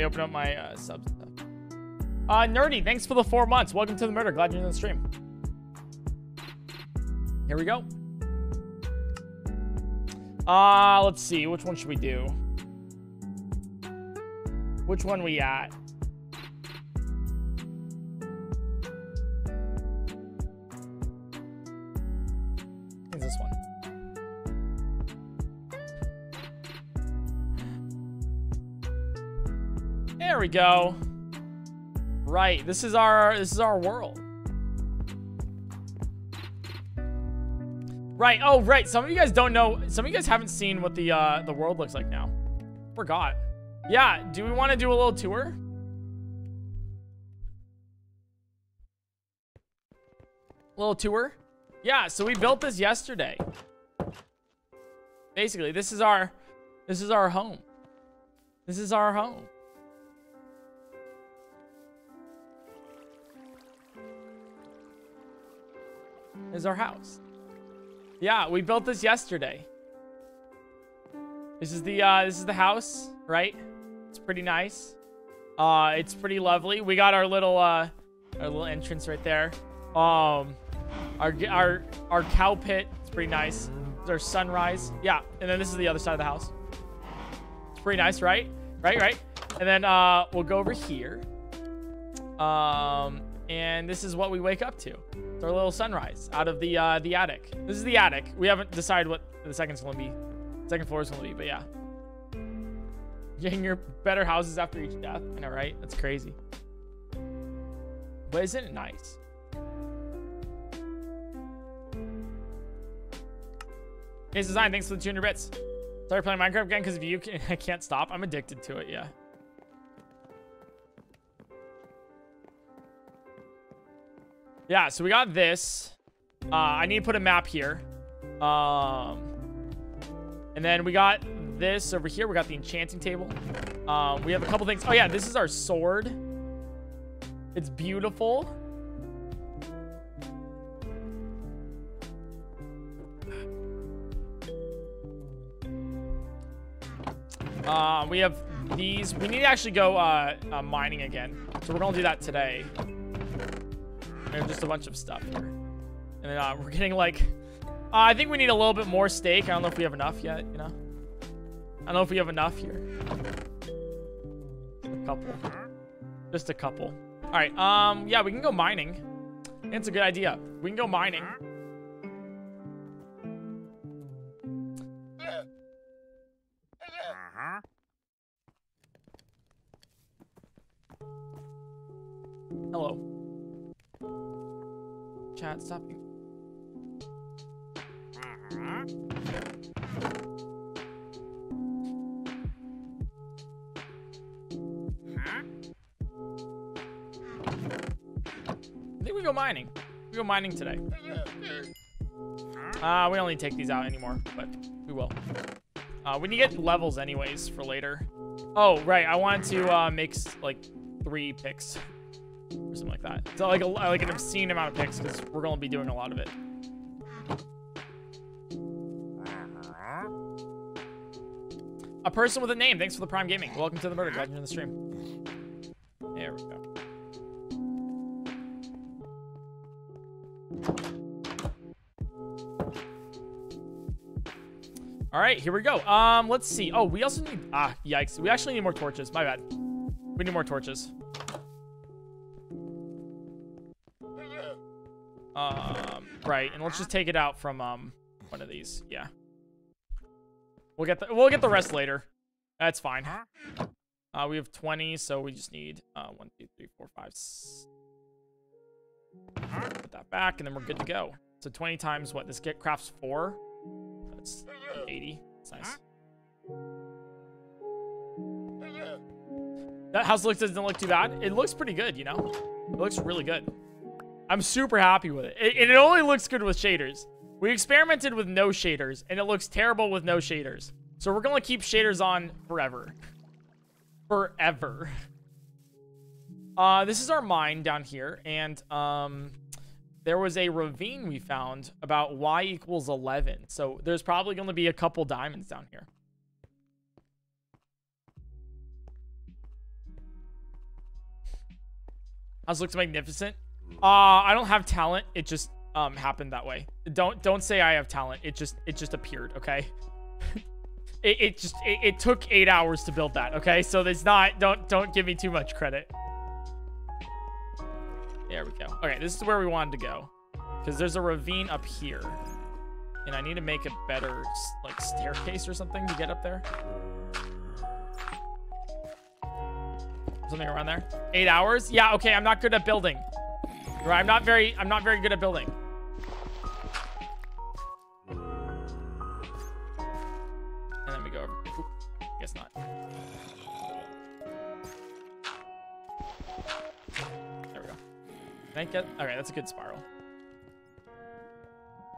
me open up my uh, sub stuff. Uh, Nerdy, thanks for the four months. Welcome to the murder. Glad you're in the stream. Here we go. Uh, let's see. Which one should we do? Which one we at? We go. Right. This is our this is our world. Right. Oh, right. Some of you guys don't know. Some of you guys haven't seen what the uh the world looks like now. Forgot. Yeah. Do we want to do a little tour? Little tour? Yeah. So we built this yesterday. Basically, this is our this is our home. This is our home. Is our house. Yeah, we built this yesterday. This is the uh, this is the house, right? It's pretty nice. Uh, it's pretty lovely. We got our little uh, our little entrance right there. Um, our our our cow pit. It's pretty nice. There's our sunrise. Yeah, and then this is the other side of the house. It's pretty nice, right? Right, right. And then uh, we'll go over here. Um, and this is what we wake up to. It's our little sunrise out of the uh, the attic. This is the attic. We haven't decided what the second's gonna be. Second floor is gonna be, but yeah. Getting your better houses after each death. I know, right? That's crazy. But isn't it nice? Case design, thanks for the 200 bits. Started playing Minecraft again because of you. I can't stop. I'm addicted to it, yeah. Yeah, so we got this. Uh, I need to put a map here. Um, and then we got this over here. We got the enchanting table. Um, we have a couple things. Oh, yeah, this is our sword. It's beautiful. Uh, we have these. We need to actually go uh, uh, mining again. So we're going to do that today. Have just a bunch of stuff here. And then uh, we're getting like... Uh, I think we need a little bit more steak. I don't know if we have enough yet, you know? I don't know if we have enough here. A couple. Just a couple. All right, um, yeah, we can go mining. It's a good idea. We can go mining. Hello. Chat, stop you. I think we go mining. We go mining today. Uh, we don't need to take these out anymore, but we will. Uh, we need to get levels anyways for later. Oh, right. I wanted to uh, make like three picks or something like that. So like a, like an obscene amount of picks because we're going to be doing a lot of it. A person with a name. Thanks for the Prime Gaming. Welcome to the murder. Glad you're in the stream. There we go. All right, here we go. Um, let's see. Oh, we also need... Ah, yikes. We actually need more torches. My bad. We need more torches. Um, right, and let's just take it out from um one of these. Yeah. We'll get the we'll get the rest later. That's fine. Uh, we have 20, so we just need uh one, two, three, four, five. Six. Put that back, and then we're good to go. So 20 times what? This get crafts four. That's 80. That's nice. That house looks doesn't look too bad. It looks pretty good, you know. It looks really good. I'm super happy with it. it. And it only looks good with shaders. We experimented with no shaders, and it looks terrible with no shaders. So we're going to keep shaders on forever. Forever. Uh, this is our mine down here, and um, there was a ravine we found about y equals 11. So there's probably going to be a couple diamonds down here. House looks magnificent. Uh, I don't have talent. It just um happened that way. Don't don't say I have talent. It just it just appeared. Okay. it, it just it, it took eight hours to build that. Okay, so there's not don't don't give me too much credit. There we go. Okay, this is where we wanted to go. Because there's a ravine up here. And I need to make a better, like, staircase or something to get up there. Something around there. Eight hours? Yeah, okay, I'm not good at building. I'm not very, I'm not very good at building. And then we go over. Guess not. There we go. Thank you. okay, that's a good spiral.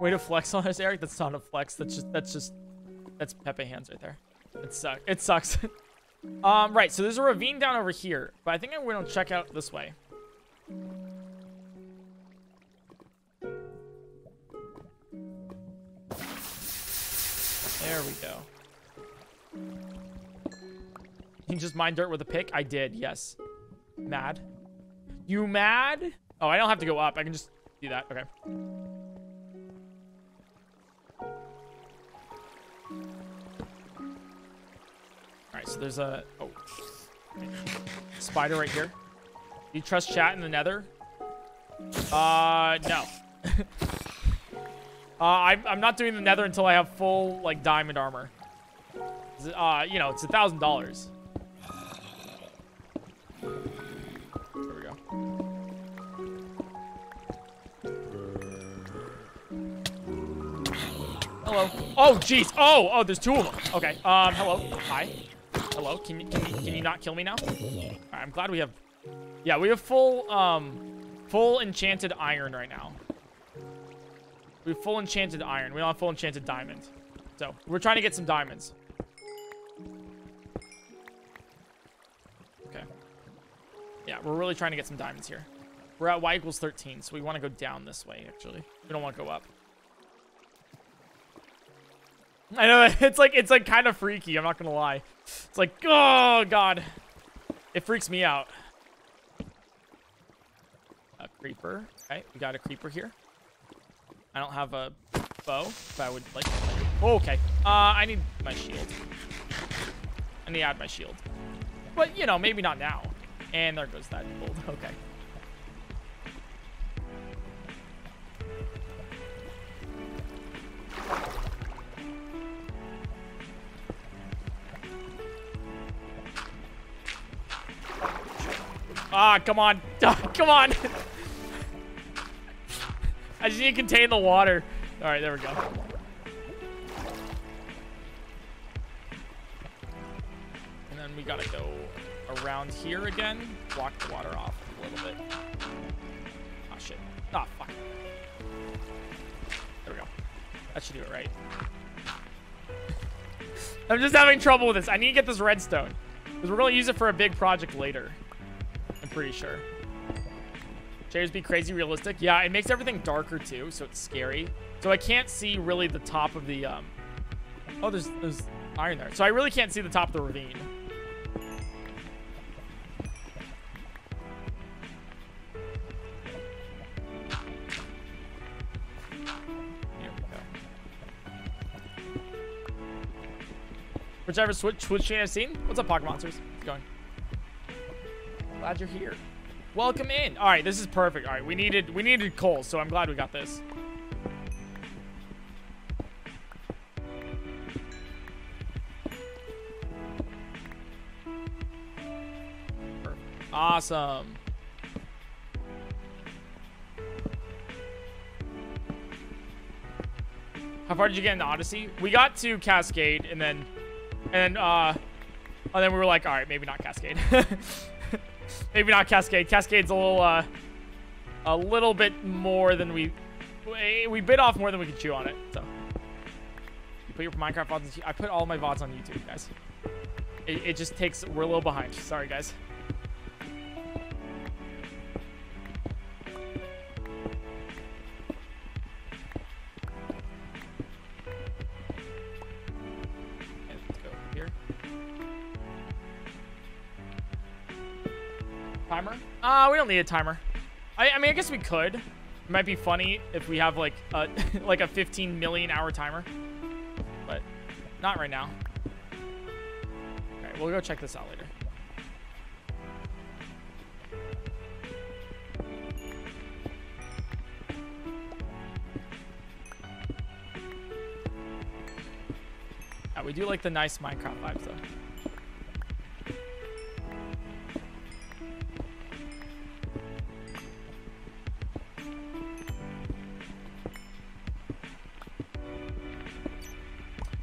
Way to flex on us, Eric. That's not a flex. That's just that's just that's Pepe hands right there. It sucks. It sucks. um, right. So there's a ravine down over here, but I think I'm going to check out this way. There we go. You just mine dirt with a pick? I did, yes. Mad? You mad? Oh, I don't have to go up. I can just do that. Okay. Alright, so there's a... Oh. Spider right here. Do you trust chat in the nether? Uh, no. Uh, I'm, I'm not doing the nether until I have full, like, diamond armor. Uh, you know, it's a thousand dollars. There we go. Hello. Oh, jeez. Oh, oh, there's two of them. Okay. Um, hello. Hi. Hello. Can you, can you, can you not kill me now? I'm glad we have... Yeah, we have full, um, full enchanted iron right now. We have full enchanted iron. We don't have full enchanted diamond. So, we're trying to get some diamonds. Okay. Yeah, we're really trying to get some diamonds here. We're at y equals 13, so we want to go down this way, actually. We don't want to go up. I know it's like it's like kind of freaky. I'm not gonna lie. It's like oh god, it freaks me out. A creeper. Okay, we got a creeper here. I don't have a bow, but I would like. to Oh, okay. Uh, I need my shield. I need to add my shield. But you know, maybe not now. And there goes that gold. Okay. Ah, come on. come on. I just need to contain the water. All right, there we go. And then we gotta go around here again. Block the water off a little bit. Oh, shit. Ah, oh, fuck. There we go. That should do it right. I'm just having trouble with this. I need to get this redstone. Because we're going to use it for a big project later I'm pretty sure. Shaders be crazy realistic. Yeah, it makes everything darker too, so it's scary. So I can't see really the top of the, um... Oh, there's, there's iron there. So I really can't see the top of the ravine. Whichever Switch, Twitch channel I've seen. What's up, Pocket Monsters? How's it going? Glad you're here. Welcome in. All right, this is perfect. All right, we needed we needed coal, so I'm glad we got this. Awesome. How far did you get in the Odyssey? We got to Cascade, and then, and uh, and then we were like, all right, maybe not Cascade. Maybe not Cascade. Cascade's a little, uh, a little bit more than we, we bit off more than we could chew on it. So, you put your Minecraft VODs. I put all my VODs on YouTube, guys. It, it just takes. We're a little behind. Sorry, guys. Timer? Uh, we don't need a timer. I, I mean, I guess we could. It might be funny if we have like a like a 15 million hour timer, but not right now. All right, we'll go check this out later. Yeah, we do like the nice Minecraft vibes though.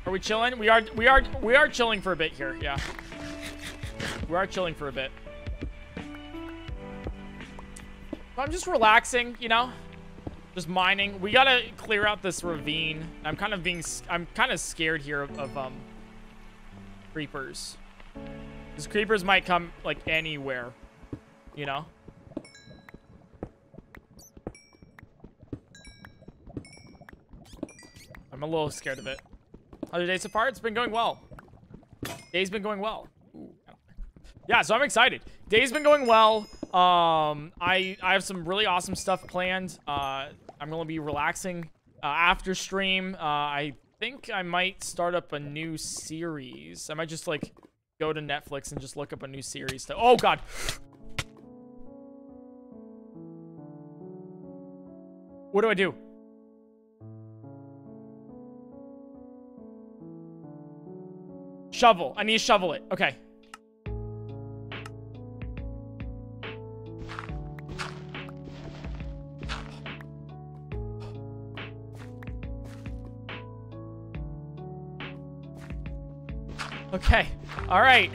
Are we chilling? We are we are we are chilling for a bit here, yeah. We are chilling for a bit. I'm just relaxing, you know? Just mining. We gotta clear out this ravine. I'm kind of being I'm kind of scared here of, of um creepers. Because creepers might come like anywhere. You know? I'm a little scared of it. Other days so far, it's been going well. Day's been going well. Yeah, so I'm excited. Day's been going well. Um, I I have some really awesome stuff planned. Uh, I'm gonna be relaxing uh, after stream. Uh, I think I might start up a new series. I might just like go to Netflix and just look up a new series. To oh God. What do I do? Shovel. I need to shovel it. Okay. Okay. All right.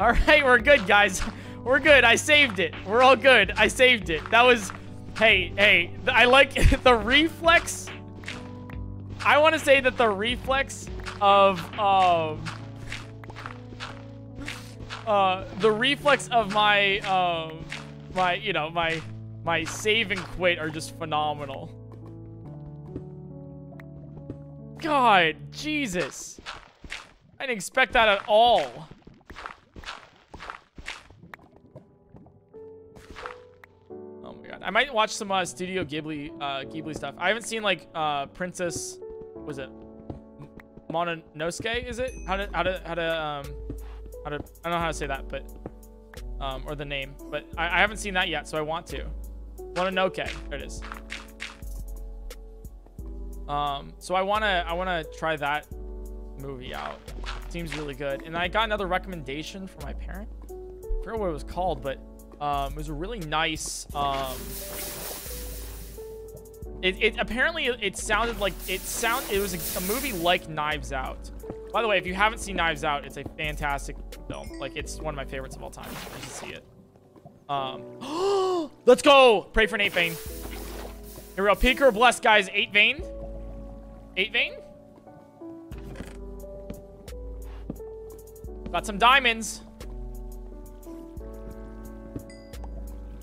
All right, we're good, guys. We're good. I saved it. We're all good. I saved it. That was... Hey, hey. I like the reflex. I want to say that the reflex of... Um, uh, the reflex of my, um, my, you know, my, my save and quit are just phenomenal. God, Jesus. I didn't expect that at all. Oh my god. I might watch some uh, Studio Ghibli uh, Ghibli stuff. I haven't seen like uh, Princess was it Mononosuke, is it? How to how to how to um how to I don't know how to say that, but um or the name. But I, I haven't seen that yet, so I want to. Mononoke. There it is. Um so I wanna I wanna try that movie out. Seems really good. And I got another recommendation from my parent. I forget what it was called, but um, it was a really nice. Um, it, it apparently it sounded like it sound. It was a, a movie like Knives Out. By the way, if you haven't seen Knives Out, it's a fantastic film. Like it's one of my favorites of all time. I should see it. Um, let's go. Pray for Nate Vane. Here we go. Peek or bless, guys. Eight vein. Eight vein. Got some diamonds.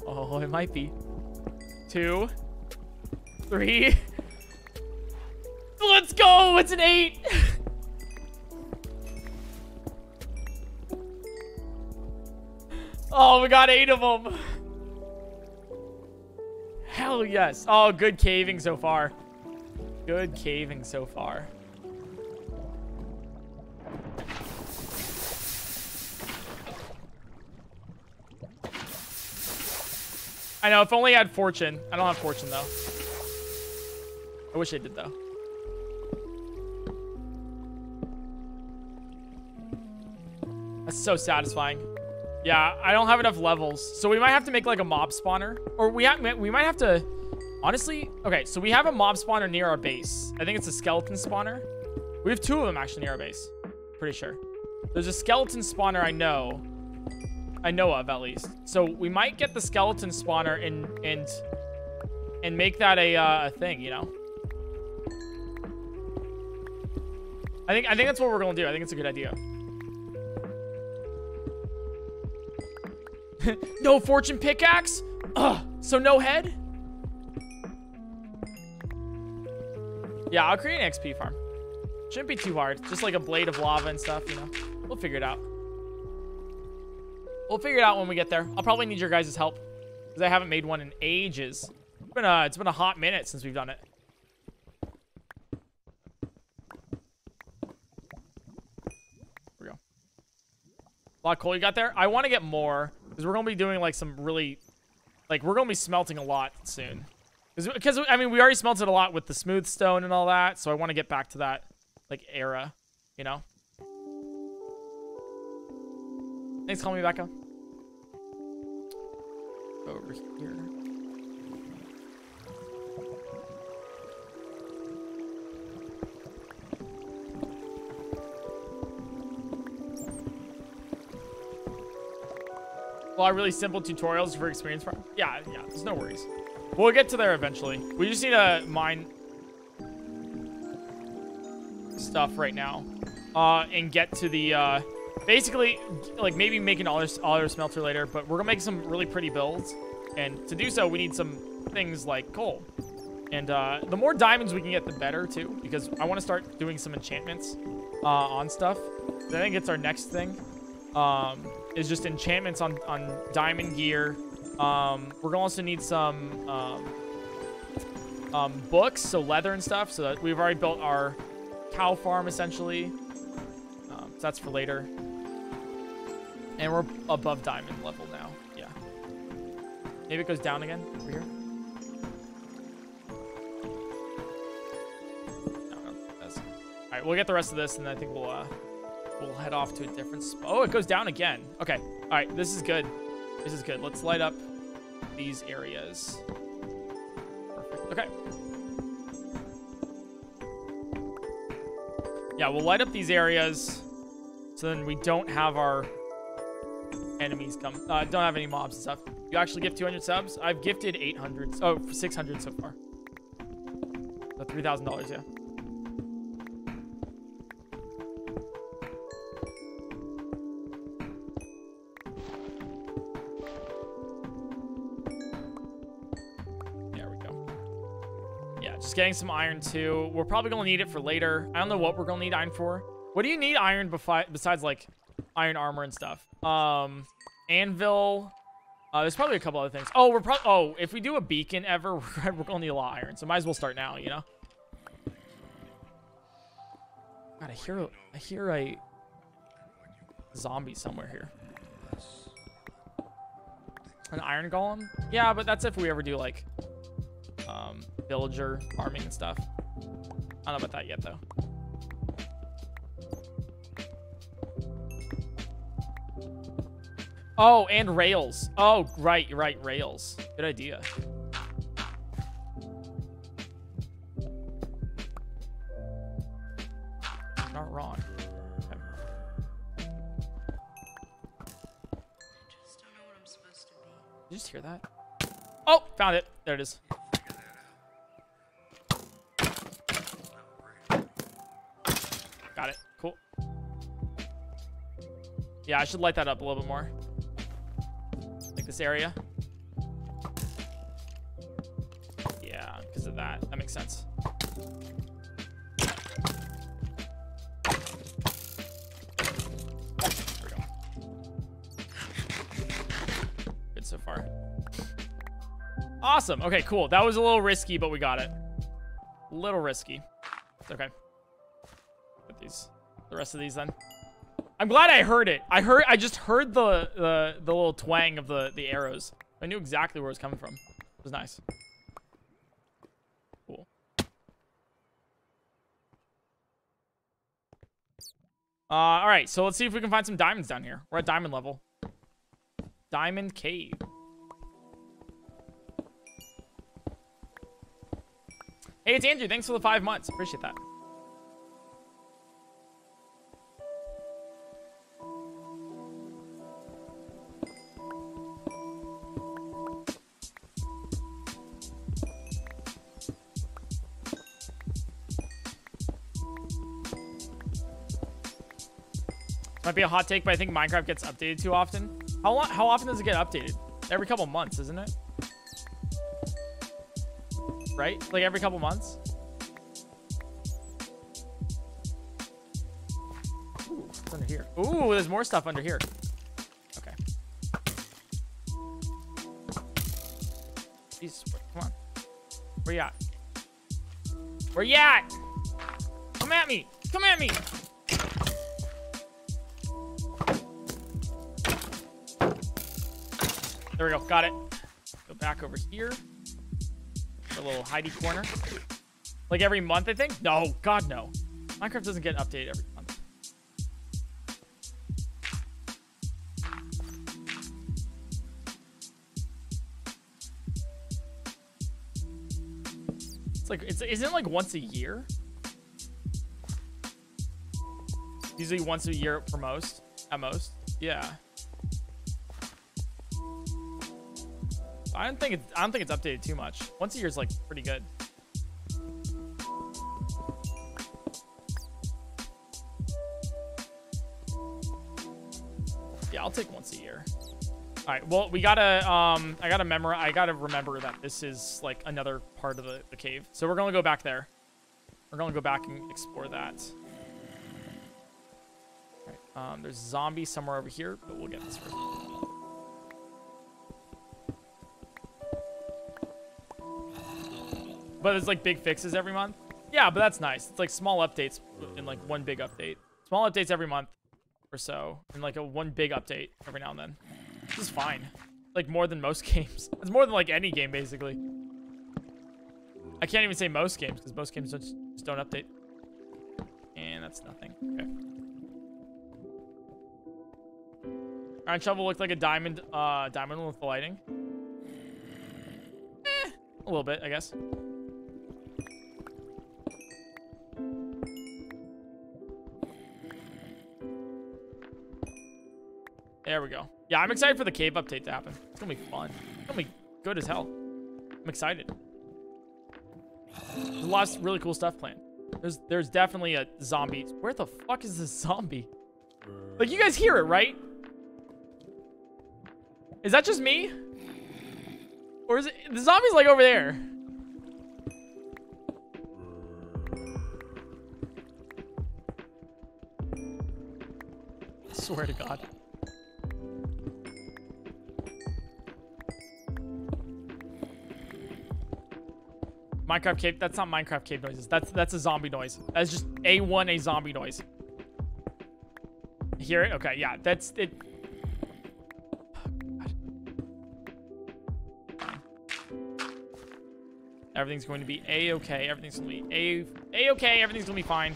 Oh, it might be. Two. Three. Let's go! It's an eight! oh, we got eight of them. Hell yes. Oh, good caving so far. Good caving so far. I know, if only I had fortune. I don't have fortune, though. I wish I did, though. That's so satisfying. Yeah, I don't have enough levels. So we might have to make, like, a mob spawner. Or we, we might have to... Honestly, okay, so we have a mob spawner near our base. I think it's a skeleton spawner. We have two of them, actually, near our base. Pretty sure. There's a skeleton spawner I know. I know of, at least. So we might get the skeleton spawner and and and make that a, uh, a thing, you know? I think I think that's what we're gonna do. I think it's a good idea. no fortune pickaxe? Ugh, so no head? Yeah, I'll create an XP farm. Shouldn't be too hard. Just like a blade of lava and stuff, you know? We'll figure it out. We'll figure it out when we get there. I'll probably need your guys' help because I haven't made one in ages. It's been a, it's been a hot minute since we've done it. Here we go. A lot of coal you got there? I want to get more because we're going to be doing like some really, like we're going to be smelting a lot soon. Because, I mean, we already smelted a lot with the smooth stone and all that, so I want to get back to that, like, era, you know? Thanks for calling me, Becca. Over here. Lot of really simple tutorials for experience farm. Yeah, yeah, there's no worries. We'll get to there eventually. We just need to mine stuff right now. Uh, and get to the, uh, basically, like, maybe make an other, other smelter later, but we're gonna make some really pretty builds. And to do so, we need some things like coal. And, uh, the more diamonds we can get, the better, too, because I want to start doing some enchantments, uh, on stuff. I think it's our next thing. Um, is just enchantments on, on diamond gear, um, we're gonna also need some um, um, books, so leather and stuff. So that we've already built our cow farm essentially. Um, so that's for later. And we're above diamond level now. Yeah. Maybe it goes down again over here. All right, we'll get the rest of this, and I think we'll uh, we'll head off to a different spot. Oh, it goes down again. Okay. All right, this is good. This is good. Let's light up these areas. Perfect. Okay. Yeah, we'll light up these areas so then we don't have our enemies come. Uh, don't have any mobs and stuff. You actually give 200 subs? I've gifted 800. Oh, 600 so far. So $3,000, yeah. Just getting some iron too. We're probably to need it for later. I don't know what we're to need iron for. What do you need iron besides like iron armor and stuff? Um, anvil. Uh, there's probably a couple other things. Oh, we're probably. Oh, if we do a beacon ever, we're, we're gonna need a lot of iron. So might as well start now. You know. God, I hear. I hear a zombie somewhere here. An iron golem? Yeah, but that's if we ever do like um, villager farming and stuff. I don't know about that yet, though. Oh, and rails. Oh, right, right, rails. Good idea. Not wrong. Okay. Did you just hear that? Oh, found it. There it is. Yeah, I should light that up a little bit more. Like this area. Yeah, because of that. That makes sense. Good so far. Awesome. Okay, cool. That was a little risky, but we got it. A little risky. Okay. Put these, the rest of these then. I'm glad I heard it. I heard. I just heard the the the little twang of the the arrows. I knew exactly where it was coming from. It was nice. Cool. Uh, all right. So let's see if we can find some diamonds down here. We're at diamond level. Diamond cave. Hey, it's Andrew. Thanks for the five months. Appreciate that. Might be a hot take, but I think Minecraft gets updated too often. How, how often does it get updated? Every couple months, isn't it? Right? Like every couple months? Ooh, what's under here? Ooh, there's more stuff under here. Okay. Jesus, come on. Where you at? Where you at? Come at me! Come at me! There we go. Got it. Go back over here. A little hidey corner. Like every month, I think? No. God, no. Minecraft doesn't get updated every month. It's like, it's, isn't it like once a year? Usually once a year for most, at most. Yeah. I don't think it's I don't think it's updated too much. Once a year is like pretty good. Yeah, I'll take once a year. All right. Well, we gotta um, I gotta remember I gotta remember that this is like another part of the, the cave. So we're gonna go back there. We're gonna go back and explore that. All right. Um, there's zombie somewhere over here, but we'll get this first. But it's like big fixes every month. Yeah, but that's nice. It's like small updates in like one big update. Small updates every month or so, and like a one big update every now and then. This is fine. Like more than most games. It's more than like any game basically. I can't even say most games because most games just, just don't update. And that's nothing. Okay. Iron shovel looked like a diamond, uh, diamond with the lighting. Eh, a little bit, I guess. There we go. Yeah, I'm excited for the cave update to happen. It's gonna be fun. It's gonna be good as hell. I'm excited. There's lots of really cool stuff planned. There's there's definitely a zombie. Where the fuck is this zombie? Like you guys hear it, right? Is that just me? Or is it the zombie's like over there? I swear to God. Minecraft cave. That's not Minecraft cave noises. That's that's a zombie noise. That's just a1 a zombie noise. Hear it? Okay, yeah. That's it. Everything's going to be a-okay. Everything's going to be a a-okay. Everything's going to be fine.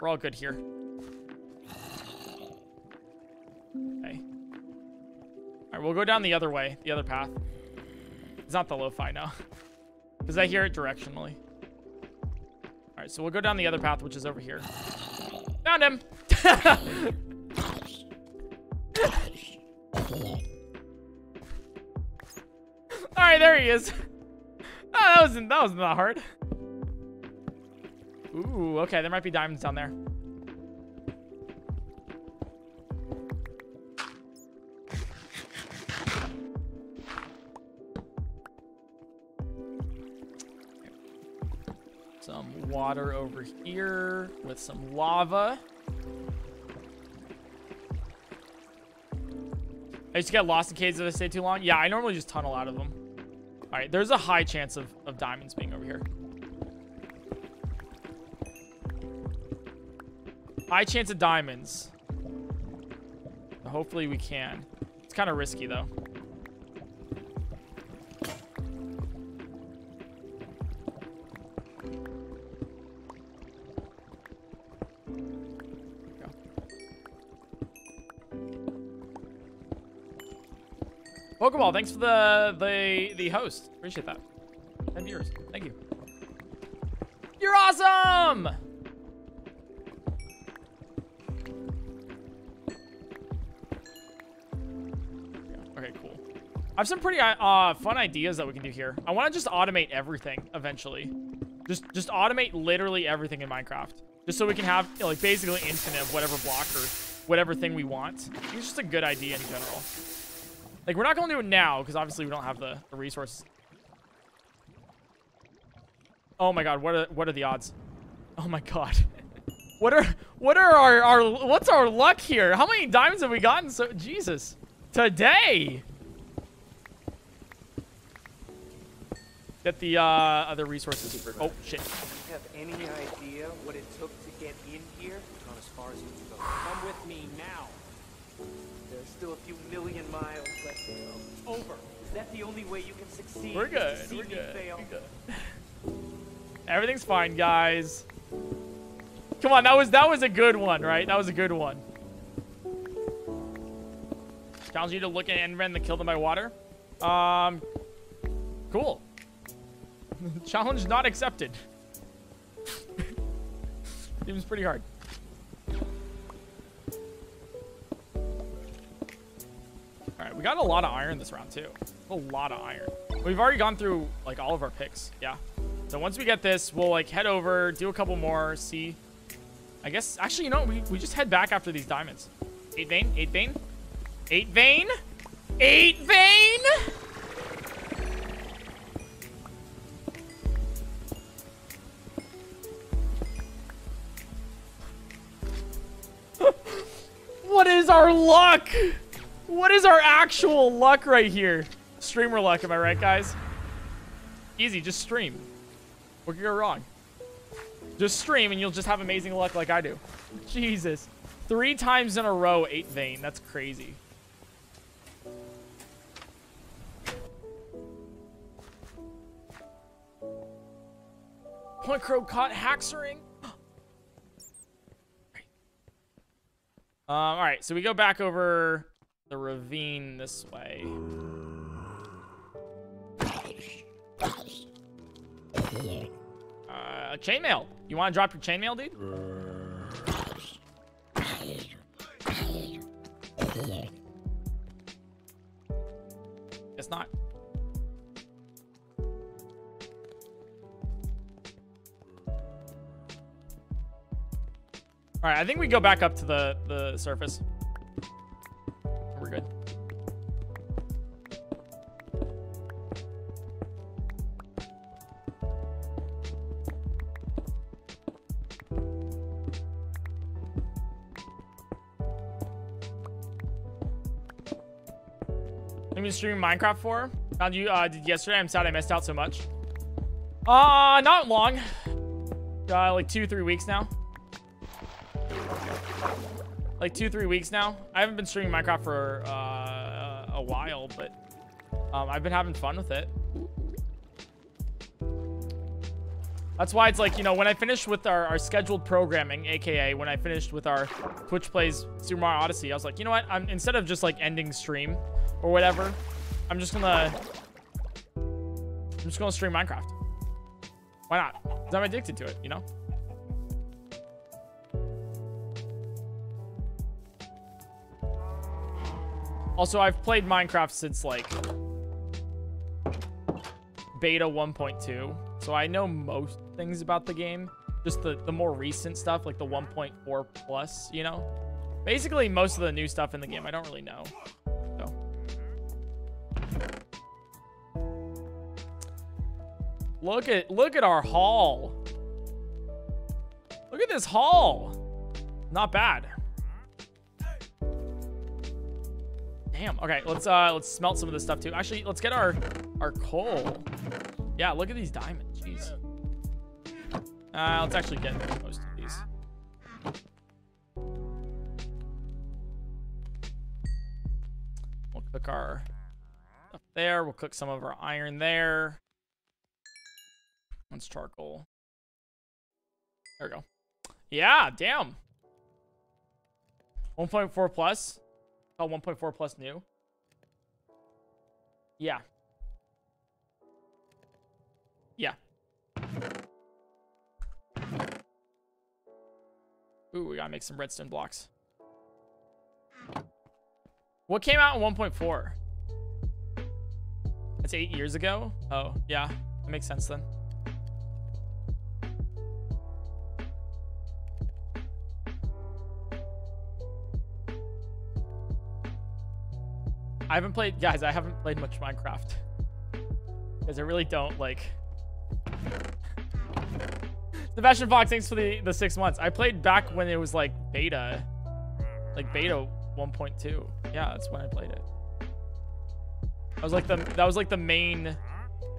We're all good here. Okay. All right, we'll go down the other way, the other path. It's not the lo-fi now. Because I hear it directionally. All right, so we'll go down the other path, which is over here. Found him! All right, there he is. Oh, that wasn't that wasn't that hard. Ooh, okay, there might be diamonds down there. Water over here with some lava. I used to get lost in caves if I stay too long. Yeah, I normally just tunnel out of them. All right, there's a high chance of, of diamonds being over here. High chance of diamonds. Hopefully we can. It's kind of risky, though. Pokeball, thanks for the the the host. Appreciate that. 10 viewers. Thank you. You're awesome! Okay, cool. I have some pretty uh, fun ideas that we can do here. I want to just automate everything eventually. Just just automate literally everything in Minecraft. Just so we can have you know, like basically infinite of whatever block or whatever thing we want. It's just a good idea in general. Like, we're not going to do it now, because obviously we don't have the, the resources. Oh my god, what are, what are the odds? Oh my god. what are, what are our, our, what's our luck here? How many diamonds have we gotten so, Jesus. Today. get the uh, other resources. Oh shit! Do you have any idea what it took to get in here? Not as far as you can go. Come with me now. There's still a few million miles. Over. Is that the only way you can succeed? We're to good. We're good. fail? We're good. Everything's fine, guys. Come on, that was that was a good one, right? That was a good one. Challenge you to look at Endermen that kill them by water. Um, cool. Challenge not accepted. Seems pretty hard. All right, we got a lot of iron this round too. A lot of iron. We've already gone through like all of our picks. Yeah. So once we get this, we'll like head over, do a couple more, see. I guess actually, you know, we we just head back after these diamonds. Eight vein, eight vein, eight vein, eight vein. what is our luck? What is our actual luck right here? Streamer luck, am I right, guys? Easy, just stream. What could go wrong? Just stream and you'll just have amazing luck like I do. Jesus. Three times in a row, eight vein. That's crazy. PointCrow caught haxering. Um, all right, so we go back over the ravine this way. Uh, chainmail. You want to drop your chainmail, dude? It's not. All right, I think we go back up to the the surface. Good. Been streaming Minecraft for? Found you uh, did yesterday. I'm sad I missed out so much. Uh, not long. Uh, like two, three weeks now. Like two, three weeks now. I haven't been streaming Minecraft for uh, a while, but um, I've been having fun with it. That's why it's like, you know, when I finished with our, our scheduled programming, aka when I finished with our Twitch Plays Super Mario Odyssey, I was like, you know what? I'm instead of just like ending stream or whatever, I'm just gonna I'm just gonna stream Minecraft. Why not? 'Cause I'm addicted to it, you know? Also, I've played Minecraft since like beta 1.2, so I know most things about the game. Just the, the more recent stuff, like the 1.4 plus, you know? Basically, most of the new stuff in the game, I don't really know. So. Look at look at our haul. Look at this haul. Not bad. Damn. Okay, let's uh let's smelt some of this stuff too. Actually, let's get our our coal. Yeah, look at these diamonds. Jeez. Uh, let's actually get most of these. We'll cook our stuff there. We'll cook some of our iron there. Let's charcoal. There we go. Yeah, damn. 1.4 plus. Oh, 1.4 plus new. Yeah. Yeah. Ooh, we gotta make some redstone blocks. What came out in 1.4? That's eight years ago? Oh, yeah. That makes sense then. I haven't played, guys, I haven't played much Minecraft. Because I really don't, like... Sebastian Fox, thanks for the, the six months. I played back when it was, like, beta. Like, beta 1.2. Yeah, that's when I played it. That was, like, the, that was, like, the main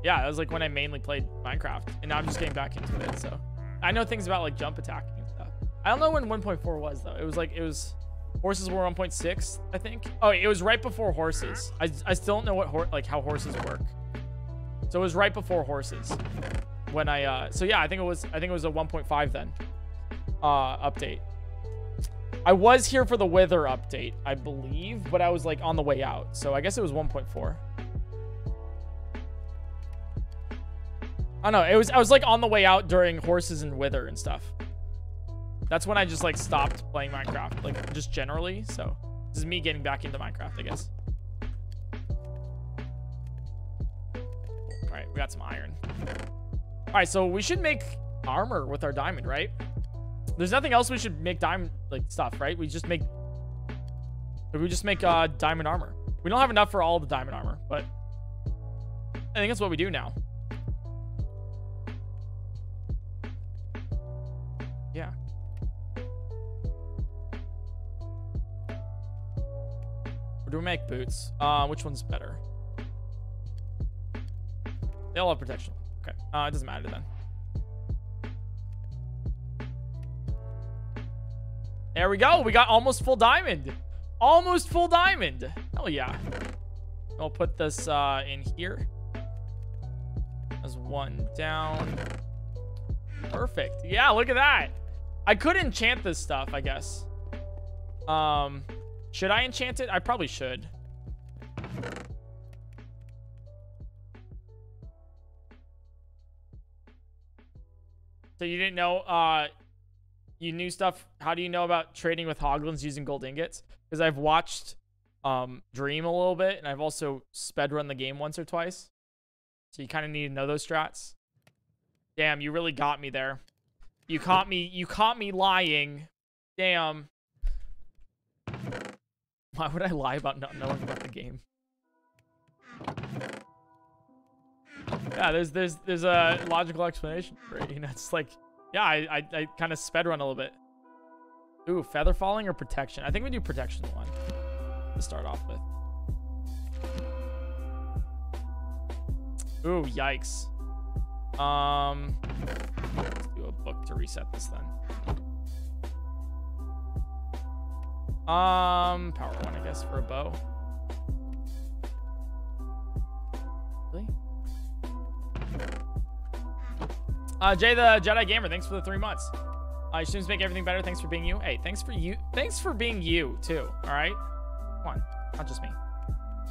yeah, that was like when I mainly played Minecraft, and now I'm just getting back into it. So I know things about like jump attacking and stuff. I don't know when 1.4 was though. It was like it was horses were 1.6, I think. Oh, it was right before horses. I, I still don't know what like how horses work. So it was right before horses when I uh so yeah, I think it was I think it was a 1.5 then. Uh update. I was here for the Wither update, I believe, but I was like on the way out. So I guess it was 1.4. I don't know. It was I was like on the way out during horses and wither and stuff. That's when I just like stopped playing Minecraft, like just generally. So this is me getting back into Minecraft, I guess. All right, we got some iron. All right, so we should make armor with our diamond, right? There's nothing else we should make diamond like stuff, right? We just make we just make uh diamond armor. We don't have enough for all the diamond armor, but I think that's what we do now. Do we make boots? Uh, which one's better? They all have protection. Okay. Uh, it doesn't matter then. There we go. We got almost full diamond. Almost full diamond. Hell yeah. I'll put this uh, in here. As one down. Perfect. Yeah, look at that. I could enchant this stuff, I guess. Um, should I enchant it? I probably should. So you didn't know, uh, you knew stuff. How do you know about trading with Hoglins using gold ingots? Because I've watched um, Dream a little bit, and I've also sped run the game once or twice. So you kind of need to know those strats. Damn, you really got me there. You caught me. You caught me lying. Damn. Why would I lie about not knowing about the game? Yeah, there's there's there's a logical explanation for it. You know, it's like, yeah, I I, I kind of sped run a little bit. Ooh, feather falling or protection? I think we do protection one to start off with. Ooh, yikes. Um, let's do a book to reset this then. Um, power one, I guess, for a bow. Really? Uh, Jay the Jedi Gamer, thanks for the three months. Uh, students make everything better. Thanks for being you. Hey, thanks for you. Thanks for being you too. All right, come on, not just me.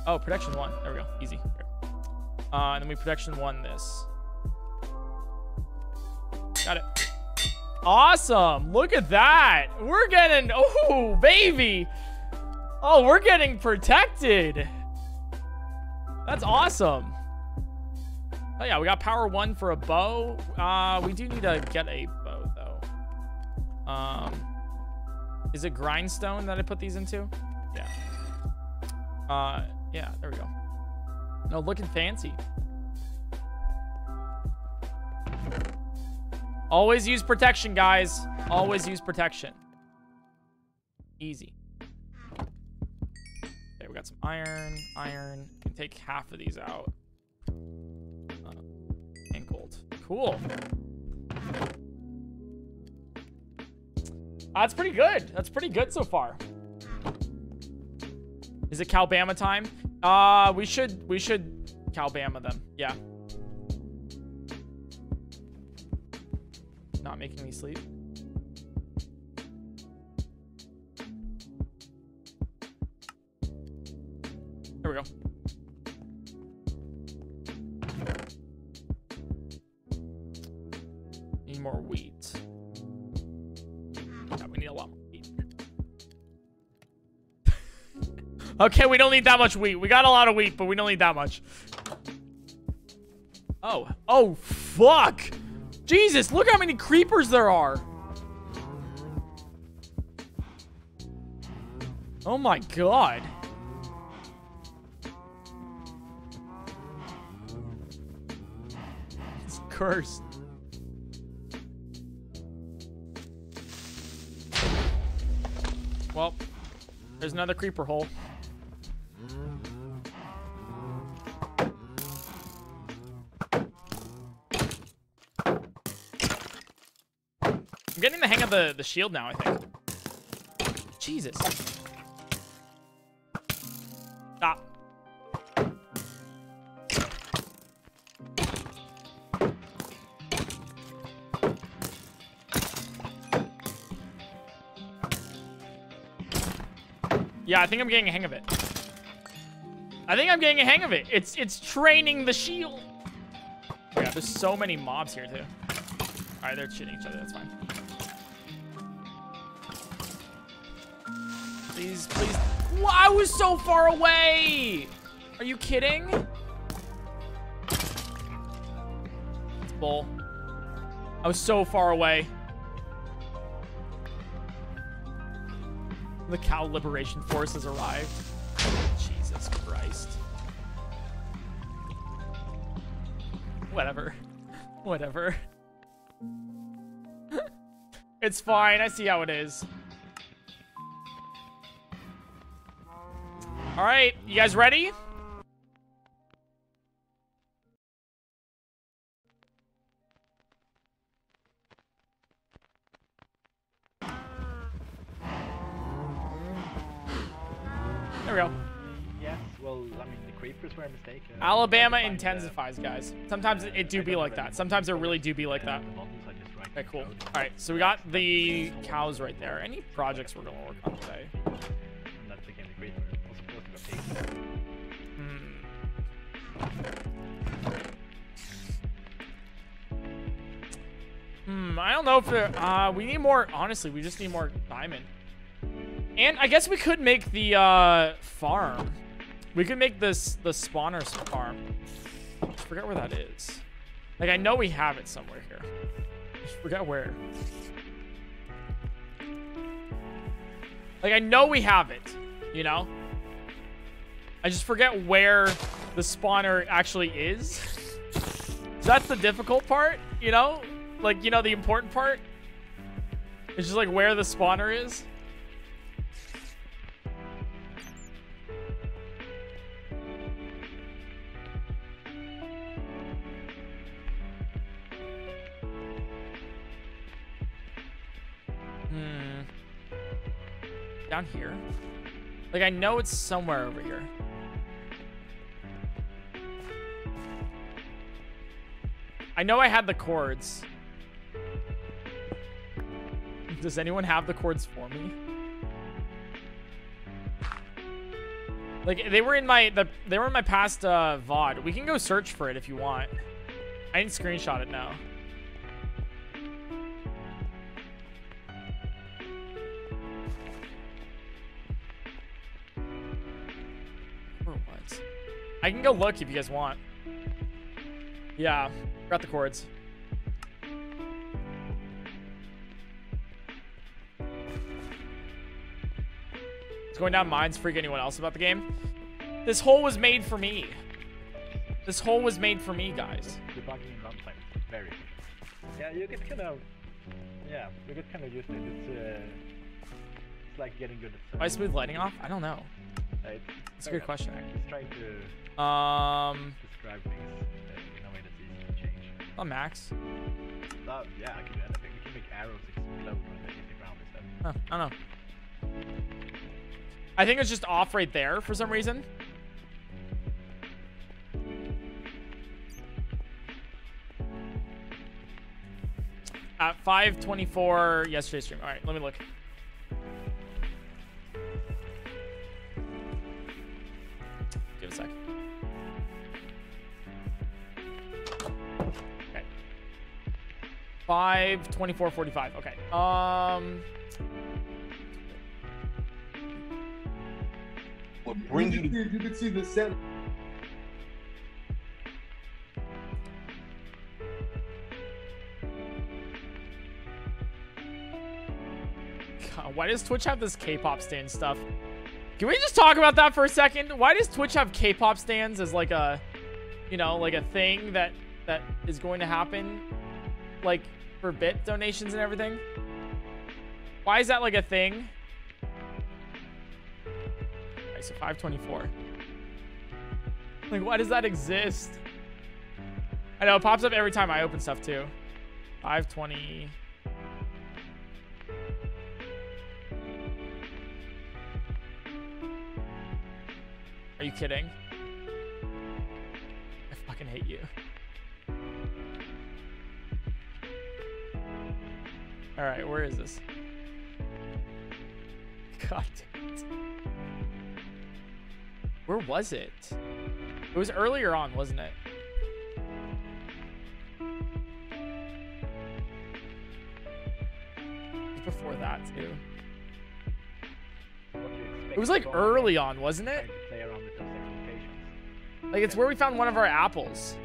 Oh, protection one. There we go. Easy. Uh, and then we protection one this. Got it. Awesome. Look at that. We're getting, oh, baby. Oh, we're getting protected. That's awesome. Oh, yeah, we got power one for a bow. Uh, we do need to get a bow, though. Um, is it grindstone that I put these into? Yeah. Uh, yeah, there we go. No, looking fancy. Always use protection, guys. Always use protection. Easy. Okay, we got some iron, iron. Can take half of these out. Uh, and gold. Cool. That's pretty good. That's pretty good so far. Is it Calbama time? Uh, we should we should Calbama them. Yeah. Not making me sleep. There we go. Need more wheat. Yeah, we need a lot more wheat. okay, we don't need that much wheat. We got a lot of wheat, but we don't need that much. Oh. Oh, fuck! Jesus, look how many creepers there are. Oh my god. It's cursed. Well, there's another creeper hole. The hang of the, the shield now, I think. Jesus. Stop. Yeah, I think I'm getting a hang of it. I think I'm getting a hang of it. It's it's training the shield. Yeah, there's so many mobs here too. All right, they're shooting each other. That's fine. Please, please. Well, I was so far away. Are you kidding? It's bull. I was so far away. The cow liberation force has arrived. Jesus Christ. Whatever. Whatever. it's fine. I see how it is. All right, you guys ready? There we go. Yes, well, I mean, the creepers were a mistake. Uh, Alabama uh, intensifies, guys. Sometimes it, it do be like that. Sometimes it really do be like that. the buttons, I just write Okay, cool. All right, so we got the cows right there. Any projects we're gonna work on today? I don't know if there, uh, we need more, honestly, we just need more diamond. And I guess we could make the, uh, farm. We could make this, the spawners farm. I forget where that is. Like, I know we have it somewhere here. I just forget where. Like, I know we have it, you know? I just forget where the spawner actually is. That's the difficult part, you know? Like, you know, the important part? It's just like where the spawner is. Hmm. Down here? Like, I know it's somewhere over here. I know I had the coords. Does anyone have the coords for me? Like they were in my the they were in my past uh, VOD. We can go search for it if you want. I didn't screenshot it now. Or what? I can go look if you guys want. Yeah, got the coords. It's going down mines. Freak anyone else about the game. This hole was made for me. This hole was made for me, guys. Debugging and runtime very. Yeah, you get kind of... Yeah, you get kind of used to it. It's, uh, it's like getting good at... Why smooth lighting off? I don't know. Uh, it's, It's a good question. I'm just trying to Um, describe things uh, in a way that's easy to change. on max. Uh, yeah, I can do anything. We can make arrows explode when they hit the ground instead. Huh, I don't know. I think it's just off right there for some reason. At 524 yesterday's stream. All right, let me look. Give it a sec. Okay. 524.45. Okay. Um. What brings you to You can see the set. God, why does Twitch have this K-pop stand stuff? Can we just talk about that for a second? Why does Twitch have K-pop stands as like a, you know, like a thing that that is going to happen, like for bit donations and everything? Why is that like a thing? Alright, so 524. Like, why does that exist? I know, it pops up every time I open stuff, too. 520... Are you kidding? I fucking hate you. Alright, where is this? God damn it. Where was it? It was earlier on, wasn't it? Before that too. It was like early on, wasn't it? Like it's where we found one of our apples.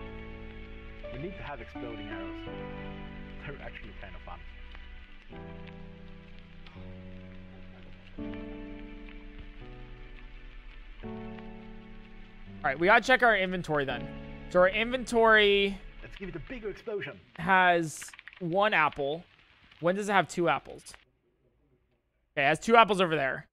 We need to have exploding arrows. They're actually kind of right, we gotta check our inventory then. So our inventory Let's give it a bigger explosion. has one apple. When does it have two apples? Okay, it has two apples over there.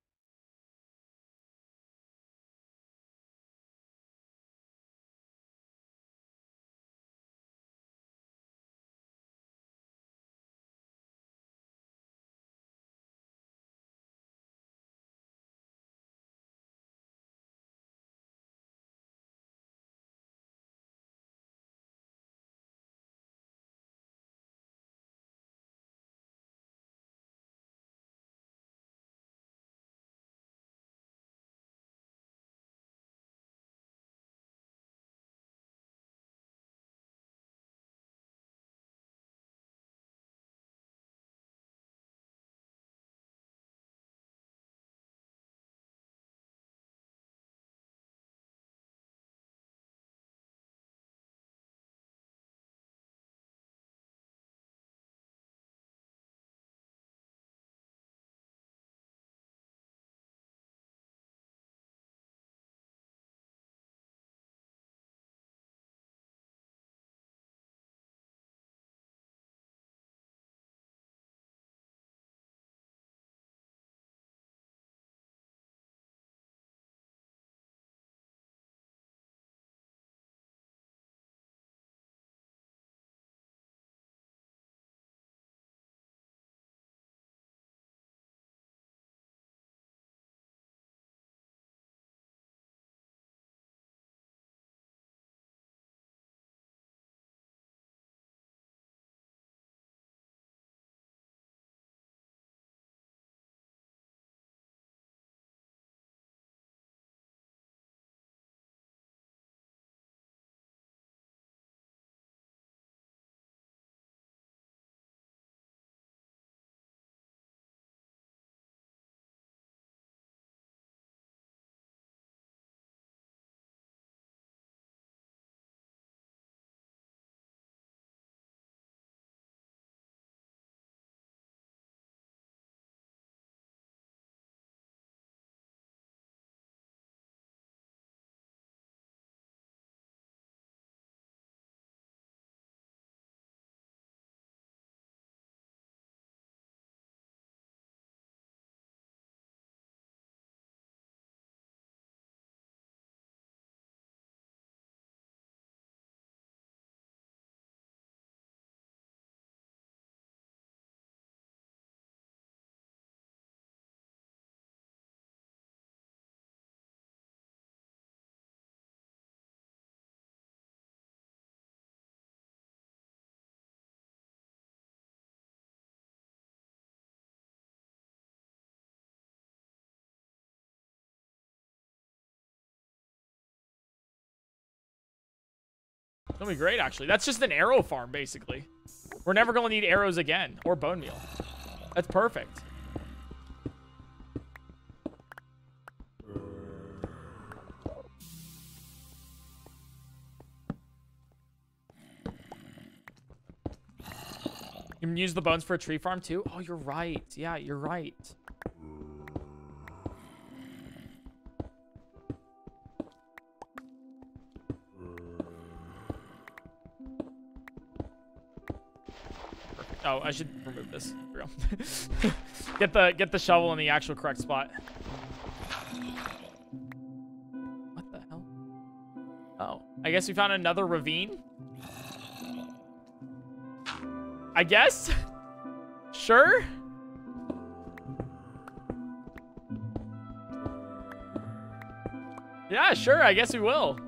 That'll be great, actually. That's just an arrow farm, basically. We're never going to need arrows again, or bone meal. That's perfect. You can use the bones for a tree farm, too? Oh, you're right. Yeah, you're right. I should remove this. Get the get the shovel in the actual correct spot. What the hell? Oh, I guess we found another ravine. I guess. sure. Yeah, sure. I guess we will.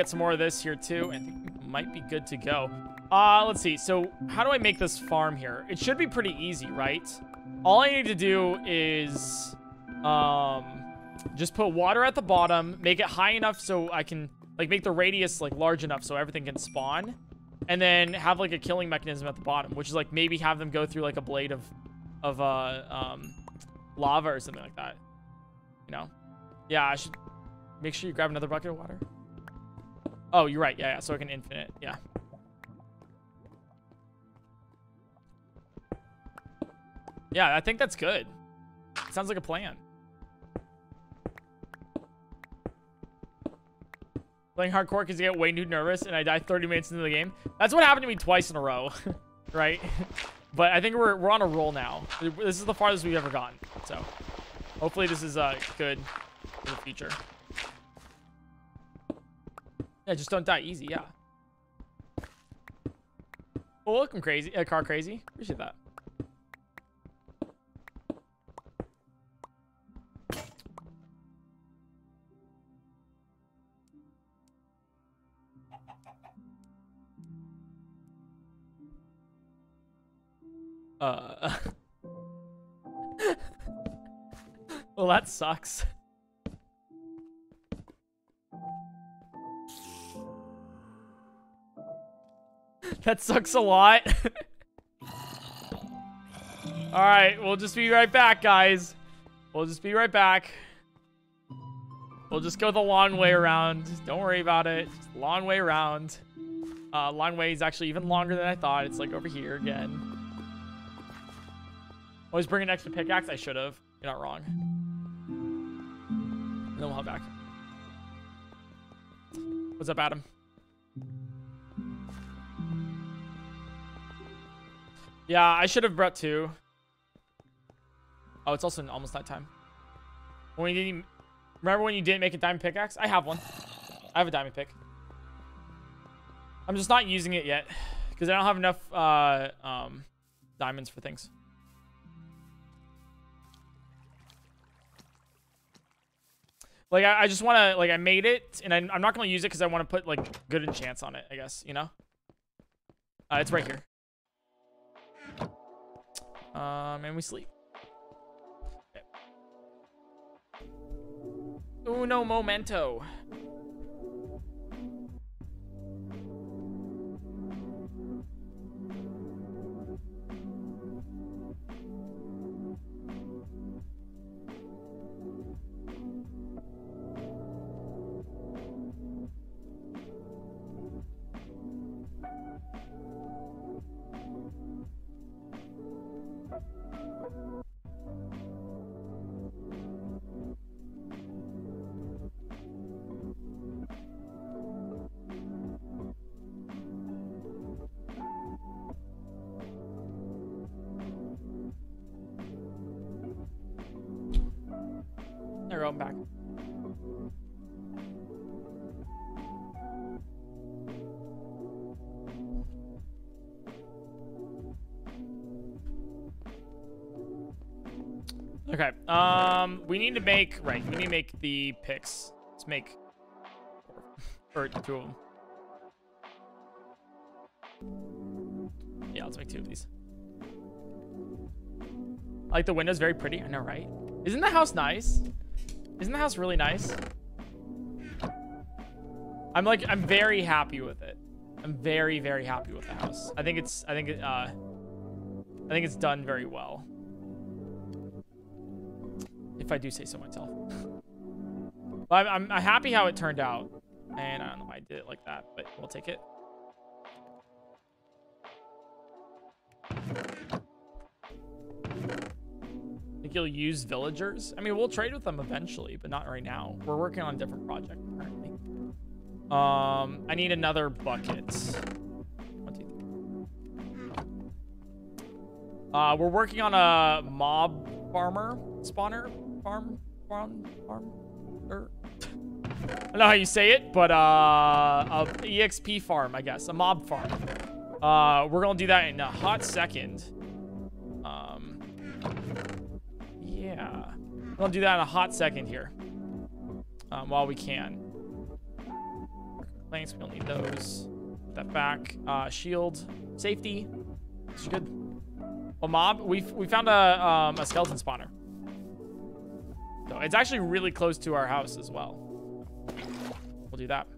Get some more of this here too. I think might be good to go. Uh, let's see. So how do I make this farm here? It should be pretty easy, right? All I need to do is, um, just put water at the bottom, make it high enough so I can, like, make the radius, like, large enough so everything can spawn. And then have, like, a killing mechanism at the bottom, which is, like, maybe have them go through, like, a blade of, of, uh, um, lava or something like that. You know? Yeah, I should make sure you grab another bucket of water. Oh, you're right. Yeah, yeah. So I can infinite. Yeah. Yeah, I think that's good. Sounds like a plan. Playing hardcore because you get way too nervous and I die 30 minutes into the game. That's what happened to me twice in a row, right? but I think we're, we're on a roll now. This is the farthest we've ever gotten. So hopefully this is uh, good for the future. Yeah, just don't die easy, yeah. Oh, looking crazy. Uh, car crazy. Appreciate that. Uh. well, that sucks. that sucks a lot. All right, we'll just be right back, guys. We'll just be right back. We'll just go the long way around. Don't worry about it. Just long way around. Uh, long way is actually even longer than I thought. It's like over here again. Always bring an extra pickaxe. I should have. You're not wrong. And then we'll head back. What's up, Adam? Yeah, I should have brought two. Oh, it's also almost that time. When you didn't, remember when you didn't make a diamond pickaxe? I have one. I have a diamond pick. I'm just not using it yet because I don't have enough uh, um, diamonds for things. Like, I, I just want to, like, I made it, and I, am not going to use it because I want to put, like, good enchants on it, I guess, you know? Uh, it's right here. Um, and we sleep. Okay. Uno momento. Okay. Um, we need to make right. We need to make the picks. Let's make or two of them. Yeah, let's make two of these. I like the windows, very pretty. I know, right? Isn't the house nice? Isn't the house really nice? I'm like, I'm very happy with it. I'm very, very happy with the house. I think it's, I think it, uh, I think it's done very well. If I do say so myself. but I'm, I'm happy how it turned out. And I don't know why I did it like that, but we'll take it. Think you'll use villagers? I mean, we'll trade with them eventually, but not right now. We're working on a different project currently. Um, I need another bucket. Uh, we're working on a mob farmer spawner farm farm farm or I don't know how you say it, but uh, a exp farm, I guess, a mob farm. Uh, we're gonna do that in a hot second. Um, yeah, we're gonna do that in a hot second here. Um, while we can. Planks, we don't need those. Put that back. Uh, shield, safety. It's good. A mob. We we found a um, a skeleton spawner. So it's actually really close to our house as well. We'll do that.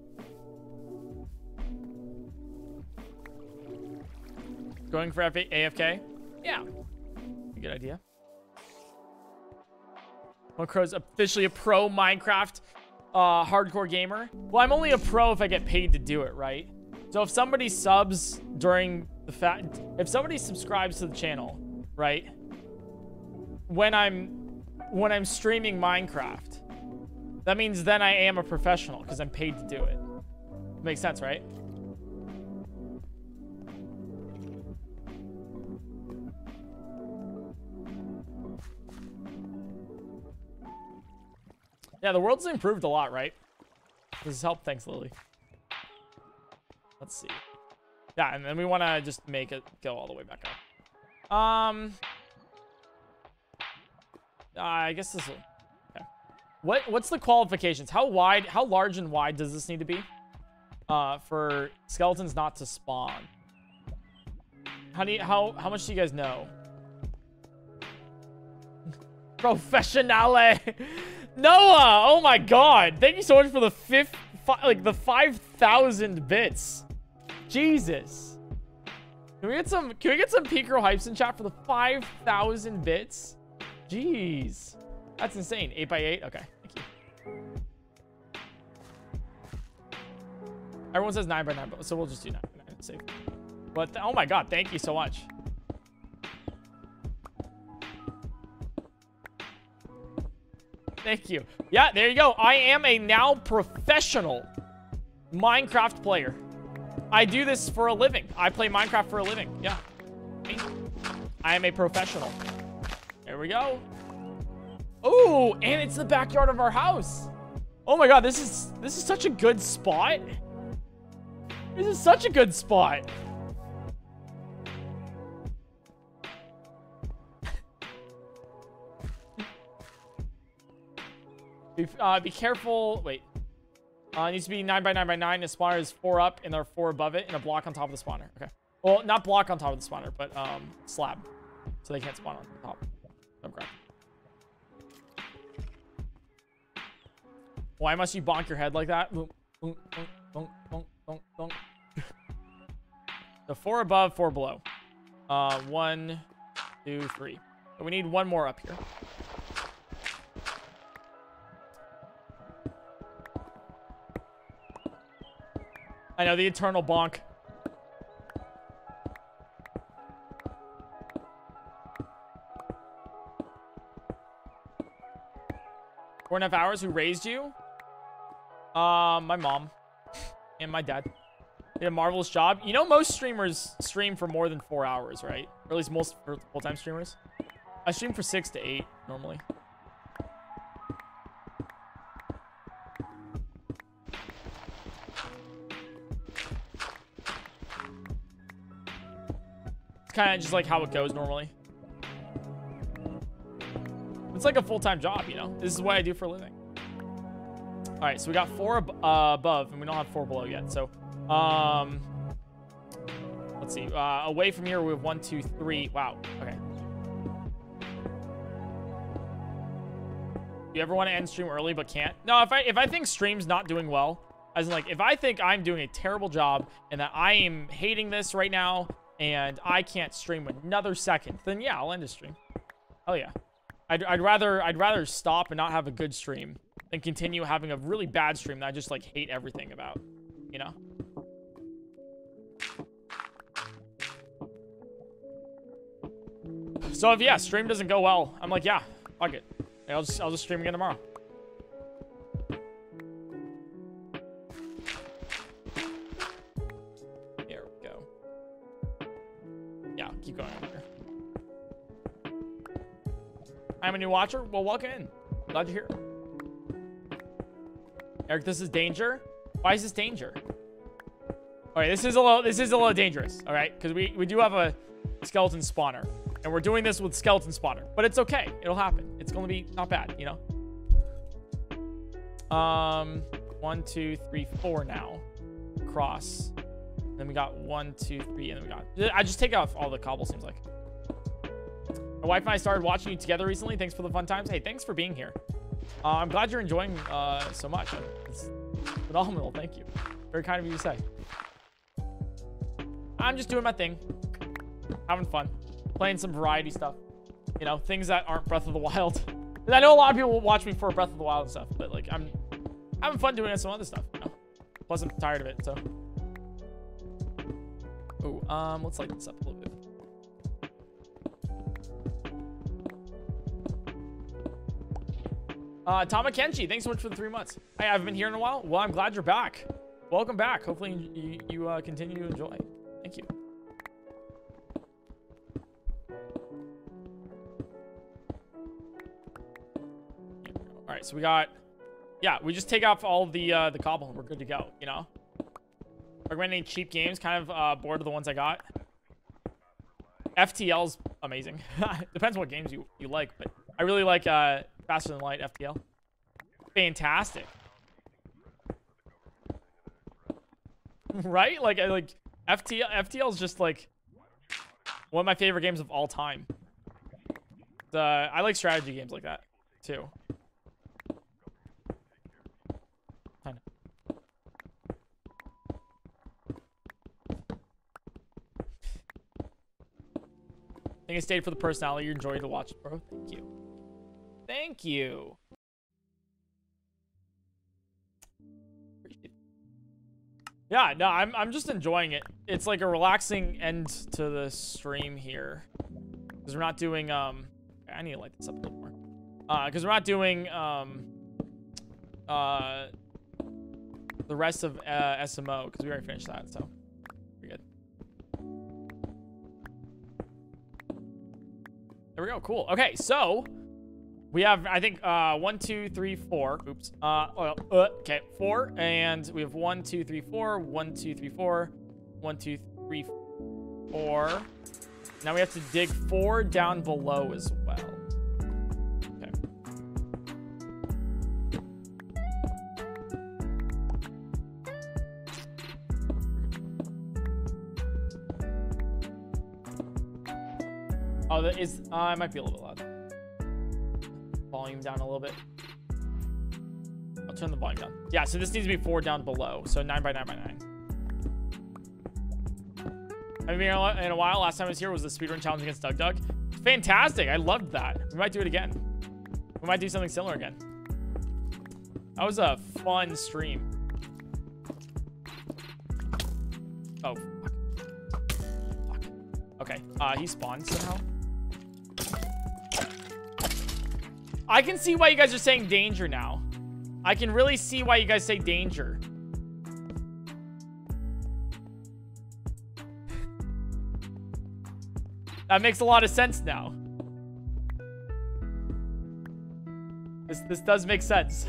Going for F AFK? Yeah. Good idea. PointCrow's officially a pro Minecraft uh, hardcore gamer. Well, I'm only a pro if I get paid to do it, right? So if somebody subs during the fact, if somebody subscribes to the channel, right? When I'm when I'm streaming Minecraft, that means then I am a professional because I'm paid to do it. Makes sense, right? Yeah, the world's improved a lot, right? This has helped. Thanks, Lily. Let's see. Yeah, and then we want to just make it go all the way back up. Um, uh, I guess this will... What, what's the qualifications? How wide, how large and wide does this need to be? Uh, for skeletons not to spawn. How do you, how, how much do you guys know? Professionale! Noah! Oh my god! Thank you so much for the fifth, like the 5,000 bits. Jesus. Can we get some, can we get some PointCrow hypes in chat for the 5,000 bits? Jeez. That's insane. 8 by 8 Okay, thank you. Everyone says 9 by 9 so we'll just do 9 by 9 safe. But, oh my god, thank you so much. Thank you. Yeah, there you go. I am a now professional Minecraft player. I do this for a living. I play Minecraft for a living. Yeah. I am a professional. There we go. Oh, and it's the backyard of our house. Oh my god, this is this is such a good spot. This is such a good spot. be, uh, be careful. Wait. Uh, it needs to be 9 by 9 by 9. The spawner is 4 up, and there are 4 above it, and a block on top of the spawner. Okay. Well, not block on top of the spawner, but um, slab. So they can't spawn on top. Okay. Why must you bonk your head like that? the four above, four below. Uh, one, two, three. We need one more up here. I know, the eternal bonk. Four and a half hours. Who raised you? Um, my mom and my dad did a marvelous job. You know, most streamers stream for more than four hours, right? Or at least most full-time streamers. I stream for six to eight normally. It's kind of just like how it goes normally. It's like a full-time job, you know? This is what I do for a living. All right, so we got four ab uh, above, and we don't have four below yet. So, um, let's see. Uh, away from here, we have one, two, three. Wow. Okay. You ever want to end stream early but can't? No, if I if I think stream's not doing well, as in like if I think I'm doing a terrible job and that I am hating this right now and I can't stream another second, then yeah, I'll end the stream. Oh yeah. I'd, I'd rather I'd rather stop and not have a good stream than continue having a really bad stream that I just like hate everything about, you know? So if yeah, stream doesn't go well, I'm like, yeah, fuck it. I'll just I'll just stream again tomorrow. I'm a new watcher. Well, welcome in. Glad you're here. Eric, this is danger. Why is this danger? All right, this is a little this is a little dangerous. All right, because we we do have a skeleton spawner, and we're doing this with skeleton spawner, but it's okay. It'll happen. It's gonna be not bad, you know. Um, one, two, three, four now. Cross. Then we got one, two, three, and then we got. I just take off all the cobble. Seems like. My wife and I started watching you together recently. Thanks for the fun times. Hey, thanks for being here. Uh, I'm glad you're enjoying uh, so much. It's phenomenal. Thank you. Very kind of you to say. I'm just doing my thing, having fun, playing some variety stuff. You know, things that aren't Breath of the Wild. I know a lot of people watch me for Breath of the Wild and stuff, but like I'm having fun doing some other stuff. You know? Plus, I'm tired of it. So, oh, um, let's light this up a little bit. Uh, Tama Kenshi, thanks so much for the three months. Hey, I haven't been here in a while. Well, I'm glad you're back. Welcome back. Hopefully you, you uh, continue to enjoy. Thank you. All right, so we got, yeah, we just take off all the uh, the cobble and we're good to go, you know? Recommending cheap games, kind of uh, bored of the ones I got. FTL's amazing. Depends what games you, you like, but I really like uh, Faster Than Light FTL. Fantastic. right? Like, I like FTL. FTL is just like one of my favorite games of all time. The I like strategy games like that too. I think I stayed for the personality. You enjoyed to watch bro. Thank you. Thank you. Yeah, no, I'm, I'm just enjoying it. It's like a relaxing end to the stream here. Because we're not doing, um... I need to light this up a little more. Uh, because we're not doing, um... Uh... The rest of uh, SMO, because we already finished that, so... We're good. There we go, cool. Okay, so... We have, I think, uh, one, two, three, four. Oops. Uh, well, uh, okay, four. And we have one, two, three, four. One, two, three, four. One, two, three, four. Now we have to dig four down below as well. Okay. Oh, that is, uh, I might be a little loud volume down a little bit. I'll turn the volume down. Yeah, so this needs to be four down below. So nine by nine by nine. I mean, in a while, last time I was here was the speedrun challenge against DougDoug. Fantastic. I loved that. We might do it again. We might do something similar again. That was a fun stream. Oh, fuck. Fuck. Okay. Uh, he spawned somehow. I can see why you guys are saying danger now. I can really see why you guys say danger. that makes a lot of sense now. This, this does make sense.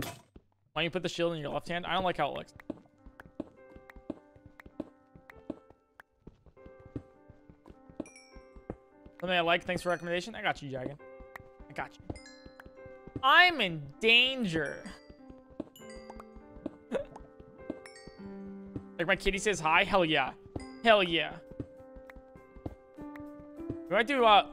Why don't you put the shield in your left hand? I don't like how it looks. Something I like. Thanks for recommendation. I got you, Jagan. I got you. I'm in danger. like my kitty says hi. Hell yeah. Hell yeah. We might do uh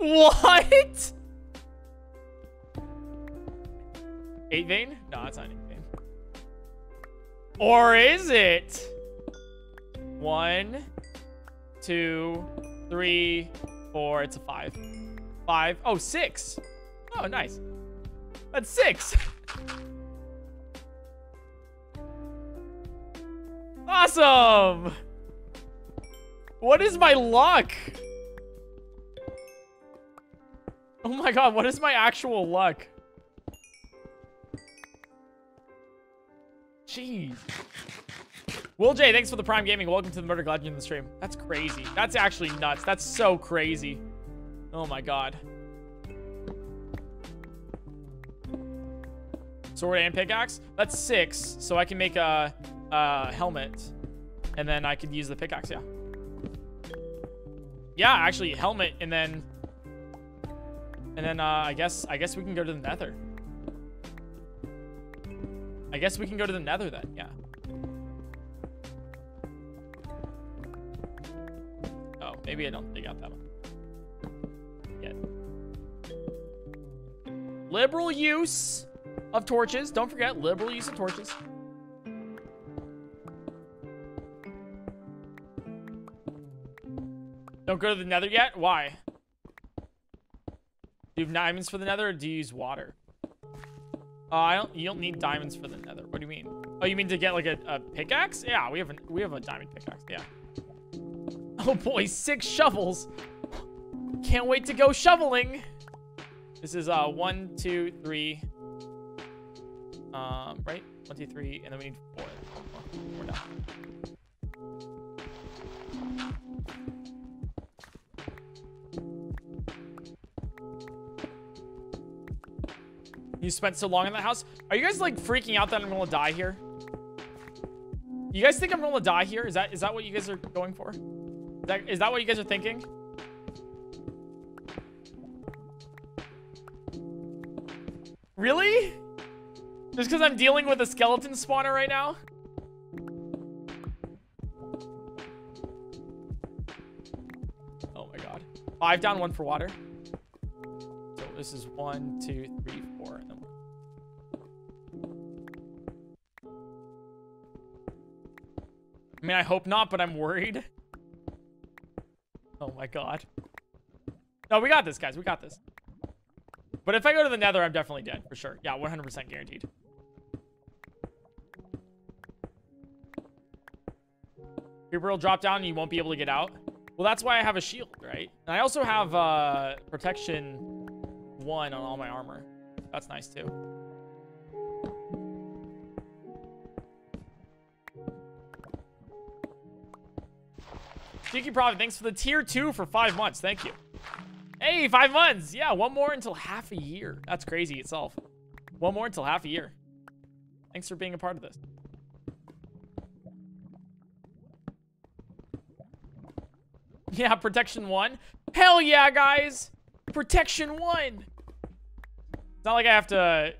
What? Eight vein? No, it's not eight vein. Or is it? One, two, three, four. It's a five. Five. Oh, six. Oh, nice. That's six. awesome. What is my luck? Oh my god, what is my actual luck? Jeez. Will J, thanks for the Prime Gaming. Welcome to the Murder Legend the stream. That's crazy. That's actually nuts. That's so crazy. Oh my god. Sword and pickaxe? That's six, so I can make a, a helmet. And then I could use the pickaxe, yeah. Yeah, actually, helmet, and then... And then, uh, I guess, I guess we can go to the nether. I guess we can go to the nether then, yeah. Oh, maybe I don't dig out that one. Yet. Liberal use of torches. Don't forget, liberal use of torches. Don't go to the nether yet? Why? Do you have diamonds for the nether or do you use water? Uh, I don't. You don't need diamonds for the nether. What do you mean? Oh, you mean to get like a, a pickaxe? Yeah, we have a we have a diamond pickaxe. Yeah. Oh boy, six shovels. Can't wait to go shoveling. This is uh one, two, three. Um, right? One, two, three, and then we need four. We're done. You spent so long in that house. Are you guys like freaking out that I'm gonna die here? You guys think I'm gonna die here? Is that is that what you guys are going for? Is that, is that what you guys are thinking? Really? Just because I'm dealing with a skeleton spawner right now? Oh my god. Five down, one for water. So this is one, two, three, mean, I hope not, but I'm worried. Oh my god. No, we got this, guys. We got this. But if I go to the nether, I'm definitely dead, for sure. Yeah, 100% guaranteed. Creeper will drop down and you won't be able to get out. Well, that's why I have a shield, right? And I also have uh, protection 1 on all my armor. That's nice, too. Cheeky Prophet, thanks for the tier 2 for 5 months. Thank you. Hey, 5 months! Yeah, one more until half a year. That's crazy itself. One more until half a year. Thanks for being a part of this. Yeah, protection one. Hell yeah, guys! Protection one! It's not like I have to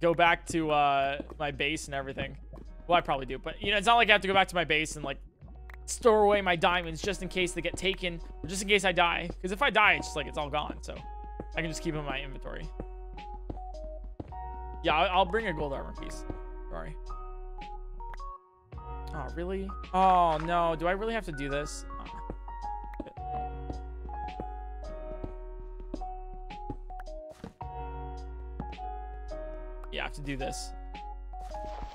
go back to uh, my base and everything. Well, I probably do, but you know, it's not like I have to go back to my base and like store away my diamonds just in case they get taken or just in case I die. Because if I die, it's just like it's all gone. So I can just keep them in my inventory. Yeah, I'll, bring a gold armor piece. Sorry. Oh, really? Oh, no. Do I really have to do this? Yeah, I have to do this.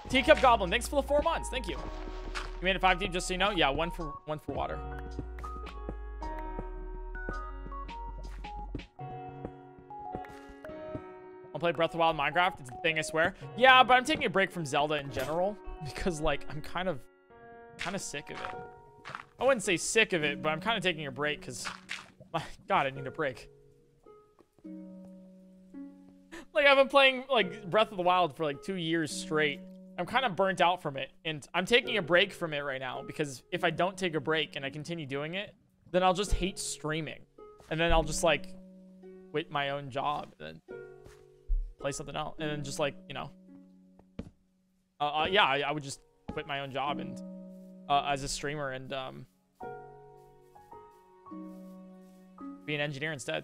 Teacup Goblin, thanks for the four months. Thank you. You made it five deep, just so you know. Yeah, one for one for water. I'll play Breath of the Wild Minecraft. It's a thing, I swear. Yeah, but I'm taking a break from Zelda in general because, like, I'm kind of, kind of sick of it. I wouldn't say sick of it, but I'm kind of taking a break because, my God, I need a break. Like, I've been playing, like, Breath of the Wild for, like, two years straight. I'm kind of burnt out from it. And I'm taking a break from it right now because if I don't take a break and I continue doing it, then I'll just hate streaming. And then I'll just, like, quit my own job and then play something else. And then just, like, you know. Uh, uh, yeah, I, I, would just quit my own job and uh, as a streamer and um, be an engineer instead.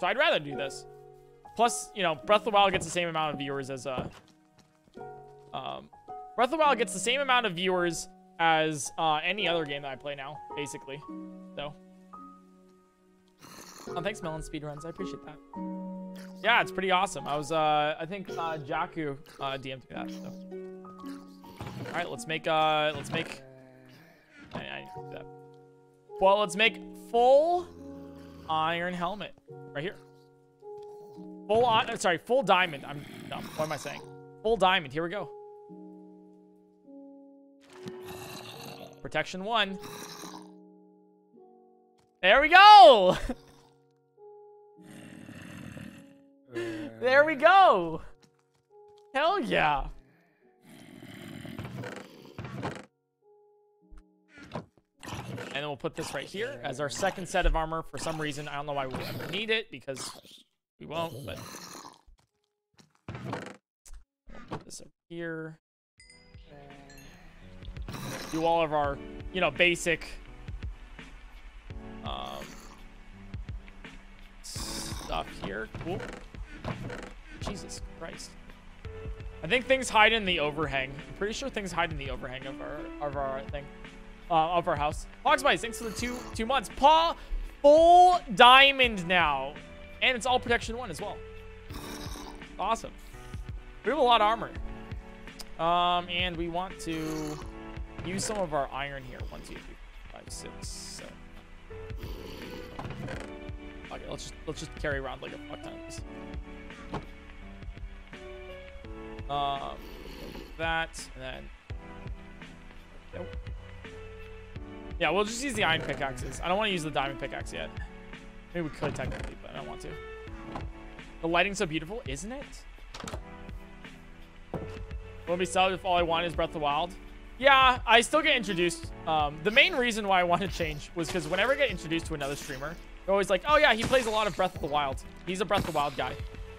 So I'd rather do this. Plus, you know, Breath of the Wild gets the same amount of viewers as, uh... Um, Breath of the Wild gets the same amount of viewers as uh, any other game that I play now, basically. So. Oh, thanks, Melon Speedruns. I appreciate that. Yeah, it's pretty awesome. I was, uh, I think, uh, Jaku, uh, DM'd me that, so. All right, let's make, uh, let's make, I, I need to do that. Well, let's make full iron helmet right here. Full on, uh, sorry, full diamond. I'm dumb. What am I saying? Full diamond. Here we go. Protection one. There we go. there we go. Hell yeah. And then we'll put this right here as our second set of armor. For some reason, I don't know why we'll ever need it because we won't, but this up here. Do all of our, you know, basic um, stuff here. Cool. Jesus Christ. I think things hide in the overhang. I'm pretty sure things hide in the overhang of our of our thing. Uh, of our house. Foxmice, thanks for the two two months. Paw full diamond now. And it's all protection one as well. Awesome. We have a lot of armor. Um, and we want to use some of our iron here. One, two, three, five, six, seven. Okay, let's just let's just carry around like a fuck ton of this. Um, that and then. Nope. Yeah, we'll just use the iron pickaxes. I don't want to use the diamond pickaxe yet. Maybe we could technically, but I don't want to. The lighting's so beautiful, isn't it? Won't be subbed if all I want is Breath of the Wild. Yeah, I still get introduced. Um, the main reason why I want to change was because whenever I get introduced to another streamer, they're always like, oh yeah, he plays a lot of Breath of the Wild. He's a Breath of the Wild guy.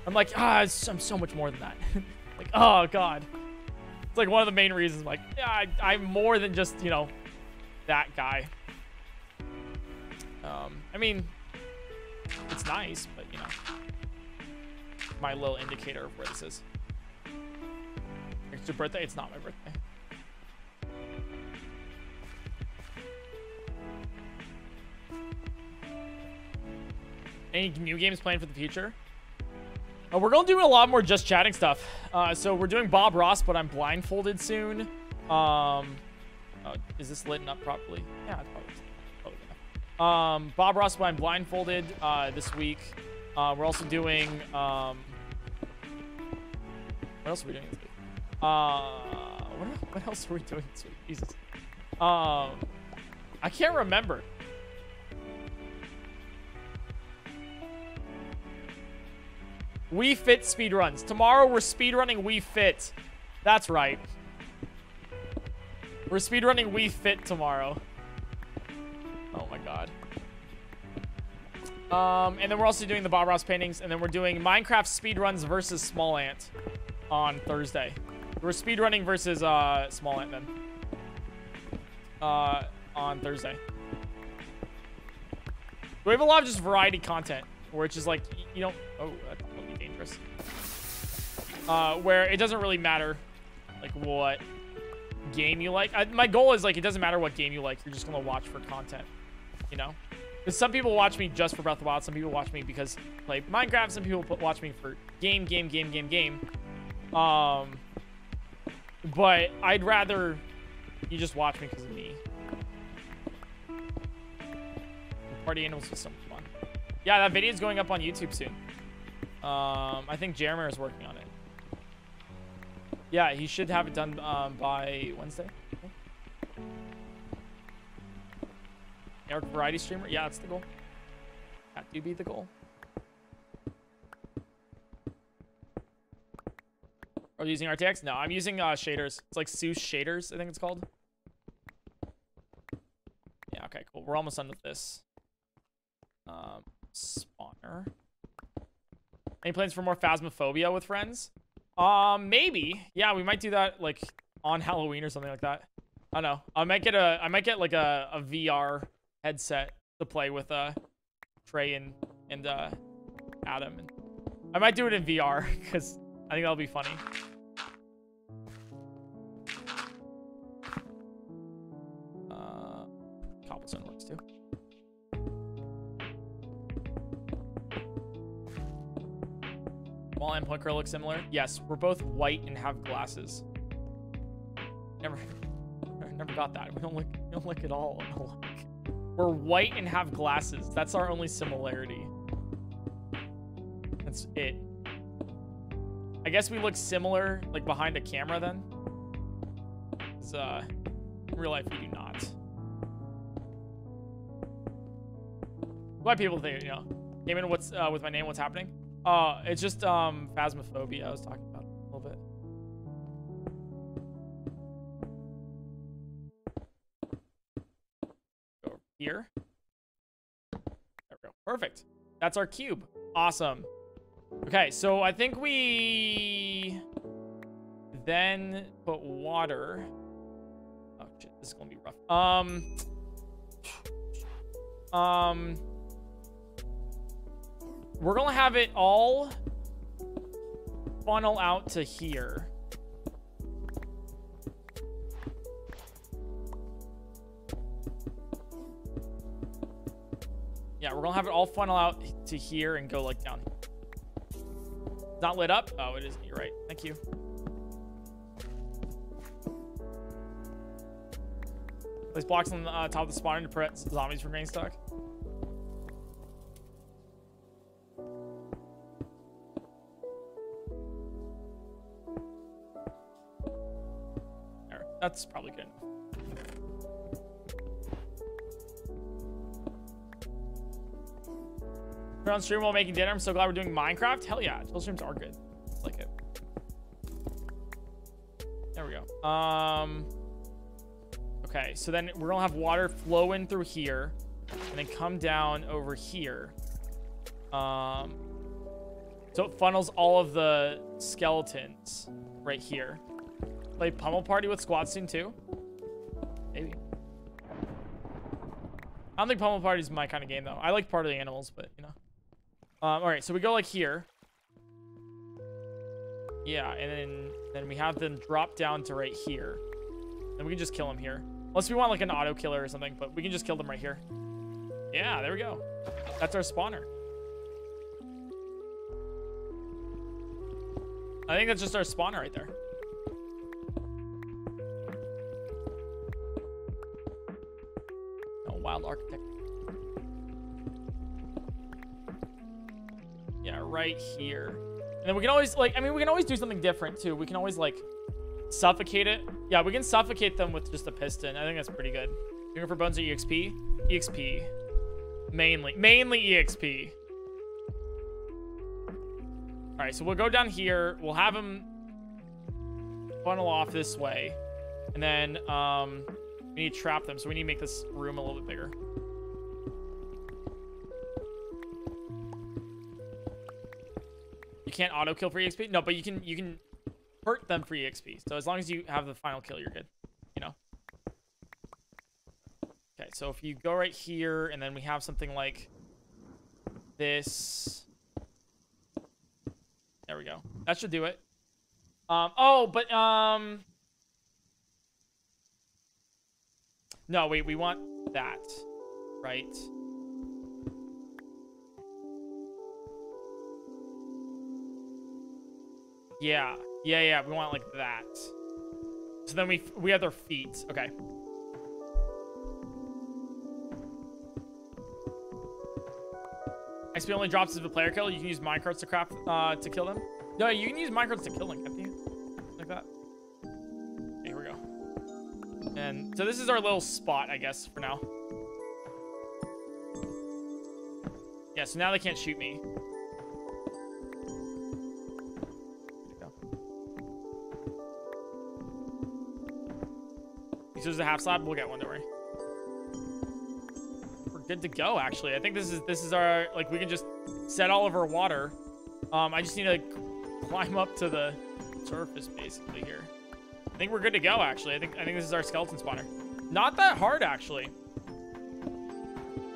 I'm like, ah, I'm so much more than that. like, oh god. It's like one of the main reasons. Like, yeah, I, I'm more than just, you know, that guy. Um, I mean, it's nice, but you know, my little indicator of where this is. It's your birthday? It's not my birthday. Any new games planned for the future? Uh, we're going to do a lot more just chatting stuff. Uh, so we're doing Bob Ross, but I'm blindfolded soon. Um, oh, is this lit up properly? Yeah, Um, Bob Ross, I'm blindfolded uh, this week. Uh, we're also doing... Um, what else are we doing this week? Uh, what, what else are we doing this week? Jesus. Um, I can't remember. Wii Fit speedruns. Tomorrow we're speedrunning Wii Fit. That's right. We're speedrunning Wii Fit tomorrow. Oh my god. Um, and then we're also doing the Bob Ross paintings, and then we're doing Minecraft speedruns versus Small Ant on Thursday. We're speedrunning versus uh, Small Ant then. Uh, on Thursday. We have a lot of just variety content, where it's just like, you don't... Oh, that would be dangerous. Uh, where it doesn't really matter, like, what game you like. I, my goal is, like, it doesn't matter what game you like. You're just going to watch for content, you know? Because some people watch me just for Breath of the Wild. Some people watch me because play Minecraft. Some people watch me for game, game, game, game, game. Um, but I'd rather you just watch me because of me. Party Animals was so much fun. Yeah, that video is going up on YouTube soon. Um, I think Jeremy is working on it. Yeah, he should have it done um, by Wednesday. Eric Variety Streamer? Yeah, that's the goal. That do be the goal. Are you using RTX? No, I'm using uh, shaders. It's like SEUS shaders, I think it's called. Yeah, okay, cool. We're almost done with this. Um, spawner. Any plans for more Phasmophobia with friends? Um, maybe. Yeah, we might do that like on Halloween or something like that. I don't know. I might get a I might get like a, a VR headset to play with uh Trey and and uh Adam and I might do it in VR because I think that'll be funny. Uh, cobblestone works too. Wall and Punker look similar. Yes, we're both white and have glasses. Never, never got that. We don't look, we don't look at all. We're white and have glasses. That's our only similarity. That's it. I guess we look similar, like, behind a camera then. 'Cause, uh, in real life, we do not. Why people think, you know, came in what's, uh, with my name, what's happening? Uh, it's just, um, phasmophobia I was talking about here. There we go. Perfect. That's our cube. Awesome. Okay, so I think we then put water. Oh shit, this is gonna be rough. Um, um, we're gonna have it all funnel out to here. Yeah, we're gonna have it all funnel out to here and go like down. Not lit up? Oh, it isn't. You're right. Thank you. Place blocks on the uh, top of the spawner to prevent zombies from getting stuck. That's probably good. We're on stream while making dinner. I'm so glad we're doing Minecraft. Hell yeah, chill streams are good. I like it. There we go. Um. Okay, so then we're gonna have water flow in through here, and then come down over here. Um. So it funnels all of the skeletons right here. Play Pummel Party with Squad soon too. Maybe. I don't think Pummel Party is my kind of game though. I like Part of the Animals, but you know. Um, all right, so we go like here. Yeah, and then then we have them drop down to right here. And we can just kill them here. Unless we want like an auto killer or something, but we can just kill them right here. Yeah, there we go. That's our spawner. I think that's just our spawner right there. Oh, wild architect. Right here. And then we can always, like, I mean, we can always do something different, too. We can always, like, suffocate it. Yeah, we can suffocate them with just a piston. I think that's pretty good. Looking for bones or EXP? EXP. Mainly. Mainly EXP. All right, so we'll go down here. We'll have them funnel off this way. And then um, we need to trap them, so we need to make this room a little bit bigger. Can't auto kill for EXP? No, but you can you can hurt them for EXP. So as long as you have the final kill, you're good. You know. Okay, so if you go right here, and then we have something like this. There we go. That should do it. Um. Oh, but um. No, wait. We want that, right? Yeah, yeah, yeah. We want like that. So then we we have their feet. Okay. XP only drops if a player kill. You can use minecarts to craft uh, to kill them. No, you can use minecarts to kill them, can't you? Like that. Okay, here we go. And so this is our little spot, I guess, for now. Yeah, so now they can't shoot me. There's a half slab. We'll get one. Don't worry. We're good to go. Actually, I think this is this is our like we can just set all of our water. Um, I just need to climb up to the surface basically here. I think we're good to go. Actually, I think I think this is our skeleton spawner. Not that hard actually.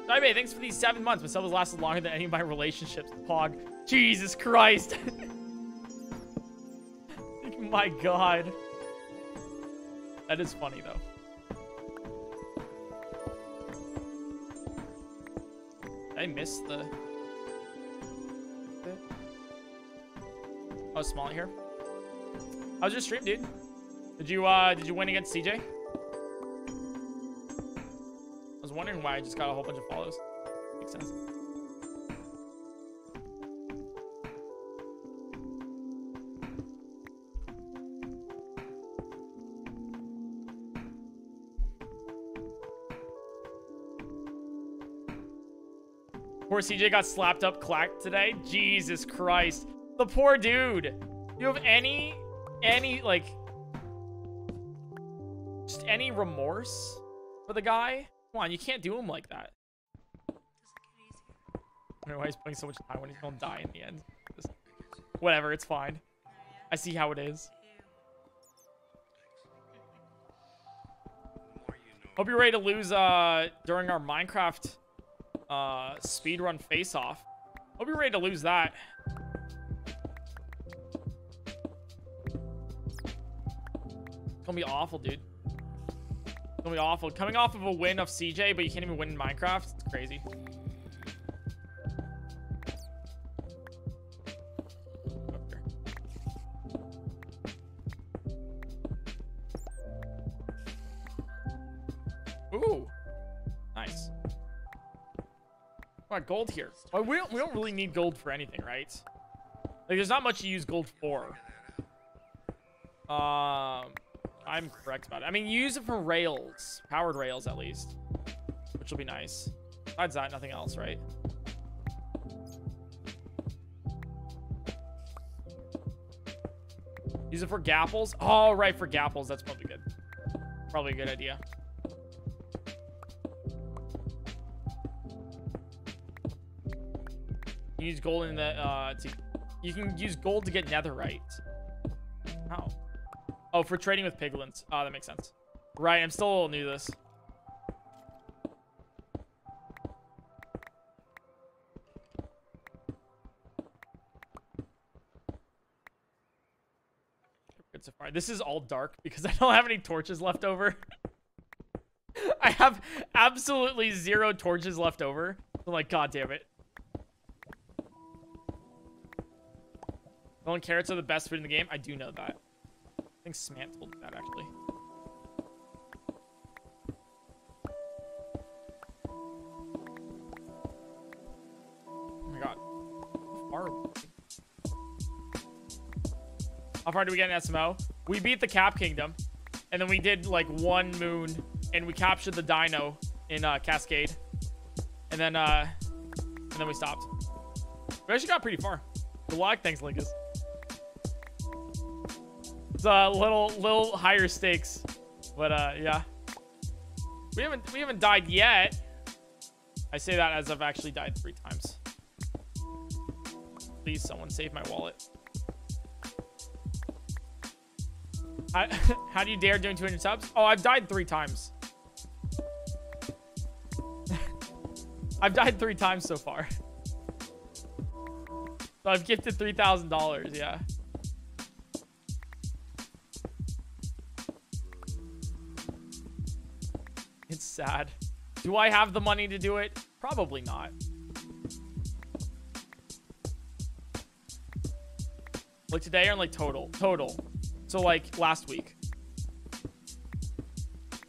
Taibe, thanks for these seven months. Myself has lasted longer than any of my relationships. Pog. Jesus Christ. my God. That is funny though. I missed the... Oh, small here. How's your stream, dude? Did you, uh, did you win against CJ? I was wondering why I just got a whole bunch of follows. Makes sense. Poor CJ got slapped up clacked today. Jesus Christ. The poor dude. You have any, any, like, just any remorse for the guy? Come on, you can't do him like that. I don't know why he's playing so much time when he's gonna die in the end. Just, whatever, it's fine. I see how it is. Hope you're ready to lose uh during our Minecraft uh speedrun face off. Hope you're ready to lose that. It's gonna be awful, dude. It's gonna be awful. Coming off of a win of CJ, but you can't even win in Minecraft. It's crazy. Gold here. Well, we don't, we don't really need gold for anything, right? Like, there's not much to use gold for. Um, I'm correct about it. I mean, you use it for rails. Powered rails, at least. Which will be nice. Besides that, nothing else, right? Use it for gapples? Oh, right, for gapples. That's probably good. Probably a good idea. You use gold in the, uh, to, you can use gold to get netherite. How? Oh, for trading with piglins. Oh, that makes sense. Right, I'm still a little new to this. Good so far. This is all dark because I don't have any torches left over. I have absolutely zero torches left over. I'm like, god damn it. Melon carrots are the best food in the game. I do know that. I think Smant told me that actually. Oh my god. How far? How far do we get in SMO? We beat the Cap Kingdom. And then we did like one moon and we captured the dino in uh, Cascade. And then uh and then we stopped. We actually got pretty far. Good luck, thanks, Linkus. It's a little little higher stakes. But uh yeah. We haven't we haven't died yet. I say that as I've actually died three times. Please someone save my wallet. How, how do you dare doing 200 subs? Oh, I've died three times. I've died three times so far. So I've gifted $3,000, yeah. Sad. Do I have the money to do it? Probably not. Like today or like total? Total. So like last week.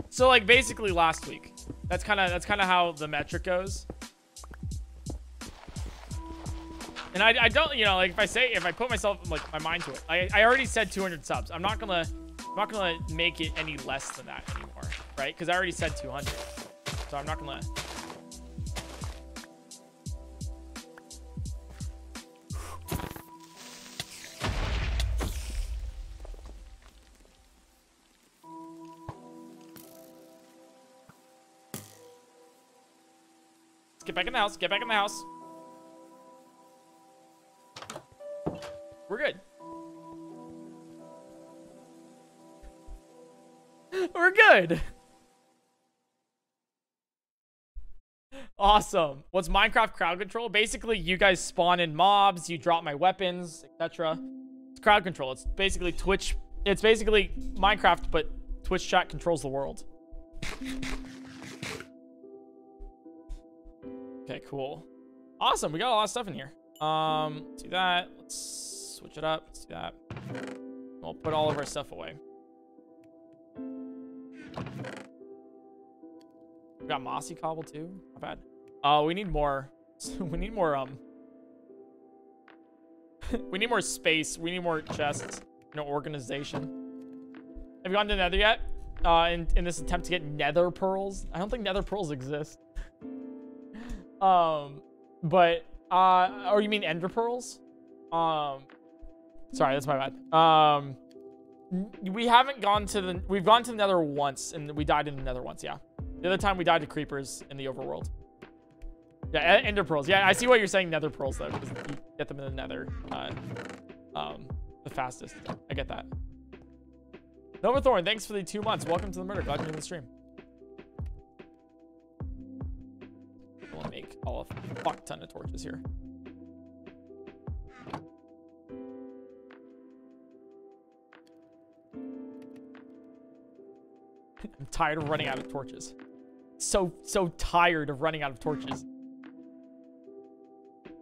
So like basically last week. That's kind of that's kind of how the metric goes. And I, I don't, you know, like if I say, if I put myself, like my mind to it, I, I already said 200 subs. I'm not gonna, I'm not gonna make it any less than that anymore, right? Because I already said 200. So I'm not gonna. Let's get back in the house. Get back in the house. We're good. We're good. Awesome. What's Minecraft crowd control? Basically, you guys spawn in mobs, you drop my weapons, etc. It's crowd control. It's basically Twitch. It's basically Minecraft, but Twitch chat controls the world. Okay, cool. Awesome. We got a lot of stuff in here. Um, let's do that. Let's switch it up. Let's do that. We'll put all of our stuff away. We got mossy cobble too. Not bad. Uh, we need more. we need more. Um. we need more space. We need more chests. No organization. Have you gone to Nether yet? Uh, in in this attempt to get Nether pearls. I don't think Nether pearls exist. um, but uh, or you mean Ender pearls? Um, sorry, that's my bad. Um, we haven't gone to the. We've gone to the Nether once, and we died in the Nether once. Yeah. The other time we died to creepers in the overworld. Yeah, ender pearls. Yeah, I see why you're saying nether pearls though, because you get them in the nether uh, um, the fastest. I get that. Nova Thorn, thanks for the two months. Welcome to the murder. Glad you're in the stream. We'll make all a fuck ton of torches here. I'm tired of running out of torches. So, so tired of running out of torches.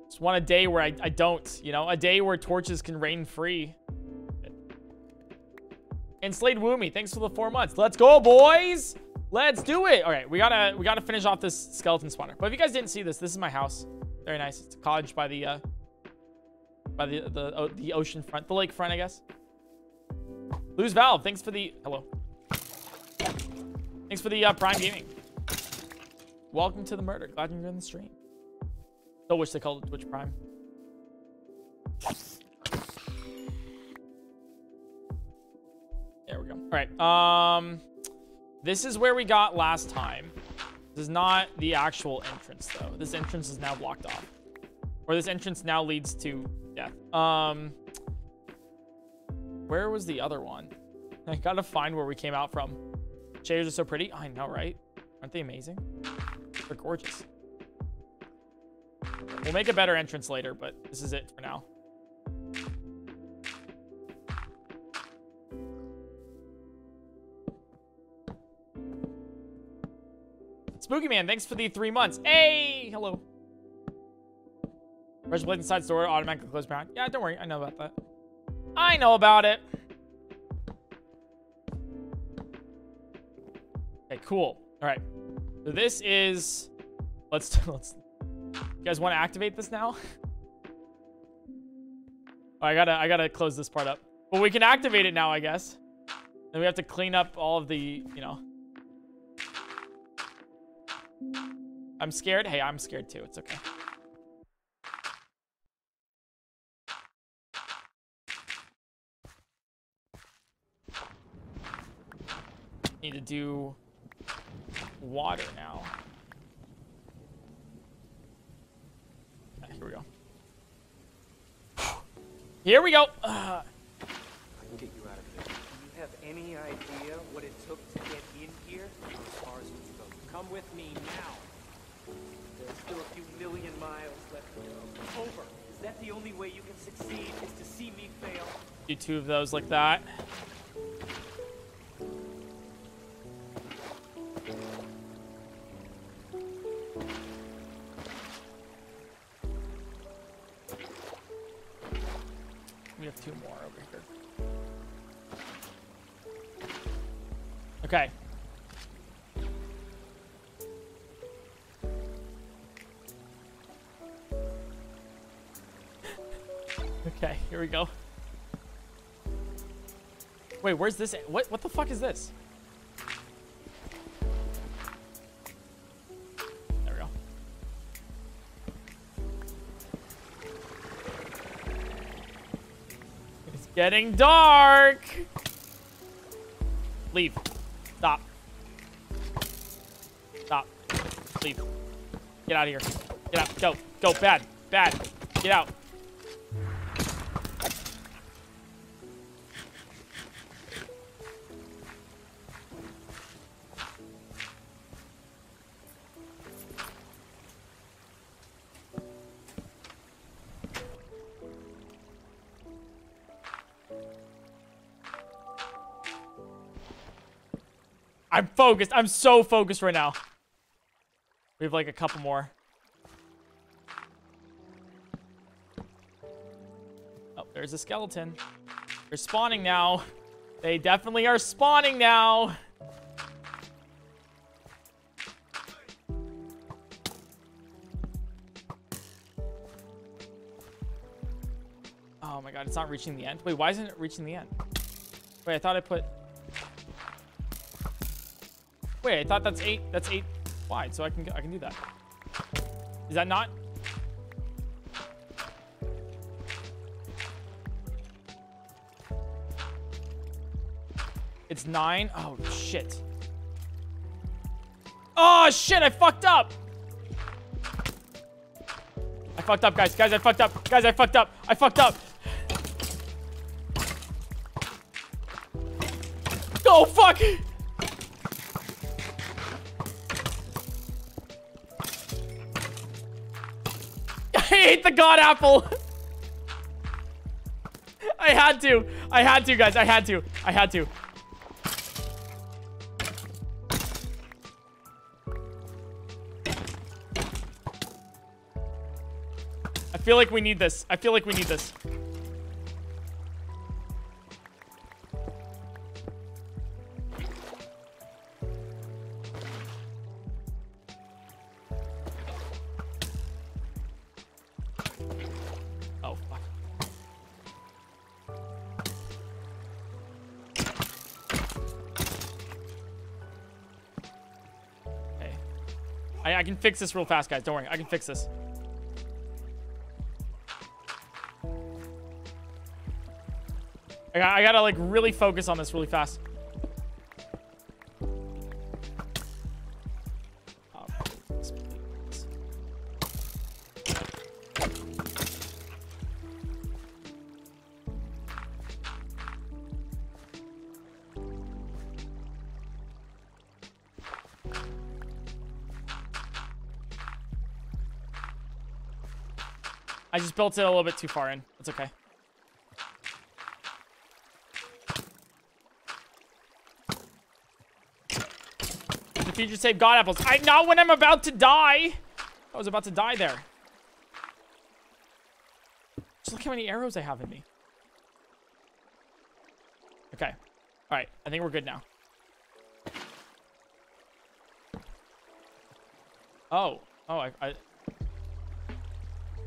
Just want a day where I, I don't, you know? A day where torches can reign free. And Slade Woomy, thanks for the four months. Let's go, boys! Let's do it! All right, we gotta we gotta finish off this skeleton spawner. But if you guys didn't see this, this is my house. Very nice. It's a cottage by the uh by the the the ocean front, the lake front, I guess. Lose Valve, thanks for the hello. Thanks for the uh, Prime Gaming. Welcome to the murder. Glad you're in the stream. Still wish they called it Twitch Prime. There we go. All right. Um, this is where we got last time. This is not the actual entrance though. This entrance is now blocked off, or this entrance now leads to death. Um, where was the other one? I gotta find where we came out from. Shaders are so pretty. I know, right? Aren't they amazing? They're gorgeous. We'll make a better entrance later, but this is it for now. Spooky Man, thanks for the three months. Hey, hello. Pressure plate inside door automatically close behind. Yeah, don't worry. I know about that. I know about it. Okay, cool. All right. So this is let's let's you guys want to activate this now? Oh, I gotta I gotta close this part up. But we can activate it now, I guess. Then we have to clean up all of the, you know. I'm scared. Hey, I'm scared too. It's okay. Need to do water now. Okay, here we go. Here we go. Uh, I can get you out of here. Do you have any idea what it took to get in here? As far as can go. Come with me now. There's still a few million miles left to go. Over. Is that the only way you can succeed? Is to see me fail? do two of those like that. Wait, where's this? What what the fuck is this? There we go. It's getting dark. Leave. Stop. Stop. Leave. Get out of here. Get out. Go. Go. Bad. Bad. Get out. I'm focused. I'm so focused right now. We have like a couple more. Oh, there's a skeleton. They're spawning now. They definitely are spawning now. Oh my god, it's not reaching the end. Wait, why isn't it reaching the end? Wait, I thought I put... Wait, I thought that's eight. That's eight wide, so I can I can do that. Is that not? It's nine. Oh shit. Oh shit! I fucked up. I fucked up, guys. Guys, I fucked up. Guys, I fucked up. I fucked up. Oh fuck! Ate the god apple. I had to. I had to, guys. I had to. I had to. I feel like we need this. I feel like we need this. Fix this real fast, guys. Don't worry. I can fix this. I, got, I gotta, like, really focus on this really fast. Built it a little bit too far in. That's okay. The future save god apples. I not when I'm about to die. I was about to die there. Just look how many arrows I have in me. Okay. All right. I think we're good now. Oh. Oh, I, I...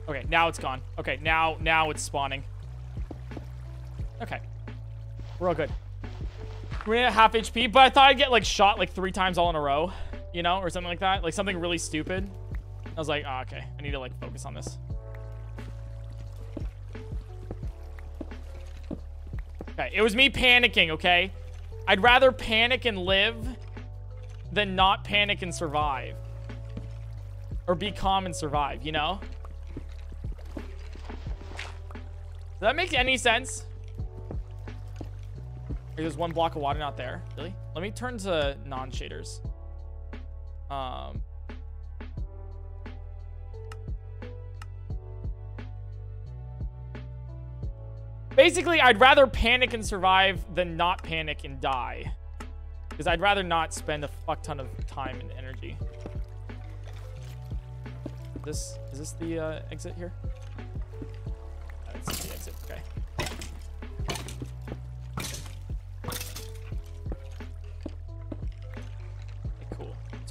Okay, now it's gone. Okay, now now it's spawning. Okay. We're all good. We're at half HP, but I thought I'd get like shot like three times all in a row, you know, or something like that. Like something really stupid. I was like, oh, okay, I need to like focus on this. Okay, it was me panicking, okay? I'd rather panic and live than not panic and survive. Or be calm and survive, you know? Does that make any sense? There's one block of water not there. Really? Let me turn to non-shaders. Um. Basically, I'd rather panic and survive than not panic and die. Because I'd rather not spend a fuck ton of time and energy. This is this the uh, exit here? That's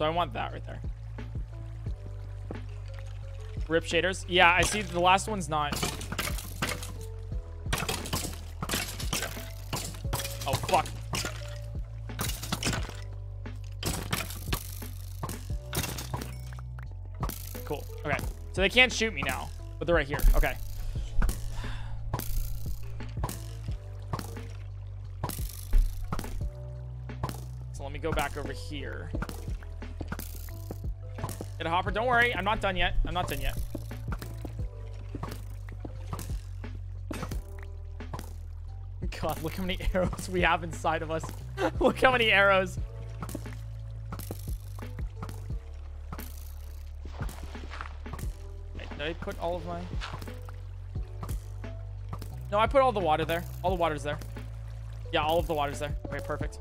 So I want that right there. Rip shaders. Yeah, I see the last one's not. Oh, fuck. Cool. Okay. So they can't shoot me now, but they're right here. Okay. So let me go back over here. Get a hopper. Don't worry. I'm not done yet. I'm not done yet. God, look how many arrows we have inside of us. look how many arrows. Wait, did I put all of my... No, I put all the water there. All the water's there. Yeah, all of the water's there. Okay, perfect.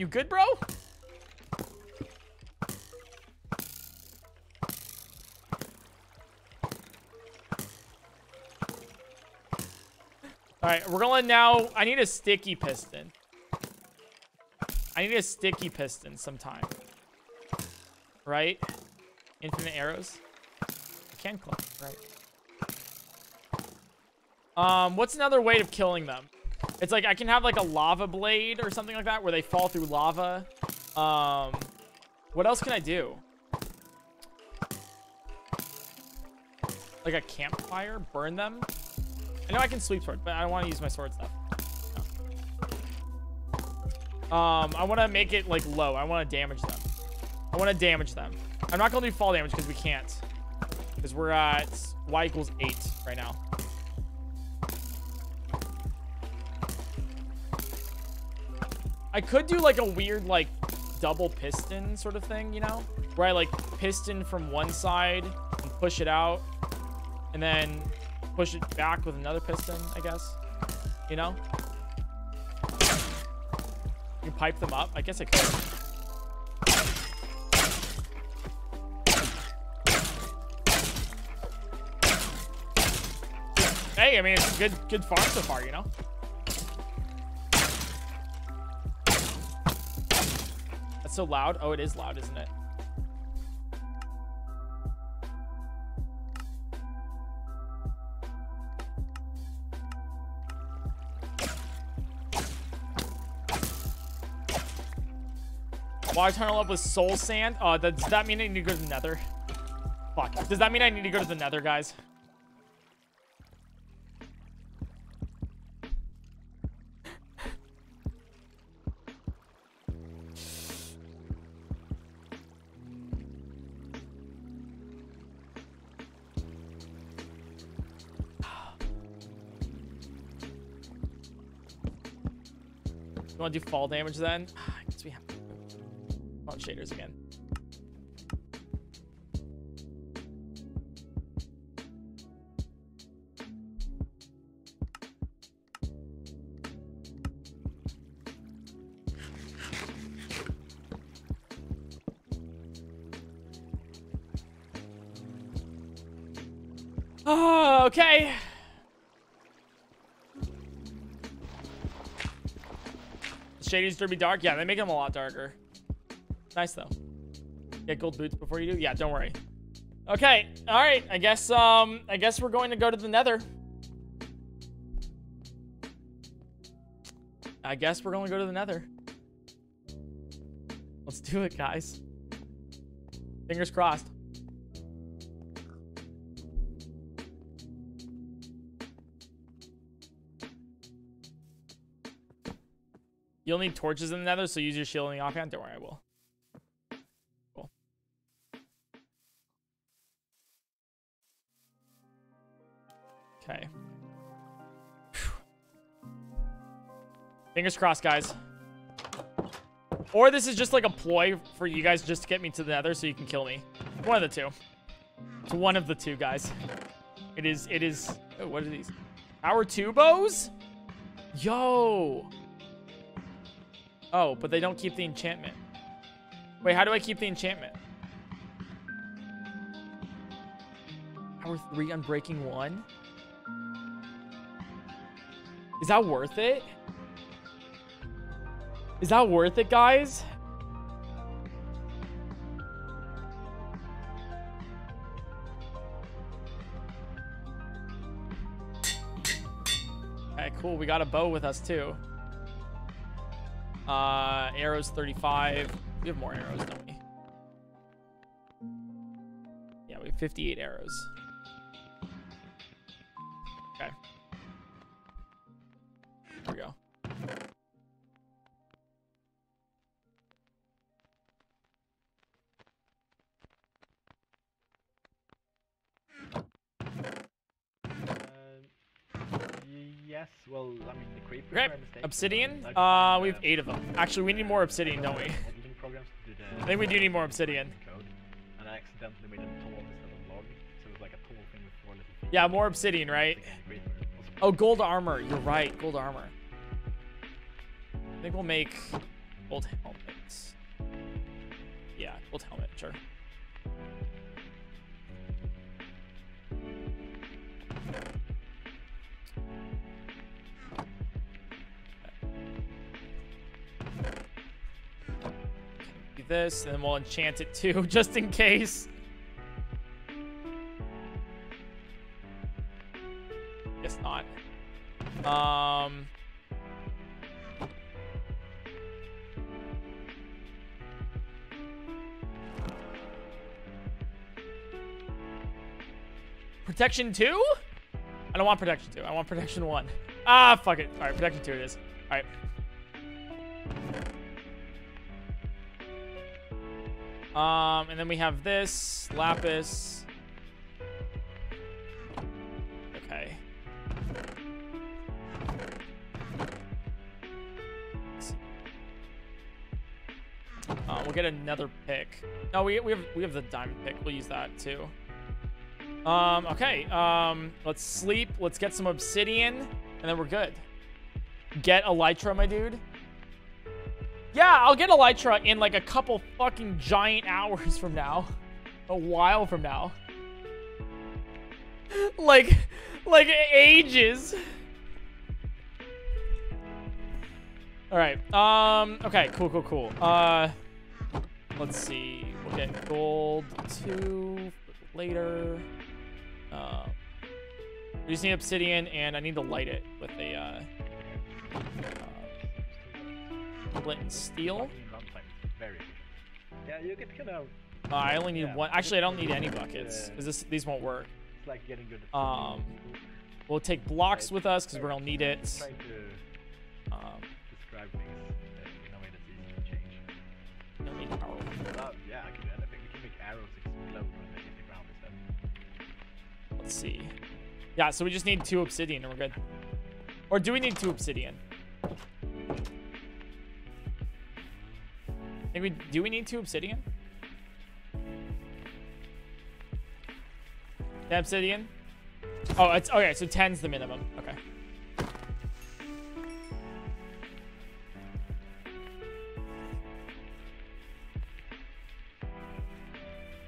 You good, bro? All right, we're going now. I need a sticky piston. I need a sticky piston sometime. Right? Infinite arrows. I can collect, right? Um, what's another way of killing them? It's like I can have like a lava blade or something like that where they fall through lava. Um, what else can I do? Like a campfire? Burn them? I know I can sweep sword, but I don't want to use my sword stuff. No. Um, I want to make it like low. I want to damage them. I want to damage them. I'm not going to do fall damage because we can't. Because we're at y equals 8 right now. I could do like a weird like double piston sort of thing, you know? Where I like piston from one side and push it out and then push it back with another piston, I guess. You know? You pipe them up? I guess I could. Hey, I mean, it's good, good farm so far, you know? That's so loud. Oh, it is loud, isn't it? Water tunnel up with soul sand. Oh, does that mean I need to go to the nether? Fuck. Does that mean I need to go to the nether, guys? Do fall damage then? I guess we have to. On shaders again. To be dark? Yeah, they make them a lot darker. Nice, though. Get gold boots before you do? Yeah, don't worry. Okay, alright. I guess, um, I guess we're going to go to the nether. I guess we're going to go to the nether. Let's do it, guys. Fingers crossed. You'll need torches in the nether, so use your shield in the offhand. Don't worry, I will. Cool. Okay. Fingers crossed, guys. Or this is just like a ploy for you guys just to get me to the nether so you can kill me. One of the two. It's one of the two, guys. It is, it is, oh, what are these? Our two bows? Yo. Oh, but they don't keep the enchantment. Wait, how do I keep the enchantment? Power 3 Unbreaking 1? Is that worth it? Is that worth it, guys? Okay, cool. We got a bow with us, too. Uh, arrows 35. We have more arrows, don't we? Yeah, we have 58 arrows. Yes, well, I mean, the creeper Okay, obsidian. Uh, we have eight of them. Actually, we need more obsidian, don't we? I think we do need more obsidian. And I accidentally made a tall instead of log, so it's like a tall thing with four little feet. Yeah, more obsidian, right? Oh, gold armor. You're right, gold armor. I think we'll make gold helmets. Yeah, gold helmet, sure. This, and then we'll enchant it too, just in case. Guess not. Um. Protection 2? I don't want protection 2. I want protection 1. Ah, fuck it. All right, protection 2 it is. All right. Um, and then we have this, Lapis. Okay. Uh, we'll get another pick. No, we, we have we have the diamond pick. We'll use that too. Um, okay. Um, let's sleep. Let's get some obsidian, and then we're good. Get elytra, my dude. Yeah, I'll get elytra in like a couple fucking giant hours from now. A while from now. like, like ages. All right. Um. Okay. Cool. Cool. Cool. Uh. Let's see. We'll get gold two later. Uh, we need obsidian, and I need to light it with a uh, uh, flint and steel. Plugging in runtime is very efficient. Yeah, you get kind of. Uh, I only need Yeah. one. Actually, I don't need any buckets because this these won't work. It's like getting good. Um, We'll take blocks with us because we're gonna need it. Um, describe things uh, in a way that's easy to change. don't need power. Uh, yeah, I can do anything. We can make arrows explode when they hit the ground instead. Let's see. Yeah, so we just need two obsidian and we're good. Or do we need two obsidian? Think we do we need two obsidian? The obsidian? Oh, it's oh, okay. So 10's the minimum. Okay.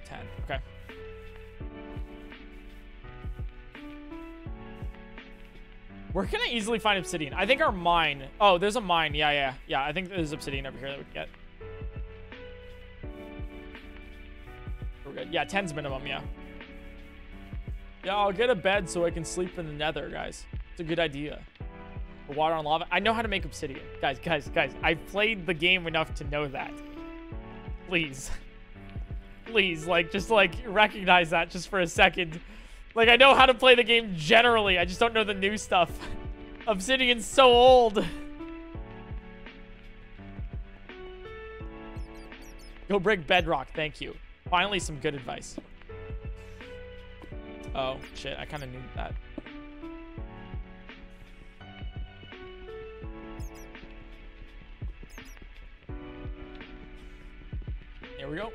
Ten. Okay. We're gonna easily find obsidian. I think our mine. Oh, there's a mine. Yeah, yeah, yeah. I think there's obsidian over here that we can get. We're good. Yeah, 10's minimum. Yeah. Yeah, I'll get a bed so I can sleep in the nether, guys. It's a good idea. Water on lava. I know how to make obsidian. Guys, guys, guys. I've played the game enough to know that. Please. Please, like, just, like, recognize that just for a second. Like, I know how to play the game generally. I just don't know the new stuff. Obsidian's so old. Go break bedrock. Thank you. Finally, some good advice. Oh, shit. I kind of knew that. Here we go.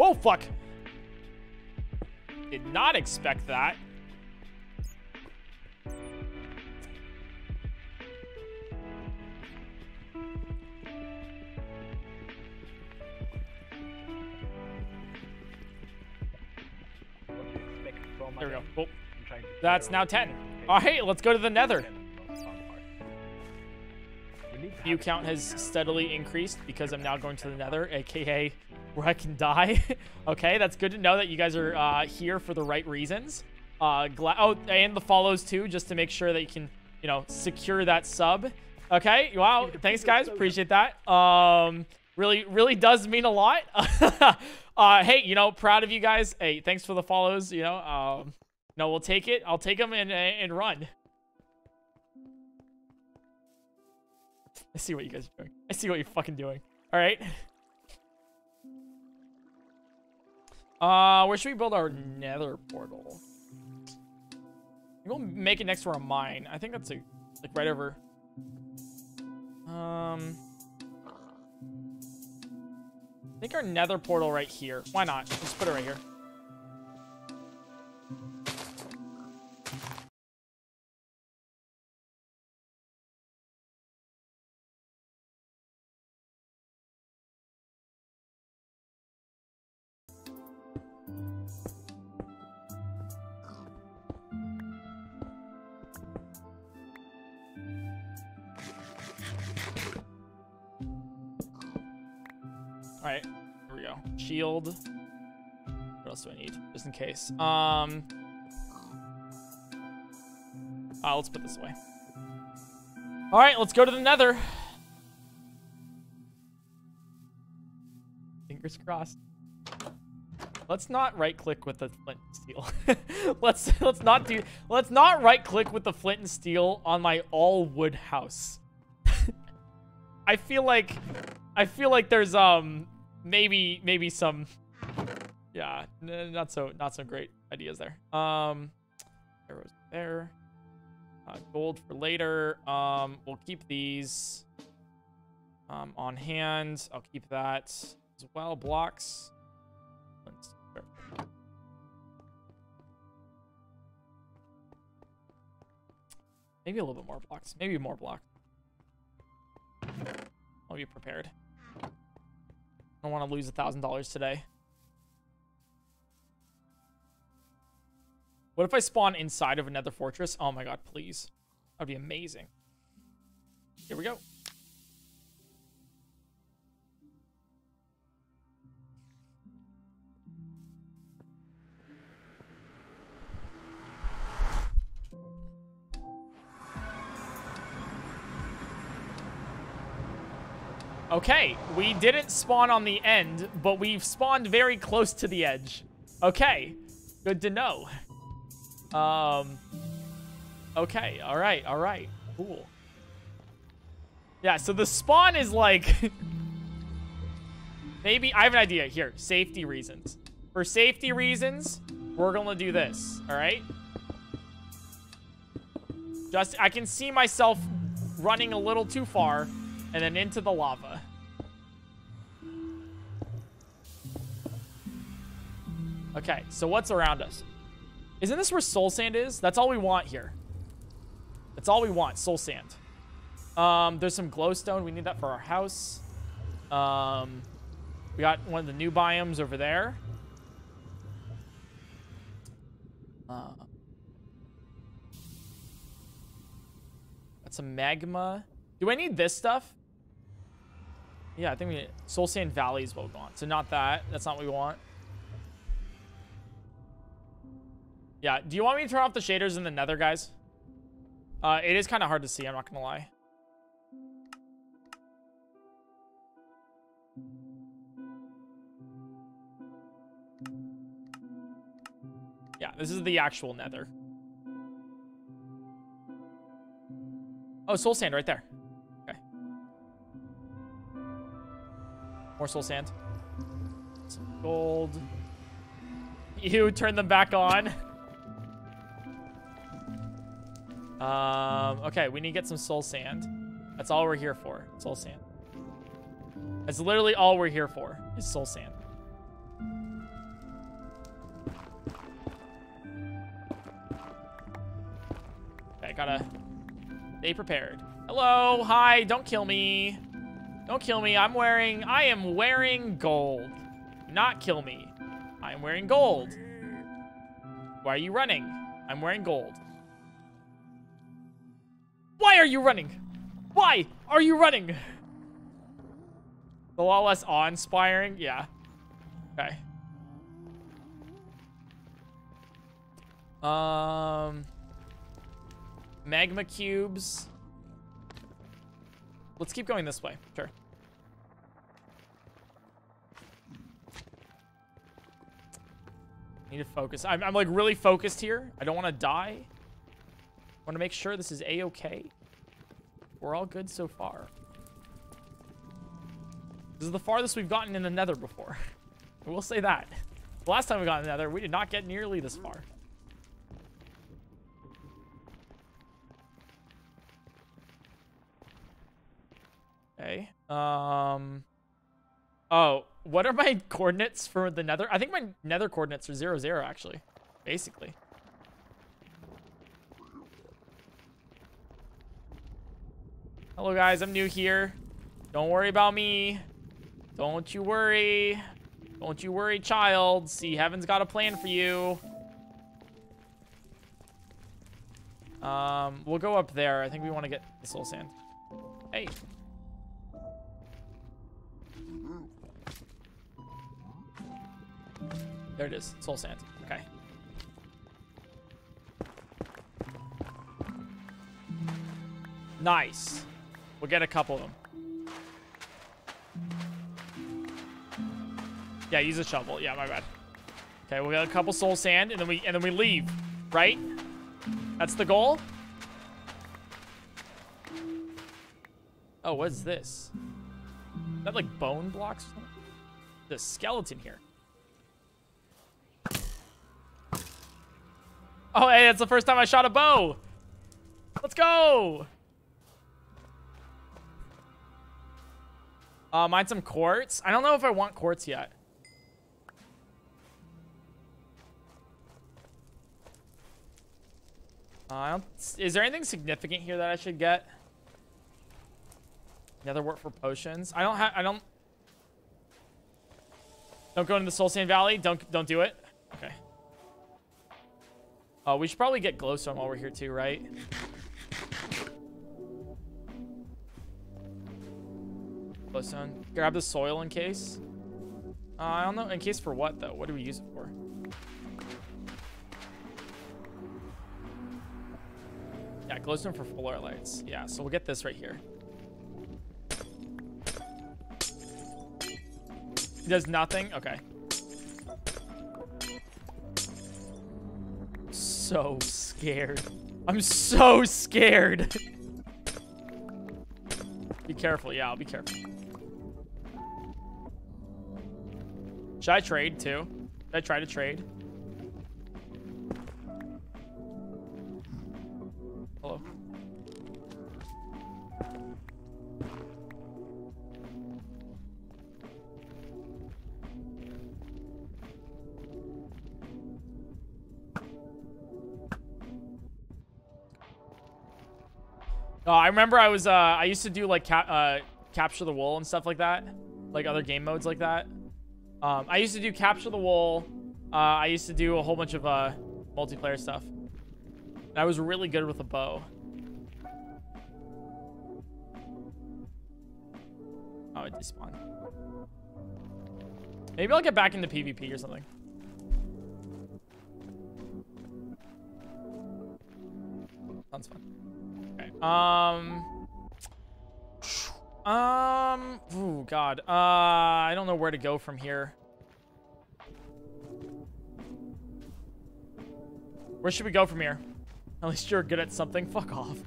Oh, fuck. Did not expect that. My There we go. game? Well, I'm trying to that's now 10. okay, Oh, hey, let's go to the nether. 10 is the most fun part. You View count has steadily increased because I'm now going to the nether, aka where I can die. okay, that's good to know that you guys are uh, here for the right reasons. Uh, gla- oh, and the follows too, just to make sure that you can, you know, secure that sub. Okay, wow, thanks guys, appreciate that. Um, really, really does mean a lot. uh, hey, you know, proud of you guys. Hey, thanks for the follows. You know, um, no, we'll take it. I'll take them and and run. I see what you guys are doing. I see what you're fucking doing. All right. Uh, where should we build our nether portal? We'll make it next to our mine. I think that's a, like right over. Um, I think our nether portal right here. Why not? Let's put it right here. Right, here we go. Shield. What else do I need? Just in case. Um. Uh, let's put this away. All right, let's go to the Nether. Fingers crossed. Let's not right click with the flint and steel. let's let's not do let's not right click with the flint and steel on my all wood house. I feel like I feel like there's um maybe maybe some yeah, not so not so great ideas there. Um arrows there. Uh, gold for later. Um we'll keep these um on hand. I'll keep that as well. Blocks. Maybe a little bit more blocks. Maybe more blocks. I'll be prepared. Don't want to lose a thousand dollars today. What if I spawn inside of another fortress? Oh my god, please. That'd be amazing. Here we go. Okay, we didn't spawn on the end, but we've spawned very close to the edge. Okay, good to know. Um, okay, all right, all right, cool. Yeah, so the spawn is like... maybe, I have an idea. Here, safety reasons. For safety reasons, we're gonna do this, all right? Just, I can see myself running a little too far and then into the lava. Okay, so what's around us? Isn't this where soul sand is? That's all we want here. That's all we want, soul sand. Um, there's some glowstone. We need that for our house. Um, we got one of the new biomes over there. Uh, got some magma. Do I need this stuff? Yeah, I think we Soul Sand Valley is what we want. So not that. That's not what we want. Yeah, do you want me to turn off the shaders in the nether, guys? Uh, it is kind of hard to see, I'm not going to lie. Yeah, this is the actual nether. Oh, soul sand right there. More soul sand. Some gold. You turn them back on. Um, okay, we need to get some soul sand. That's all we're here for. Soul sand. That's literally all we're here for, is soul sand. Okay, gotta stay prepared. Hello, hi, don't kill me. Don't kill me. I'm wearing, I am wearing gold. Not kill me. I am wearing gold. Why are you running? I'm wearing gold. Why are you running? Why are you running? A lot less awe-inspiring? Yeah. Okay. Um... Magma cubes. Let's keep going this way. Sure. Need to focus. I'm, I'm like really focused here. I don't want to die. want to make sure this is a-okay. We're all good so far. This is the farthest we've gotten in the nether before. I will say that. The last time we got in the nether, we did not get nearly this far. Okay. Um. Oh, what are my coordinates for the nether? I think my nether coordinates are zero zero actually, basically. Hello guys, I'm new here. Don't worry about me. Don't you worry. Don't you worry, child. See, heaven's got a plan for you. Um, we'll go up there. I think we want to get the soul sand. Hey. There it is. Soul sand. Okay. Nice. We'll get a couple of them. Yeah, use a shovel. Yeah, my bad. Okay, we'll get a couple soul sand, and then we and then we leave, right? That's the goal. Oh, what is this? Is that like bone blocks? The skeleton here. Oh, hey, it's the first time I shot a bow. Let's go. Uh, mine some quartz. I don't know if I want quartz yet. Uh, is there anything significant here that I should get? Another work for potions. I don't have. I don't. Don't go into the Soul Sand Valley. Don't don't do it. Okay. Oh, we should probably get glowstone while we're here too, right? Glowstone. Grab the soil in case. Uh, I don't know. In case for what though? What do we use it for? Yeah, glowstone for full lights. Yeah, so we'll get this right here. He does nothing? Okay. So scared. I'm so scared. be careful. Yeah, I'll be careful. Should I trade too? Should I try to trade? Oh, I remember I was uh I used to do like cap uh capture the wool and stuff like that, like other game modes like that. Um, I used to do capture the wool. Uh, I used to do a whole bunch of uh multiplayer stuff. And I was really good with a bow. Oh, it despawned. Maybe I'll get back into PvP or something. Sounds fun. Um. Um. Oh God. Uh. I don't know where to go from here. Where should we go from here? At least you're good at something. Fuck off.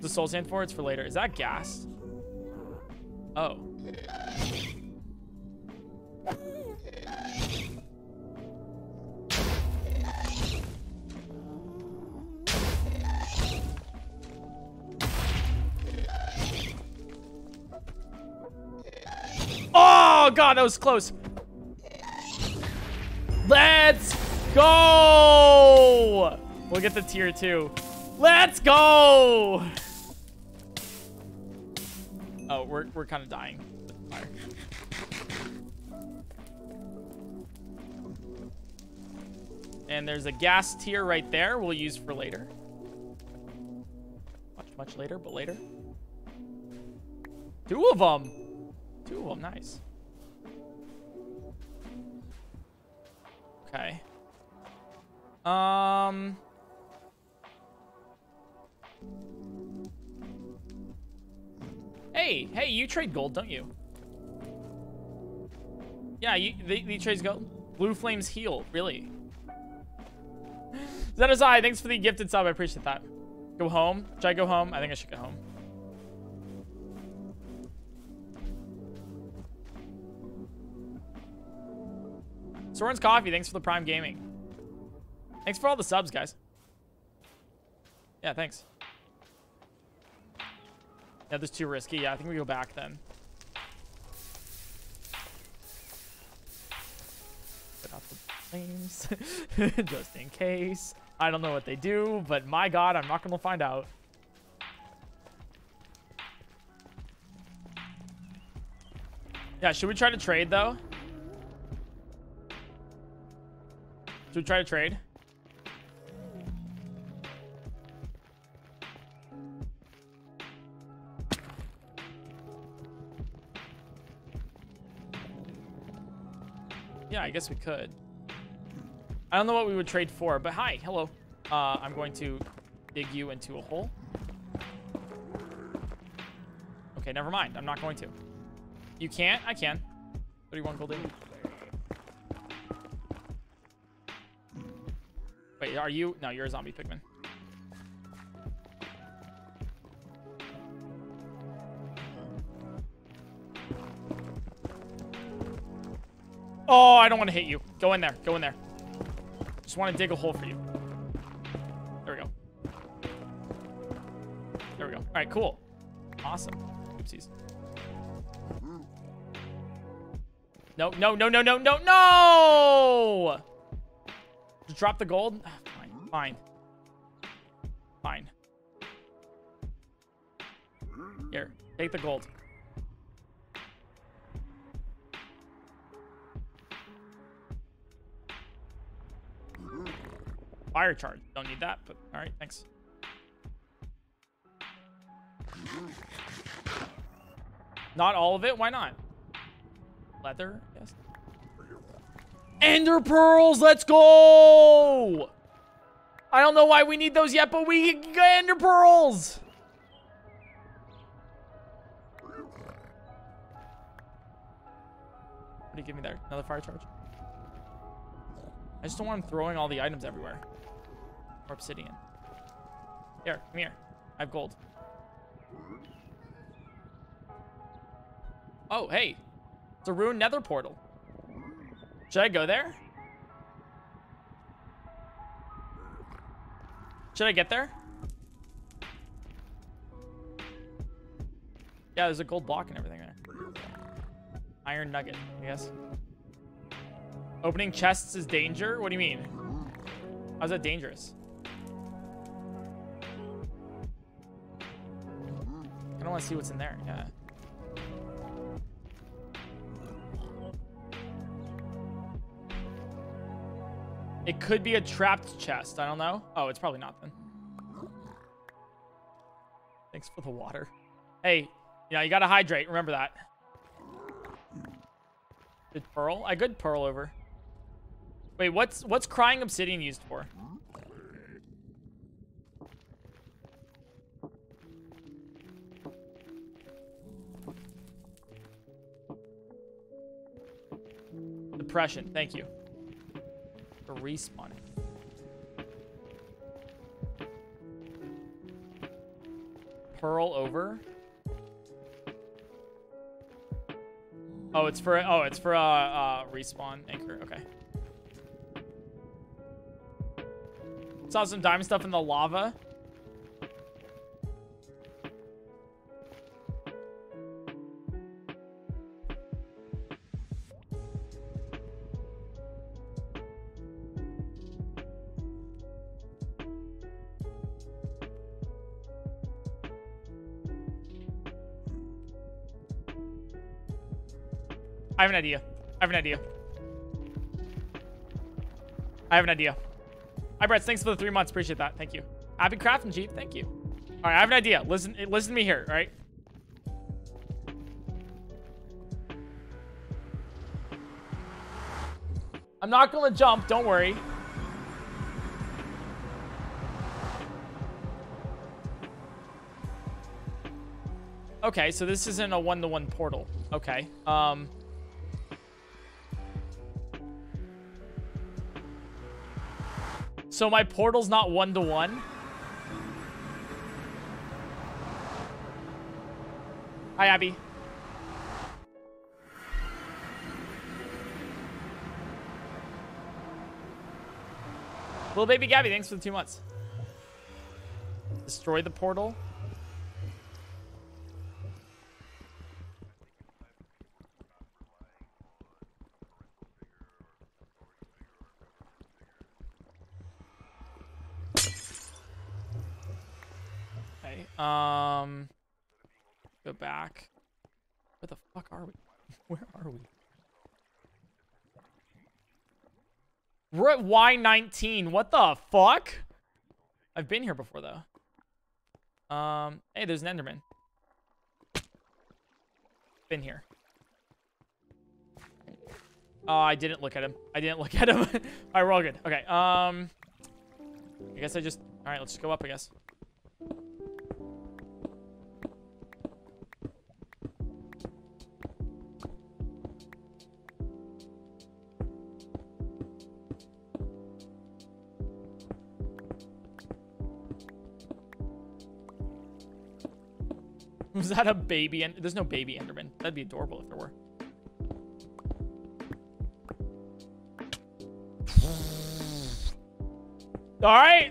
The soul sand for it's for later. Is that gas? Oh. Oh god, that was close. Let's go! We'll get the tier two. Let's go! Oh, we're, we're kind of dying. And there's a ghast tear right there we'll use for later. Much, much later, but later. Two of them. Two of them, nice. Okay. Um... Hey, hey, you trade gold, don't you? Yeah, you, the, the trades gold. Blue Flames heal, really. Zenozai, thanks for the gifted sub. I appreciate that. Go home. Should I go home? I think I should go home. Soren's Coffee, thanks for the Prime Gaming. Thanks for all the subs, guys. Yeah, thanks. Yeah, this is too risky. Yeah, I think we go back then. Put out the flames, just in case. I don't know what they do, but my god, I'm not going to find out. Yeah, should we try to trade, though? Should we try to trade? yeah, I guess we could. I don't know what we would trade for, but hi, hello. Uh, I'm going to dig you into a hole. Okay, never mind. I'm not going to. You can't? I can. 31 gold Wait, are you? No, you're a zombie pigman. Oh, I don't want to hit you. Go in there. Go in there. Just want to dig a hole for you. There we go. There we go. All right, cool. Awesome. Oopsies. No, no, no, no, no, no, no! Drop the gold? Ah, Fine, fine. Fine. Here, take the gold. Fire charge. Don't need that, but all right, thanks. Not all of it? Why not? Leather, yes. Ender pearls, let's go! I don't know why we need those yet, but we can get ender pearls! What do you give me there? Another fire charge? I just don't want him throwing all the items everywhere. Or obsidian. Here, come here. I have gold. Oh, hey. It's a ruined nether portal. Should I go there? Should I get there? Yeah, there's a gold block and everything there. Iron nugget, I guess. Opening chests is danger? What do you mean? How's that dangerous? I don't want to see what's in there. Yeah. It could be a trapped chest. I don't know. Oh, it's probably not then. Thanks for the water. Hey, yeah, you gotta hydrate. Remember that. Did pearl? I good pearl over. Wait, what's what's crying obsidian used for? Depression. Thank you. For respawning. Pearl over. Oh, it's for oh, it's for uh, uh respawn anchor. Okay. Saw some diamond stuff in the lava. I have an idea. I have an idea. I have an idea. Hi, Brett. Thanks for the three months. Appreciate that. Thank you. Happy crafting, Chief. Thank you. All right, I have an idea. Listen, listen to me here. All right. I'm not gonna jump. Don't worry. Okay, so this isn't a one-to-one -one portal. Okay. Um. So my portal's not one-to-one? -one? Hi, Abby. Little baby Gabby, thanks for the two months. Destroy the portal. Okay. Um. Go back. Where the fuck are we? Where are we? We're at Y19. What the fuck? I've been here before, though. Um, hey, there's an Enderman. Been here. Oh, I didn't look at him. I didn't look at him. all right, we're all good. Okay. Um, I guess I just. All right, let's just go up. I guess. Was that a baby? And there's no baby Enderman. That'd be adorable if there were. All right.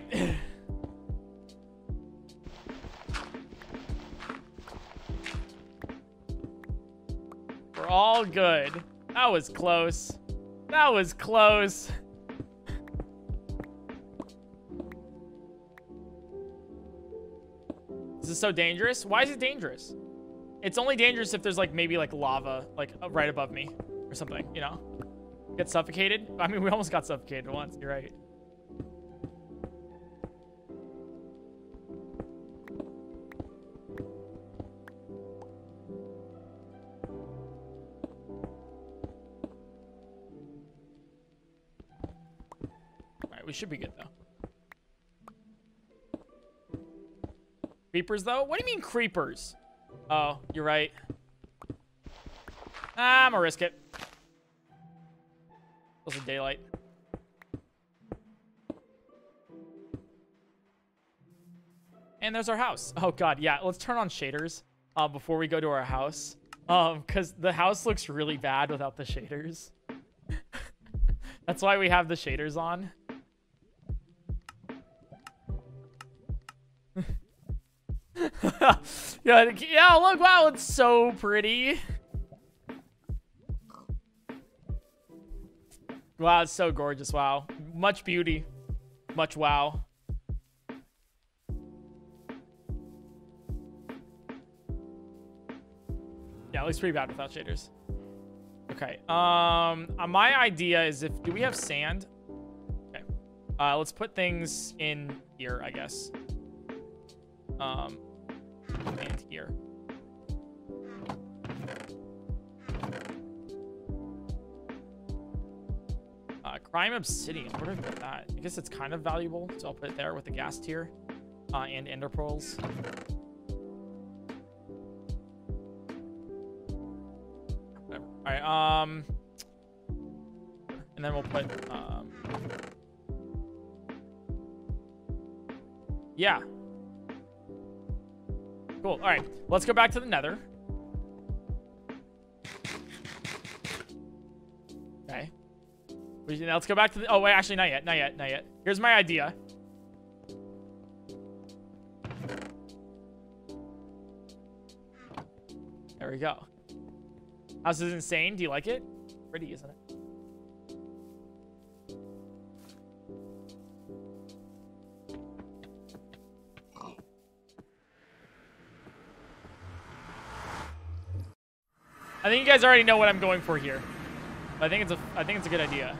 We're all good. That was close. That was close. So dangerous. Why is it dangerous? It's only dangerous if there's like maybe like lava like uh, right above me or something, you know? Get suffocated? I mean, we almost got suffocated once. You're right. All right, we should be good though. Creepers, though? What do you mean creepers? Oh, you're right. Ah, I'm gonna risk it. Also daylight. And there's our house. Oh god, yeah. Let's turn on shaders uh, before we go to our house. Um, because the house looks really bad without the shaders. That's why we have the shaders on. Yeah, look, wow, it's so pretty. Wow, it's so gorgeous, wow. Much beauty, much wow. Yeah, it looks pretty bad without shaders. Okay, um, uh, my idea is if, do we have sand? Okay, uh, let's put things in here, I guess. Um, and here. Uh, crying obsidian. Did I put that? I guess it's kind of valuable, so I'll put it there with the ghast tear uh, and ender pearls. Whatever. All right. Um, and then we'll put. Um, yeah. Cool. All right. Let's go back to the nether. Okay. Now let's go back to the... Oh, wait. Actually, not yet. Not yet. Not yet. Here's my idea. There we go. House is insane. Do you like it? Pretty, isn't it? I think you guys already know what I'm going for here. I think it's a I think it's a good idea.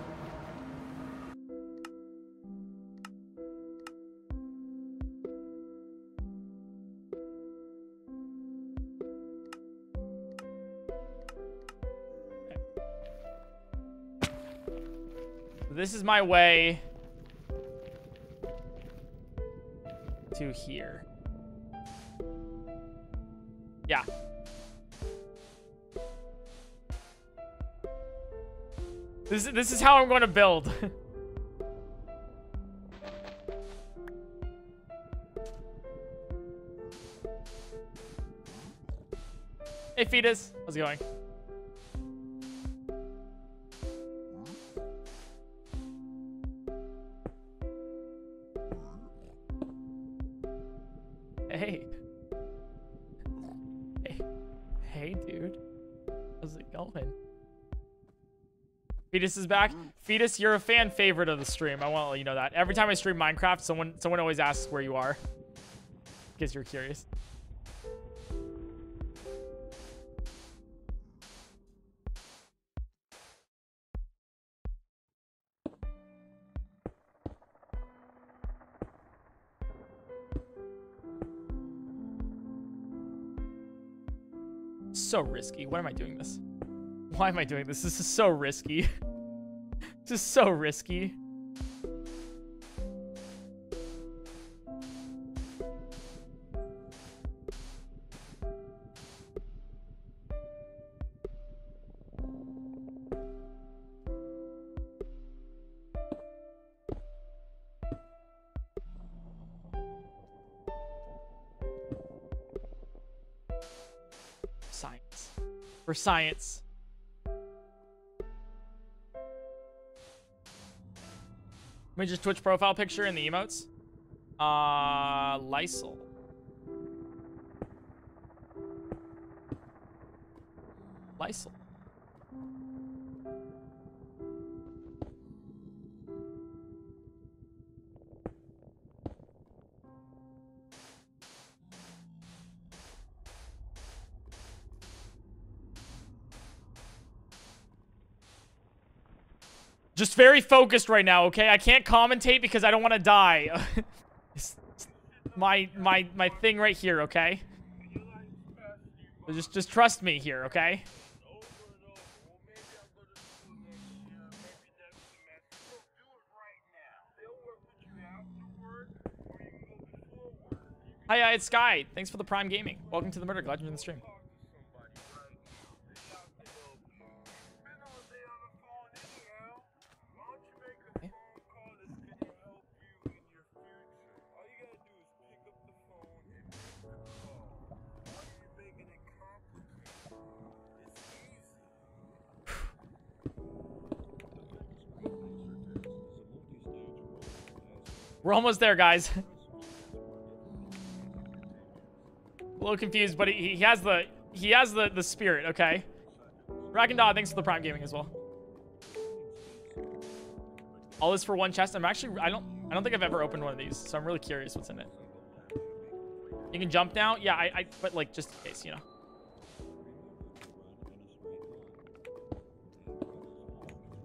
this is my way to here. Yeah. This, this is how I'm going to build. hey, Fetus. How's it going? Fetus is back. Fetus, you're a fan favorite of the stream. I want to let you know that. Every time I stream Minecraft, someone someone always asks where you are. In case you're curious. So risky. Why am I doing this? Why am I doing this? This is so risky. this is so risky. Science. For science. Let me just Twitch profile picture in the emotes. Uh, Lycel. Lycel. Just very focused right now, okay? I can't commentate because I don't want to die. My my my thing right here, okay? Just just trust me here, okay? Hi, it's Sky. Thanks for the Prime Gaming. Welcome to the Murder. Glad you're in the stream. We're almost there, guys. A little confused, but he, he has the he has the the spirit. Okay. Rack and thanks for the Prime Gaming as well. All this for one chest. I'm actually I don't I don't think I've ever opened one of these, so I'm really curious what's in it. You can jump now. Yeah, I, I but like just in case, you know.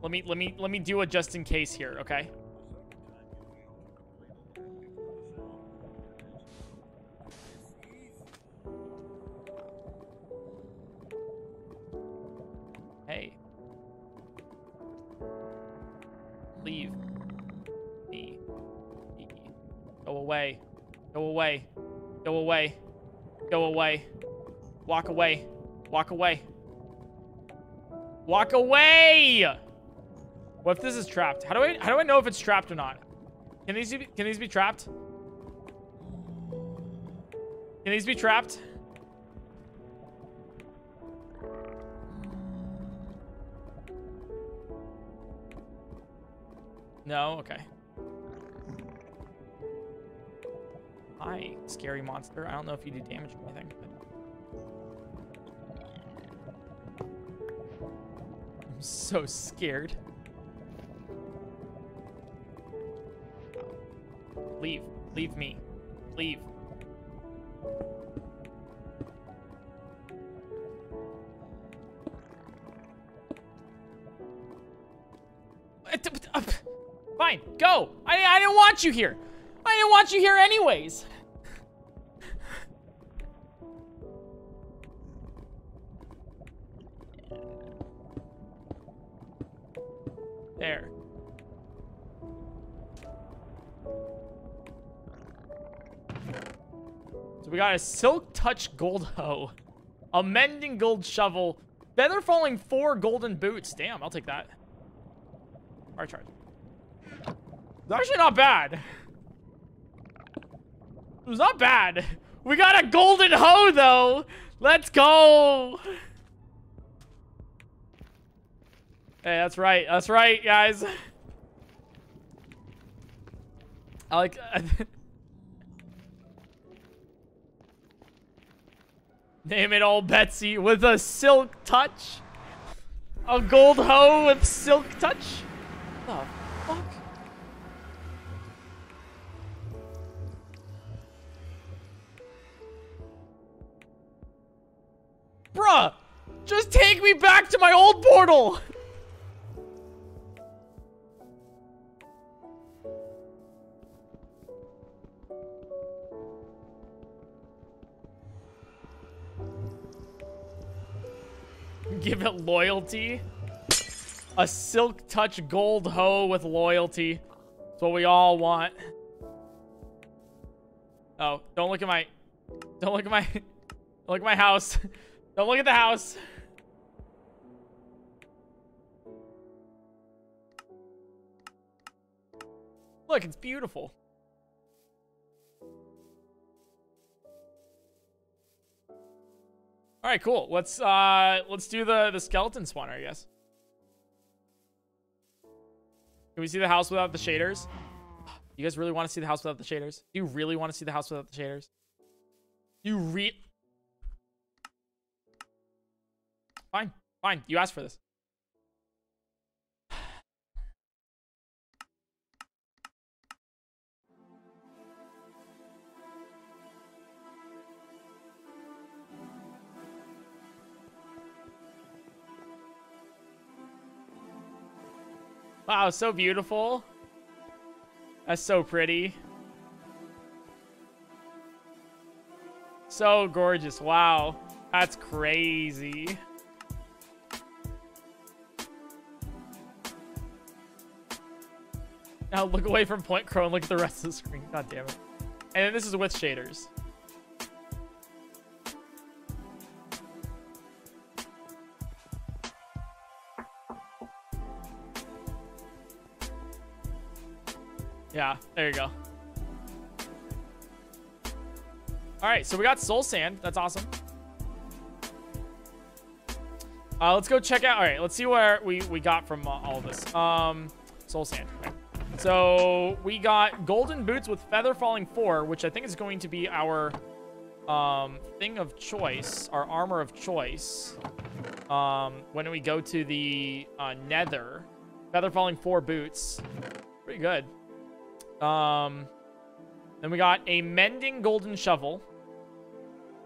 Let me let me let me do a just in case here, okay? Away. Go away. Go away. Walk away. Walk away. Walk away! What if this is trapped? How do I how do I know if it's trapped or not? Can these be, can these be trapped? Can these be trapped? No? Okay. Hi, scary monster. I don't know if you do damage or anything. I'm so scared. Leave. Leave me. Leave. Fine, go. I, I didn't want you here. I didn't want you here anyways. We got a Silk Touch Gold Hoe, a Mending Gold Shovel, Feather Falling 4 Golden Boots. Damn, I'll take that. Fire charge. Actually not bad. It was not bad. We got a golden hoe, though. Let's go. Hey, that's right. That's right, guys. I like... Name it all Betsy with a silk touch. A gold hoe with silk touch. The fuck? Bruh! Just take me back to my old portal! Give it loyalty. A silk touch gold hoe with loyalty. That's what we all want. Oh, don't look at my... Don't look at my... Look at my house. Don't look at the house. Look, it's beautiful. All right, cool. Let's uh let's do the the skeleton spawner, I guess. Can we see the house without the shaders? You guys really want to see the house without the shaders? Do you really want to see the house without the shaders? You re Fine, fine. You asked for this. Wow, so beautiful. That's so pretty. So gorgeous. Wow. That's crazy. Now look away from PointCrow and look at the rest of the screen. God damn it. And then this is with shaders. Yeah, there you go. All right, so we got soul sand. That's awesome. Uh, let's go check out. All right, let's see where we we got from uh, all this. Um, soul sand. So we got golden boots with feather falling four, which I think is going to be our um thing of choice, our armor of choice. Um, when we go to the uh, Nether, feather falling four boots, pretty good. Um, then we got a mending golden shovel.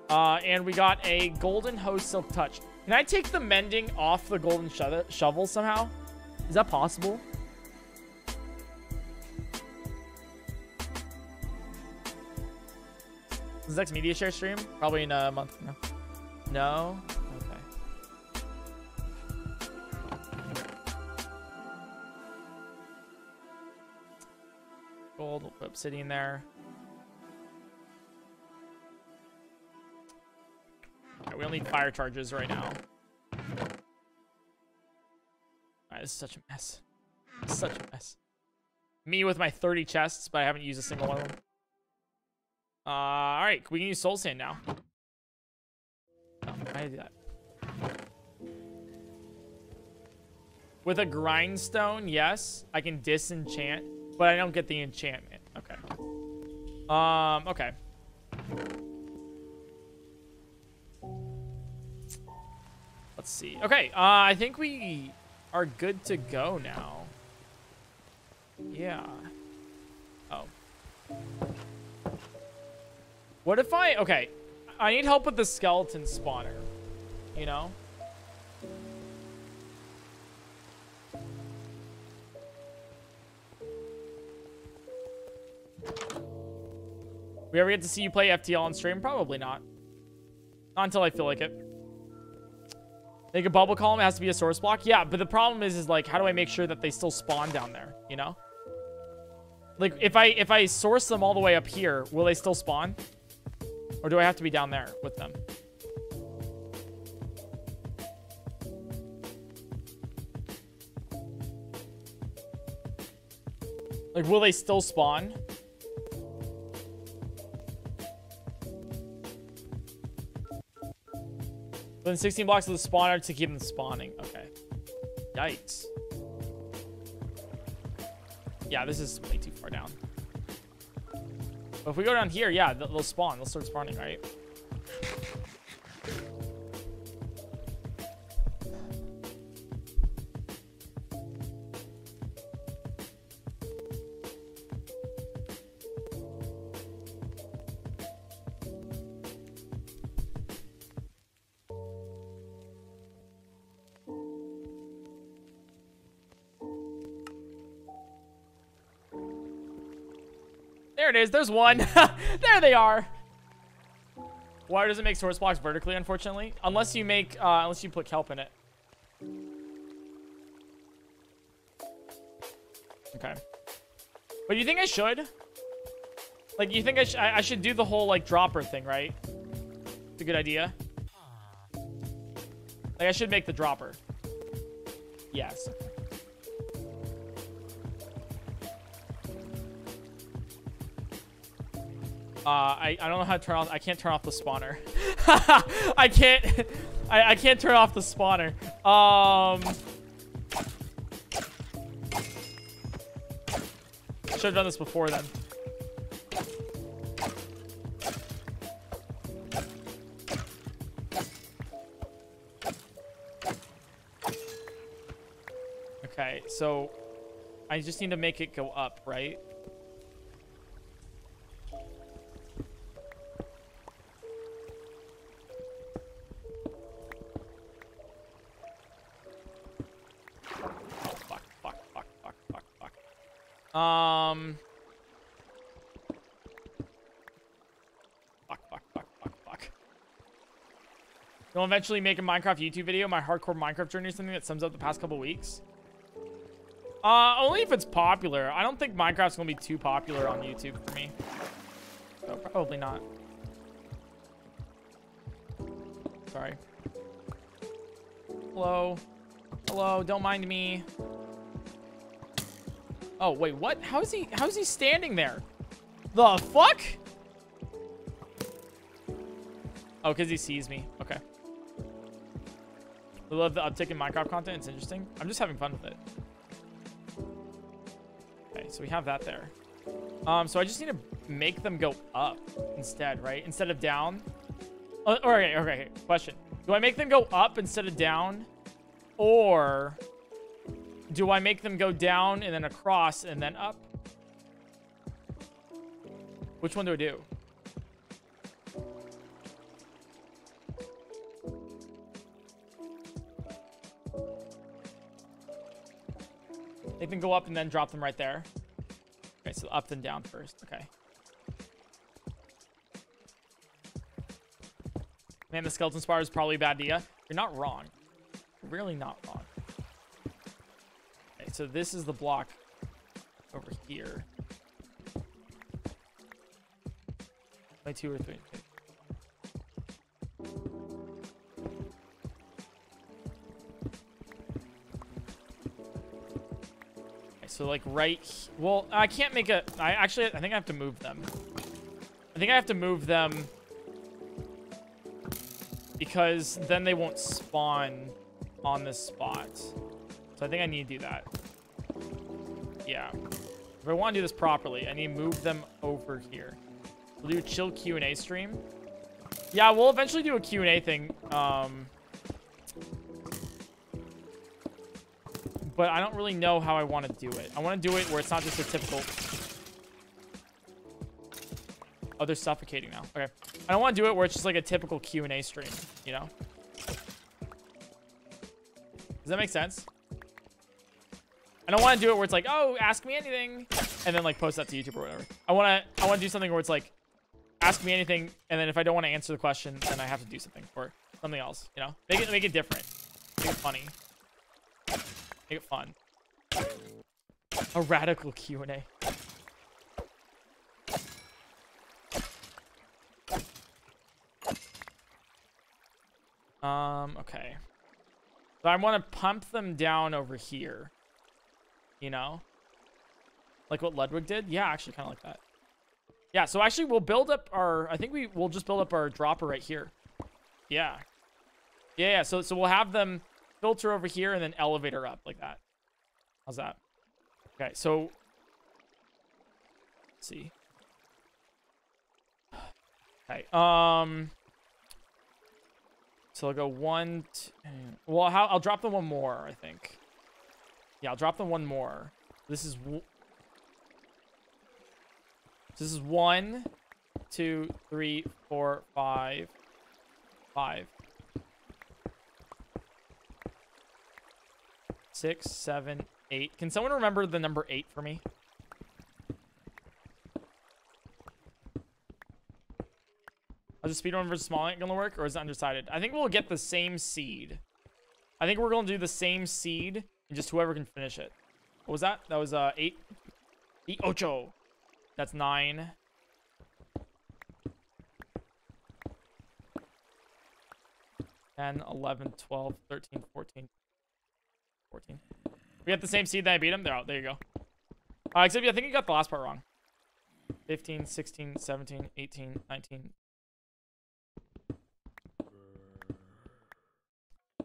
Uh, and we got a golden hoe silk touch. Can I take the mending off the golden sho shovel somehow? Is that possible? Is next media share stream? Probably in a month now. No? Gold. Obsidian there. Okay, we only need fire charges right now. Alright, this is such a mess. Such a mess. Me with my 30 chests, but I haven't used a single one of them. Uh, alright, we can use soul sand now. Oh, I do that. With a grindstone, yes, I can disenchant. But I don't get the enchantment. Okay. Um, okay. Let's see. Okay, uh, I think we are good to go now. Yeah. Oh. What if I... Okay. I need help with the skeleton spawner. You know? We ever get to see you play FTL on stream? Probably not. Not until I feel like it. Make a bubble column, it has to be a source block. Yeah, but the problem is, is like, how do I make sure that they still spawn down there, you know? Like, if I if I source them all the way up here, will they still spawn? Or do I have to be down there with them? Like, will they still spawn? Within 16 blocks of the spawner to keep them spawning. Okay. Yikes. Yeah, this is way too far down. But if we go down here, yeah, they'll spawn. They'll start spawning, right? There it is. There's one. there they are. Water doesn't it make source blocks vertically, unfortunately. Unless you make, uh, unless you put kelp in it. Okay. But you think I should? Like, you think I, sh I, I should do the whole, like, dropper thing, right? It's a good idea. Like, I should make the dropper. Yes. Uh, I, I don't know how to turn off. I can't turn off the spawner. I can't. I, I can't turn off the spawner. Um. Should have done this before then. Okay, so I just need to make it go up, right? Um. Fuck, fuck, fuck, fuck, fuck. You'll eventually make a Minecraft YouTube video, my hardcore Minecraft journey or something that sums up the past couple weeks. Uh, only if it's popular. I don't think Minecraft's gonna be too popular on YouTube for me. So probably not. Sorry. Hello. Hello, don't mind me. Oh, wait, what? How is he, how is he standing there? The fuck? Oh, because he sees me. Okay. I love the uptick in Minecraft content. It's interesting. I'm just having fun with it. Okay, so we have that there. Um, so I just need to make them go up instead, right? Instead of down. Oh, okay, okay, okay. Question. Do I make them go up instead of down? Or do I make them go down and then across and then up? Which one do I do? Make them go up and then drop them right there. Okay, so up and down first. Okay. Man, the skeleton spire is probably a bad idea. You're not wrong. You're really not wrong. Okay, so this is the block over here. Like two or three. So like right, well, I can't make a, I actually, I think I have to move them. I think I have to move them because then they won't spawn on this spot. So I think I need to do that. Yeah. If I want to do this properly, I need to move them over here. We'll do a chill Q&A stream. Yeah, we'll eventually do a Q&A thing. Um, but I don't really know how I want to do it. I want to do it where it's not just a typical... Oh, they're suffocating now. Okay. I don't want to do it where it's just like a typical Q&A stream, you know? Does that make sense? I don't want to do it where it's like, oh, ask me anything, and then like post that to YouTube or whatever. I want to, I want to do something where it's like, ask me anything, and then if I don't want to answer the question, then I have to do something or something else. You know, make it, make it different, make it funny, make it fun. A radical Q and A. Um. Okay. So I want to pump them down over here. You know? Like what Ludwig did? Yeah, actually kind of like that. Yeah, so actually we'll build up our... I think we will just build up our dropper right here. Yeah. Yeah, yeah. So, so we'll have them filter over here and then elevator up like that. How's that? Okay, so... Let's see. Okay, um... So I'll go one, two, well, how, I'll drop them one more, I think. Yeah, I'll drop them one more. This is, this is one, two, three, four, five, five, six, seven, eight. Can someone remember the number eight for me? How's the speedrun versus small gonna work, or is it undecided? I think we'll get the same seed. I think we're gonna do the same seed, and just whoever can finish it. What was that? That was uh eight. Eight ocho. That's nine. 10, 11, 12, 13, 14. 14. We got the same seed that I beat him? There, oh, there you go. Uh, except I think you got the last part wrong. 15, 16, 17, 18, 19,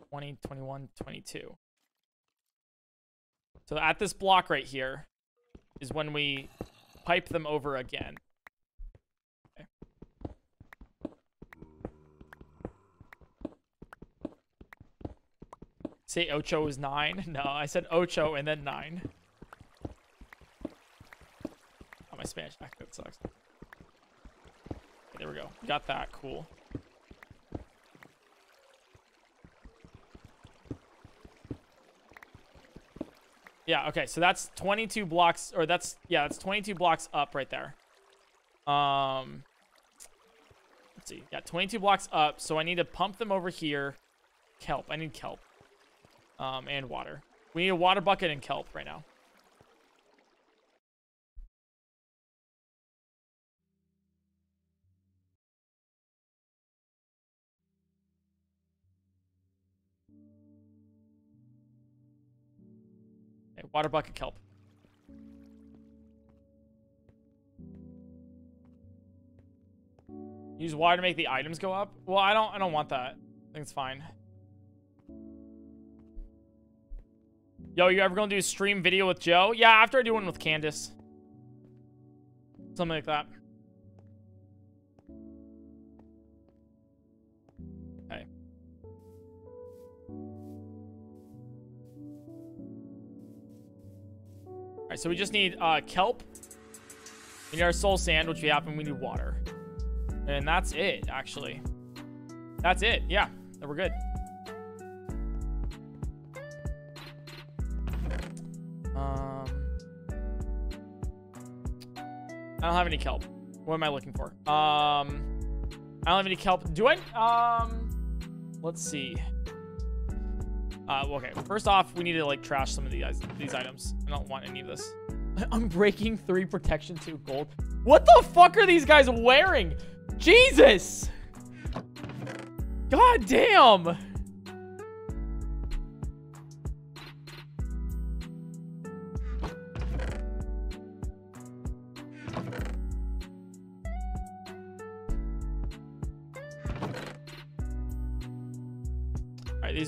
20, 21, 22. So at this block right here is when we pipe them over again. Say Ocho is nine? No, I said Ocho and then nine. Oh, my Spanish accent sucks. Okay, there we go. Got that. Cool. Yeah, okay, so that's 22 blocks, or that's, yeah, that's 22 blocks up right there. Um, let's see, yeah, 22 blocks up, so I need to pump them over here. Kelp, I need kelp. Um, and water. We need a water bucket and kelp right now. Water bucket kelp. Use water to make the items go up. Well, I don't. I don't want that. I think it's fine. Yo, you ever gonna do a stream video with Joe? Yeah, after I do one with Candace. Something like that. Alright, so we just need uh, kelp. We need our soul sand, which we have, and we need water. And that's it, actually. That's it. Yeah, we're good. Um, I don't have any kelp. What am I looking for? Um, I don't have any kelp. Do I? Um, let's see. Uh, okay. First off, we need to like trash some of these these items. I don't want any of this. I'm breaking three protection two gold. What the fuck are these guys wearing? Jesus! God damn!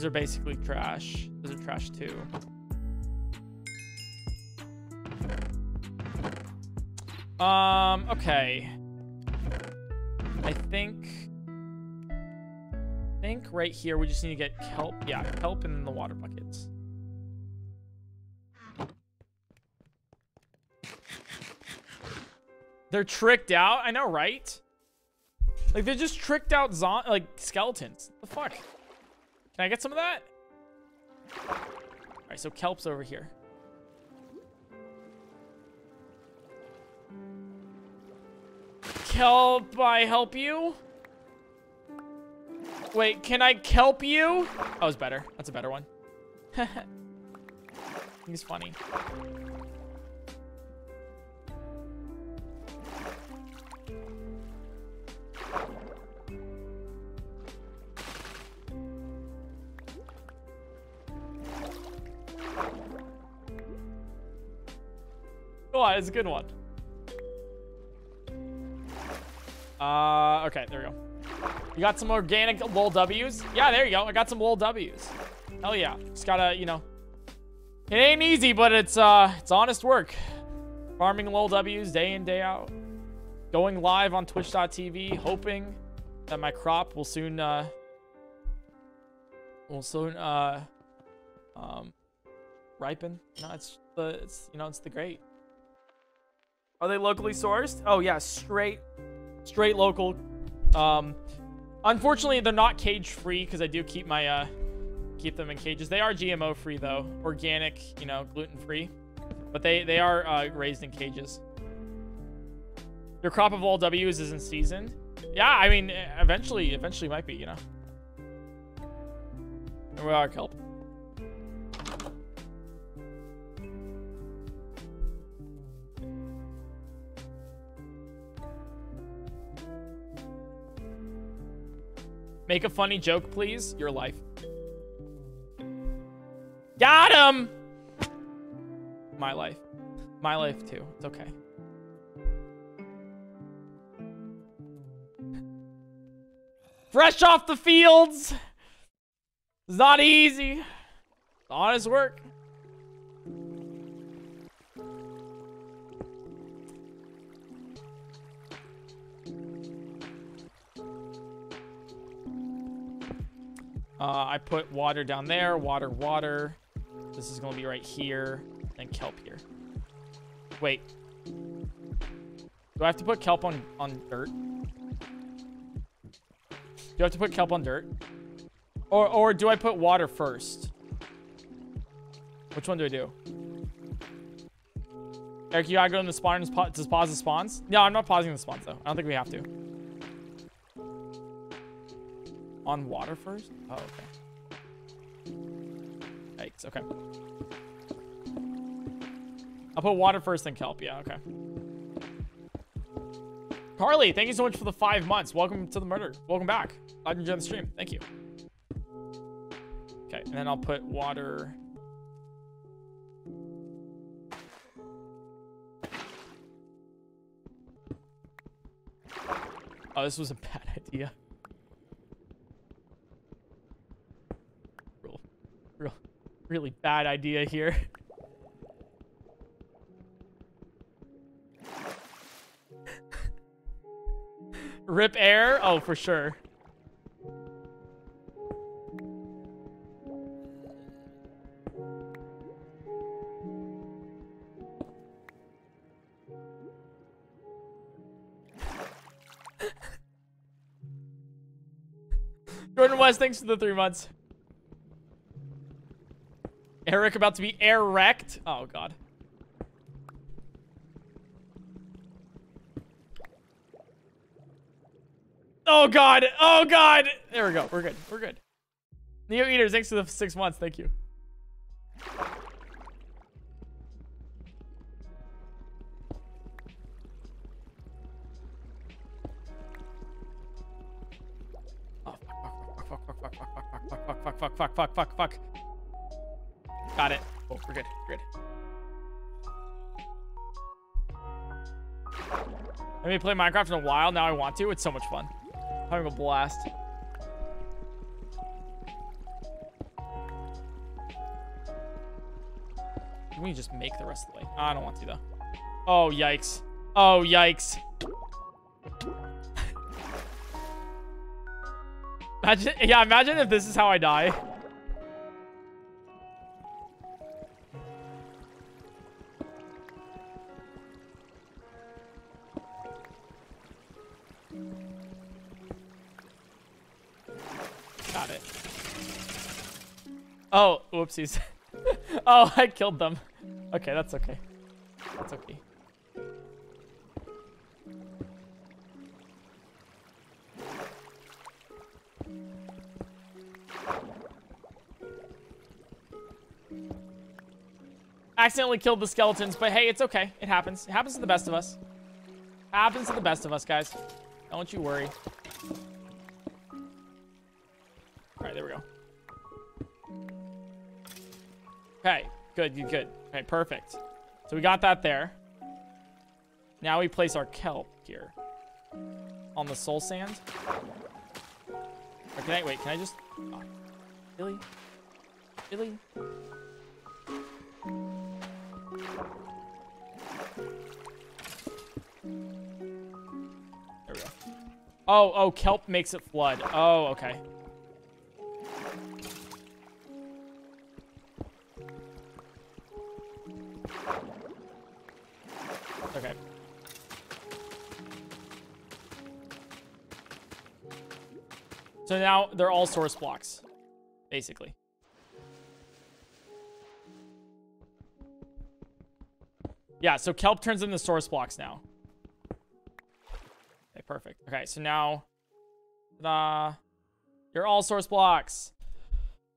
Are basically trash. Those are trash too. Um, okay. I think... I think right here we just need to get kelp. Yeah, kelp in the water buckets. They're tricked out? I know, right? Like, they're just tricked out zon like skeletons. What the fuck? Can I get some of that? Alright, so kelp's over here. Kelp, I help you? Wait, can I kelp you? That was better. That's a better one. He's funny. On, it's a good one. Uh, okay, there we go. You got some organic lol W's? Yeah, there you go. I got some lol W's. Hell yeah. Just gotta, you know. It ain't easy, but it's, uh, it's honest work. Farming lol W's day in, day out. Going live on twitch.tv, hoping that my crop will soon, uh, will soon, uh, um, ripen. No, it's the, it's, you know, it's the great. Are they locally sourced? Oh, yeah, straight straight local. Um, unfortunately, they're not cage free because I do keep my uh, keep them in cages. They are GMO free though, organic, you know, gluten free, but they they are uh, raised in cages. Your crop of all W's isn't seasoned. Yeah, I mean, eventually, eventually might be, you know. And we are kelp. Make a funny joke, please. Your life. Got him! My life. My life, too. It's okay. Fresh off the fields! It's not easy. Honest work. Uh, I put water down there, water, water. This is gonna be right here, and kelp here. Wait. Do I have to put kelp on, on dirt? Do I have to put kelp on dirt? Or, or do I put water first? Which one do I do? Eric, you gotta go in the spawn pause, pause the spawns? No, I'm not pausing the spawns though. I don't think we have to. On water first? Oh, okay. Yikes, okay. I'll put water first, then kelp. Yeah, okay. Carly, thank you so much for the five months. Welcome to the murder. Welcome back. Glad you enjoyed the stream. Thank you. Okay, and then I'll put water. Oh, this was a bad idea. Real, real, really bad idea here. Rip air? Oh, for sure. Jordan West, thanks for the three months. Eric about to be air wrecked. Oh, God. Oh, God. Oh, God. There we go. We're good. We're good. Neo Eaters, thanks for the six months. Thank you. Oh, fuck, fuck, fuck, fuck, fuck, fuck, fuck, fuck, fuck, fuck, fuck, fuck, fuck. Got it. Oh, we're good. Good. I haven't played Minecraft in a while. Now I want to. It's so much fun. Having a blast. Can we just make the rest of the way? I don't want to, though. Oh, yikes. Oh, yikes. imagine, yeah, imagine if this is how I die. Oh, whoopsies. oh, I killed them. Okay, that's okay. That's okay. Accidentally killed the skeletons, but hey, it's okay. It happens. It happens to the best of us. Happens to the best of us, guys. Don't you worry. All right, there we go. Okay, good, good, good. Okay, perfect. So we got that there. Now we place our kelp here. On the soul sand. I, wait, can I just... Oh, really? Really? There we go. Oh, oh, kelp makes it flood. Oh, okay. So now they're all source blocks, basically. Yeah, so kelp turns into source blocks now. Okay, perfect. Okay, so now, Ta-da! you're all source blocks.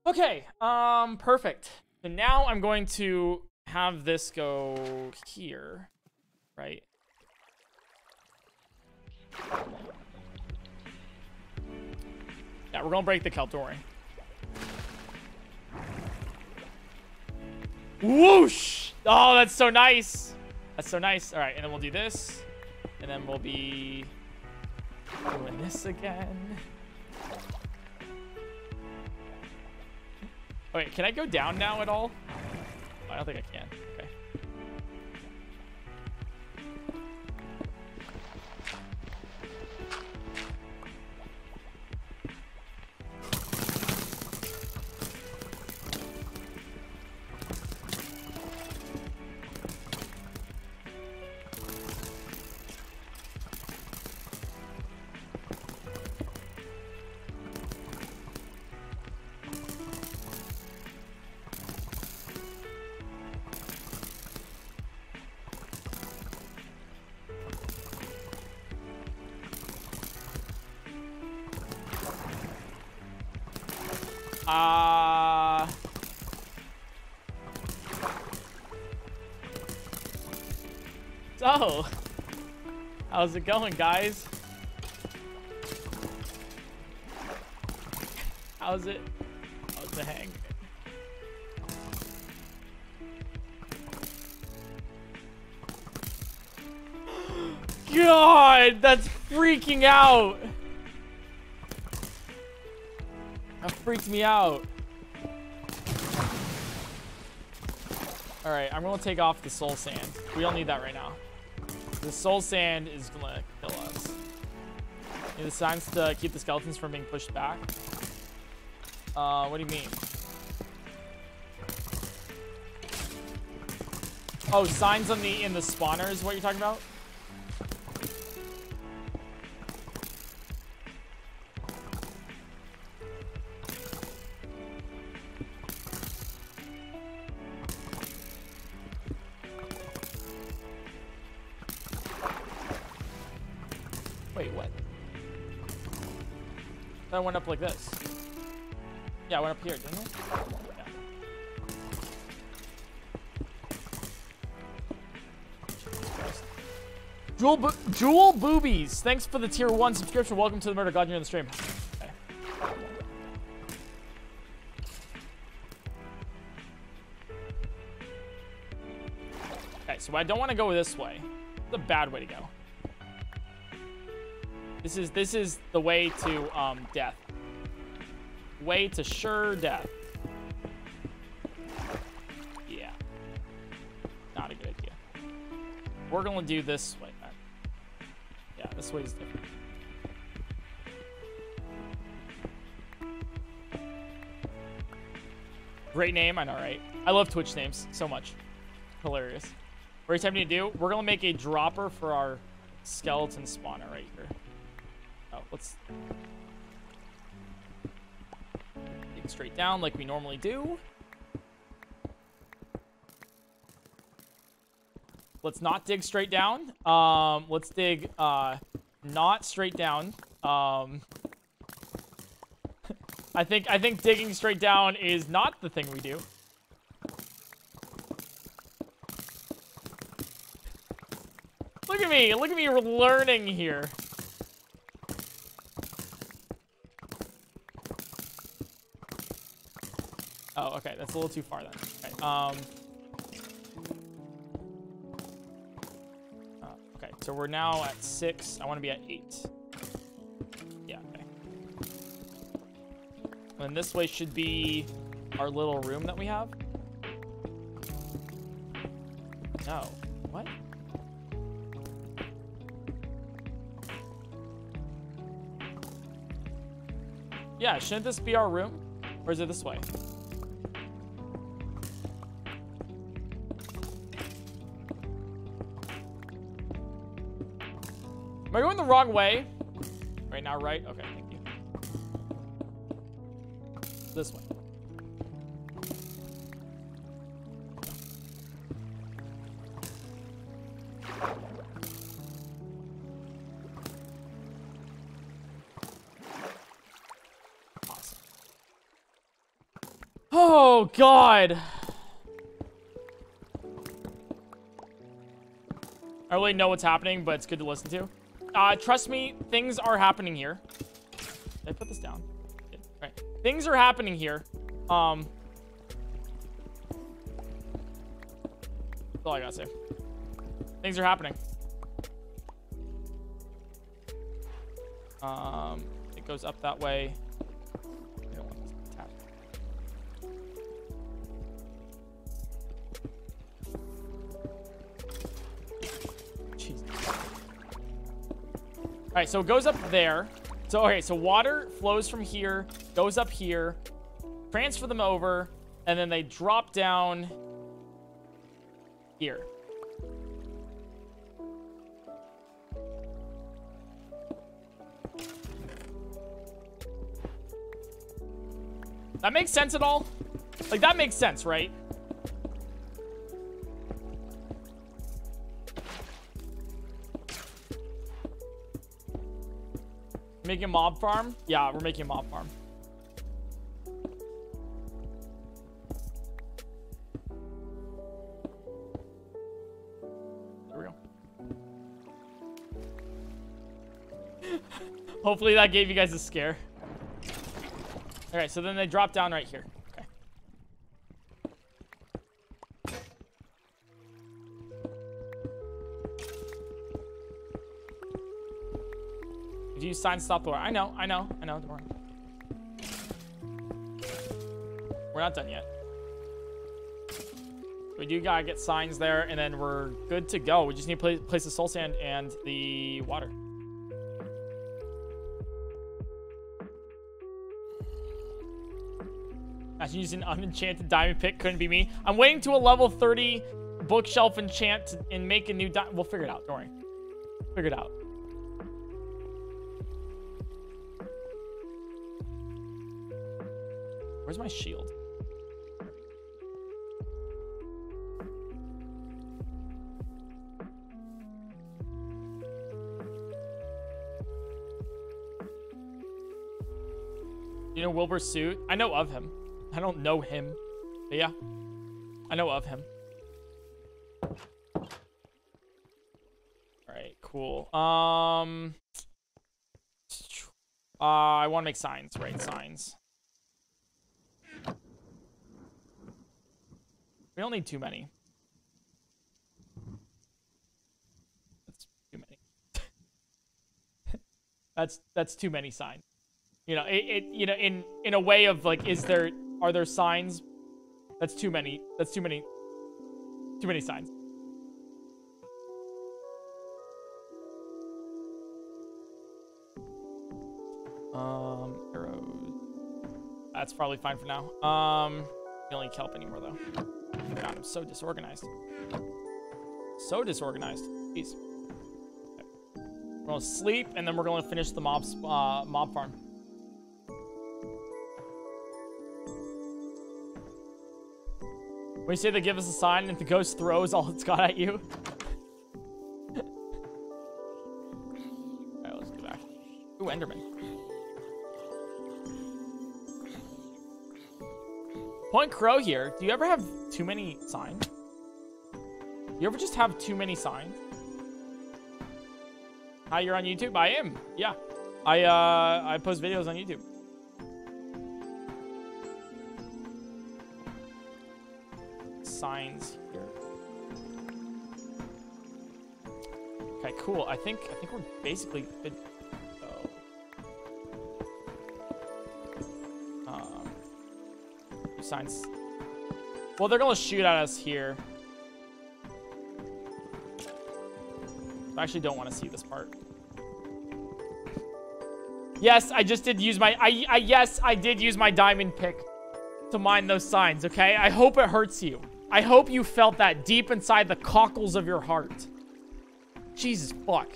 Okay, um, perfect. So now I'm going to have this go here, right? Yeah, we're gonna break the kelp. Whoosh! Oh, that's so nice. That's so nice. All right, and then we'll do this. And then we'll be doing this again. Wait, can I go down now at all? I don't think I can. How's it going, guys? How's it? How's the hang? God, that's freaking out. That freaked me out. Alright, I'm gonna take off the soul sand. We don't need that right now. The soul sand is gonna kill us. Need the signs to keep the skeletons from being pushed back. Uh, what do you mean? Oh, signs on the in the spawner is what you're talking about? That went up like this. Yeah, I went up here, didn't it? Yeah. Jewel, bo Jewel Boobies, thanks for the tier one subscription. Welcome to the murder. Glad you're in the stream. Okay. Okay, so I don't want to go this way. It's a bad way to go. This is this is the way to um death. Way to sure death. Yeah. Not a good idea. We're gonna do this way. Yeah, this way is different. Great name, I know, right? I love Twitch names so much. Hilarious. What are you attempting to do? We're gonna make a dropper for our skeleton spawner right here. Let's dig straight down like we normally do. Let's not dig straight down. Um, let's dig uh, not straight down. Um, I think I think digging straight down is not the thing we do. Look at me! Look at me learning here. Okay. That's a little too far then. Okay. Um. uh, okay. So we're now at six. I want to be at eight. Yeah. Okay. And this way should be our little room that we have. No. What? Yeah, shouldn't this be our room? Or is it this way? wrong way. Right now, right? Okay, thank you. This way. Oh, God. I don't really know what's happening, but it's good to listen to. Uh, trust me, things are happening here. Did I put this down? Right. Things are happening here. Um, that's all I gotta say. Things are happening. Um, it goes up that way. So it goes up there. So, okay, so water flows from here, goes up here, transfer them over, and then they drop down here. That makes sense at all? Like, that makes sense, right? Making a mob farm? Yeah, we're making a mob farm. There we go. Hopefully that gave you guys a scare. All right, so then they drop down right here. Sign stop the war. I know, I know, I know. Don't worry. We're not done yet. We do gotta get signs there, and then we're good to go. We just need to place, place the soul sand and the water. Imagine using an unenchanted diamond pick. Couldn't be me. I'm waiting to a level 30 bookshelf enchant and make a new diamond. We'll figure it out. Don't worry. Figure it out. Where's my shield? You know Wilbur Soot? I know of him. I don't know him. But yeah. I know of him. Alright, cool. Um uh, I want to make signs, right? Signs. We don't need too many. That's too many. that's that's too many signs. You know, it, it you know in in a way of like, is there are there signs? That's too many. That's too many. Too many signs. Um, arrows. That's probably fine for now. Um, I don't need kelp anymore though. God, I'm so disorganized. So disorganized. Jeez. Okay. We're gonna sleep and then we're gonna finish the mob uh, mob farm. When you say they give us a sign and the ghost throws all it's got at you. PointCrow here. Do you ever have too many signs? You ever just have too many signs? Hi, you're on YouTube? I am. Yeah. I uh I post videos on YouTube. Signs here. Okay, cool. I think I think we're basically good. Signs. Well, they're gonna shoot at us here. I actually don't want to see this part. Yes, I just did use my, I, I, yes, I did use my diamond pick to mine those signs, okay? I hope it hurts you. I hope you felt that deep inside the cockles of your heart. Jesus fuck.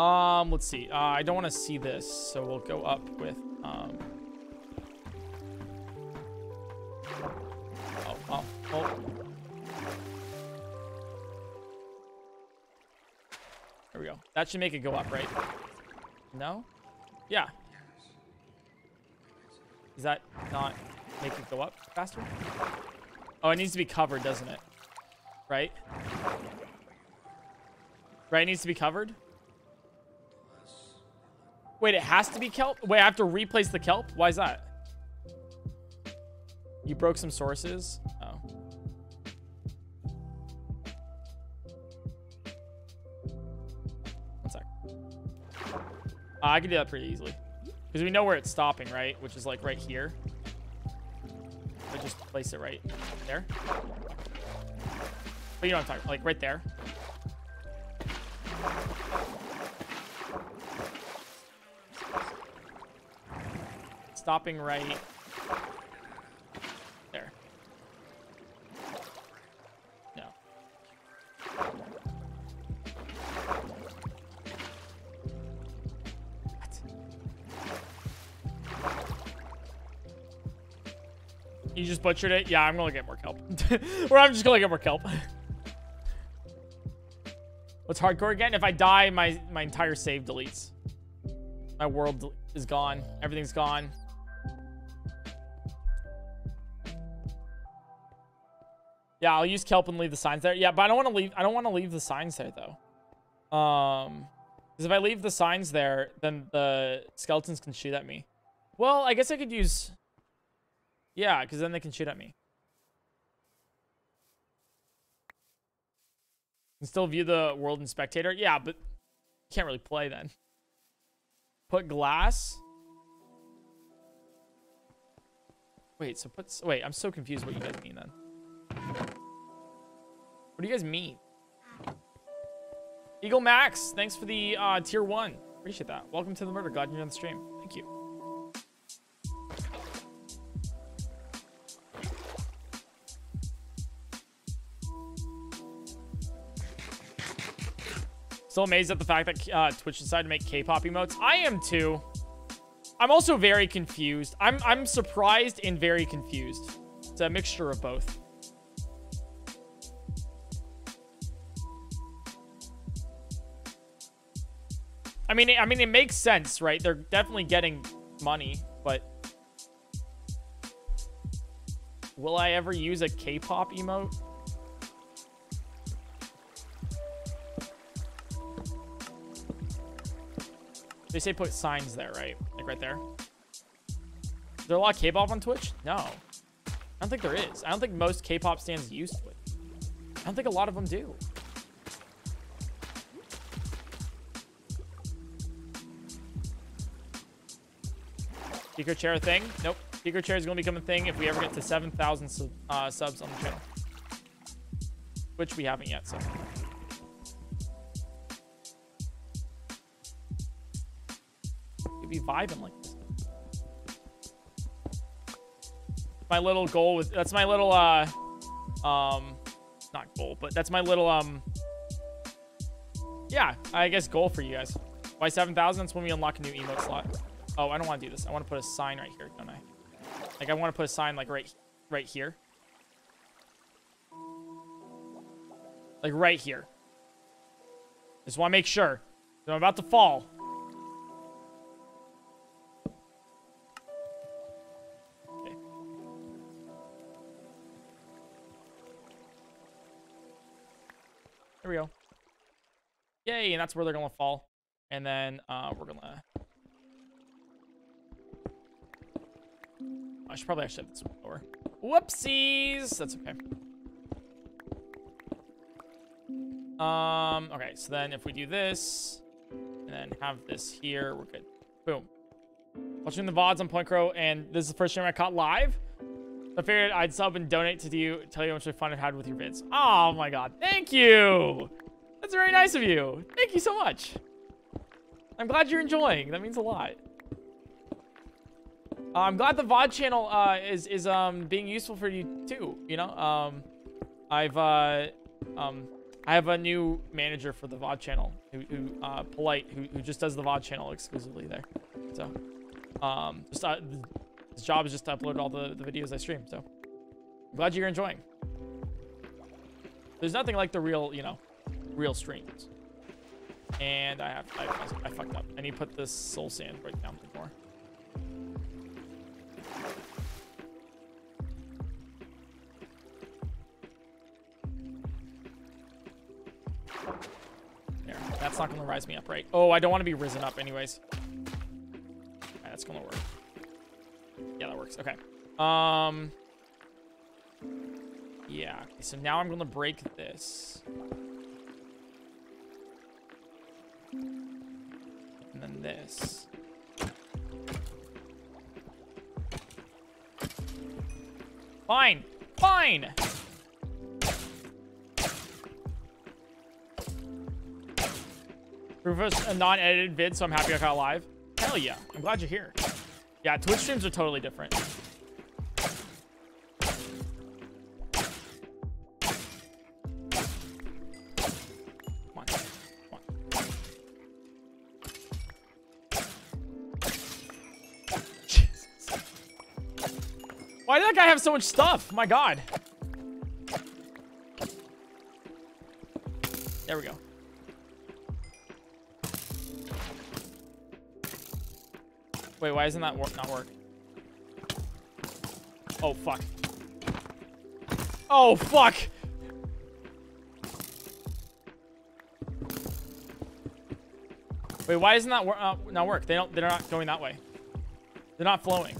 Um, let's see. Uh, I don't want to see this, so we'll go up with, um... Oh, oh, oh. There we go. That should make it go up, right? No? Yeah. Does that not make it go up faster? Oh, it needs to be covered, doesn't it? Right? Right, it needs to be covered? Wait, it has to be kelp? Wait, I have to replace the kelp? Why is that? You broke some sources? Oh. One sec. Uh, I can do that pretty easily. Because we know where it's stopping, right? Which is like right here. I just place it right there. But you know what I'm talking like right there. Stopping right there. No. What? You just butchered it? Yeah, I'm gonna get more kelp. or I'm just gonna get more kelp. What's hardcore again? If I die, my, my entire save deletes. My world is gone. Everything's gone. Yeah, I'll use kelp and leave the signs there. Yeah, but I don't want to leave. I don't want to leave the signs there though. Um, because if I leave the signs there, then the skeletons can shoot at me. Well, I guess I could use. Yeah, because then they can shoot at me. Can still view the world in spectator. Yeah, but can't really play then. Put glass. Wait, so put. Wait, I'm so confused. What you guys mean then? What do you guys mean? Eagle Max, thanks for the uh, tier one. Appreciate that. Welcome to the murder. Glad you're on the stream. Thank you. Still amazed at the fact that uh, Twitch decided to make K-pop emotes. I am too. I'm also very confused. I'm I'm surprised and very confused. It's a mixture of both. I mean, I mean, it makes sense, right? They're definitely getting money, but will I ever use a K-pop emote? They say put signs there, right? Like right there. Is there a lot of K-pop on Twitch? No. I don't think there is. I don't think most K-pop stands use Twitch. I don't think a lot of them do. Speaker chair thing? Nope. Speaker chair is going to become a thing if we ever get to 7,000 sub, uh, subs on the channel. Which we haven't yet, so. You'd be vibing like this. My little goal with that's my little uh um not goal, but that's my little um yeah, I guess goal for you guys. By 7,000, that's when we unlock a new emote slot. Oh, I don't want to do this. I want to put a sign right here, don't I? Like, I want to put a sign, like, right, right here. Like, right here. Just want to make sure. I'm about to fall. Okay. There we go. Yay, and that's where they're going to fall. And then uh, we're going to... I should probably actually have this one lower. Whoopsies! That's okay. Um, okay, so then if we do this, and then have this here, we're good. Boom. Watching the VODs on PointCrow, and this is the first stream I caught live. I figured I'd sub and donate to you, tell you how much fun I've had with your vids. Oh my god, thank you! That's very nice of you. Thank you so much. I'm glad you're enjoying. That means a lot. Uh, I'm glad the VOD channel uh, is is um being useful for you too. You know, um, I've uh, um, I have a new manager for the VOD channel who, who uh, polite who, who just does the VOD channel exclusively there. So, um, just uh, his job is just to upload all the, the videos I stream. So, I'm glad you're enjoying. There's nothing like the real, you know, real streams. And I have, I, I fucked up. I need to put this soul sand right down before. That's not to rise me up, right? Oh, I don't want to be risen up anyways. Okay, that's to work. Yeah, that works. Okay. Um... Yeah. Okay, so now I'm to break this. And then this. Fine. Fine. Rufus, a non-edited vid, so I'm happy I got live. Hell yeah. I'm glad you're here. Yeah, Twitch streams are totally different. Why did that guy have so much stuff? My god. There we go. Wait, why isn't that wor not work? Oh, fuck. Oh, fuck! Wait, why doesn't that wor uh, not work? They don't. They're not going that way. They're not flowing.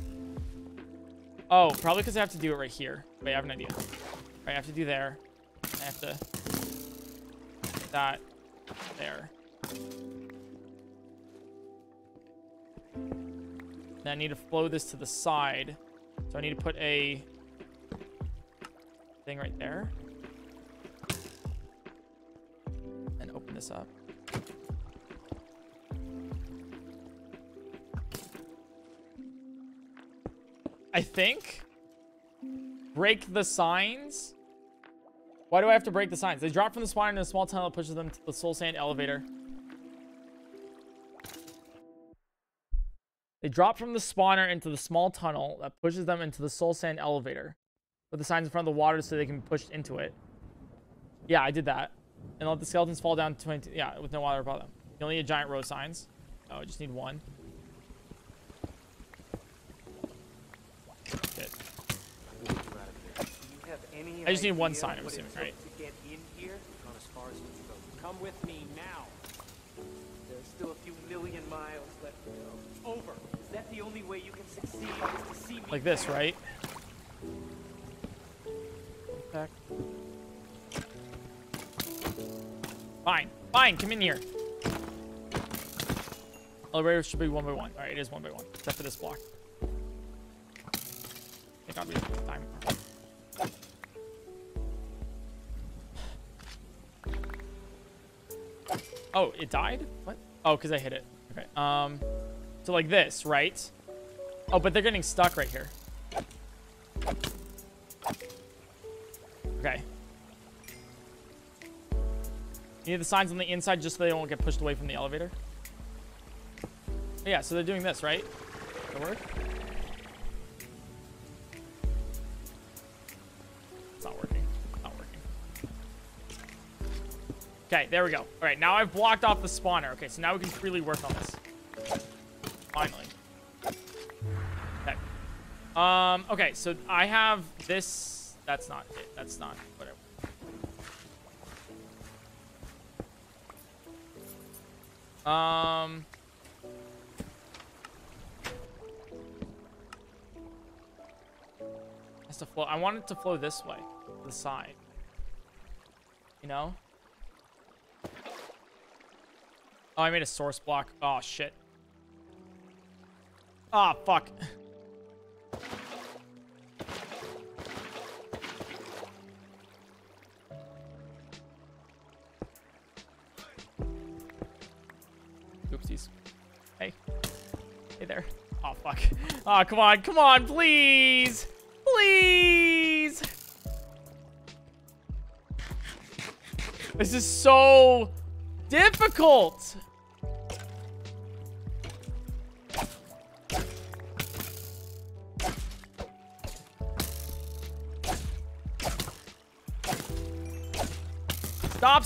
Oh, probably because I have to do it right here. Wait, I have an idea. Right, I have to do there. I have to that there. I need to flow this to the side. So I need to put a thing right there. And open this up. I think. Break the signs. Why do I have to break the signs? They drop from the spine in a small tunnel that pushes them to the soul sand elevator. They drop from the spawner into the small tunnel that pushes them into the soul sand elevator. Put the signs in front of the water so they can be pushed into it. Yeah, I did that. And let the skeletons fall down 20. Yeah, with no water above them. You only need a giant row of signs. Oh, I just need one. I just need one sign, I'm assuming, right? Come with me now. There's still a few million miles left to go. Over. Is that the only way you can succeed? Is to see me Like this, right? Back. Fine. Fine, come in here. Elevator should be one by one. Alright, it is one by one. Except for this block. Thank God we have time. Oh, it died? What? Oh, because I hit it. Okay. Um, so like this, right? Oh, but they're getting stuck right here. Okay. You need the signs on the inside just so they won't get pushed away from the elevator. Yeah, so they're doing this, right? That work? It's not working. Not working. Okay, there we go. All right, now I've blocked off the spawner. Okay, so now we can freely work on this. Finally. Okay. Um, okay, so I have this. That's not it. That's not whatever. Um. Has to flow. I want it to flow this way, to the side. You know? Oh, I made a source block. Oh, shit. Ah, fuck. Oopsies. Hey. Hey there. Oh, fuck. Oh, come on. Come on, please. Please. This is so difficult.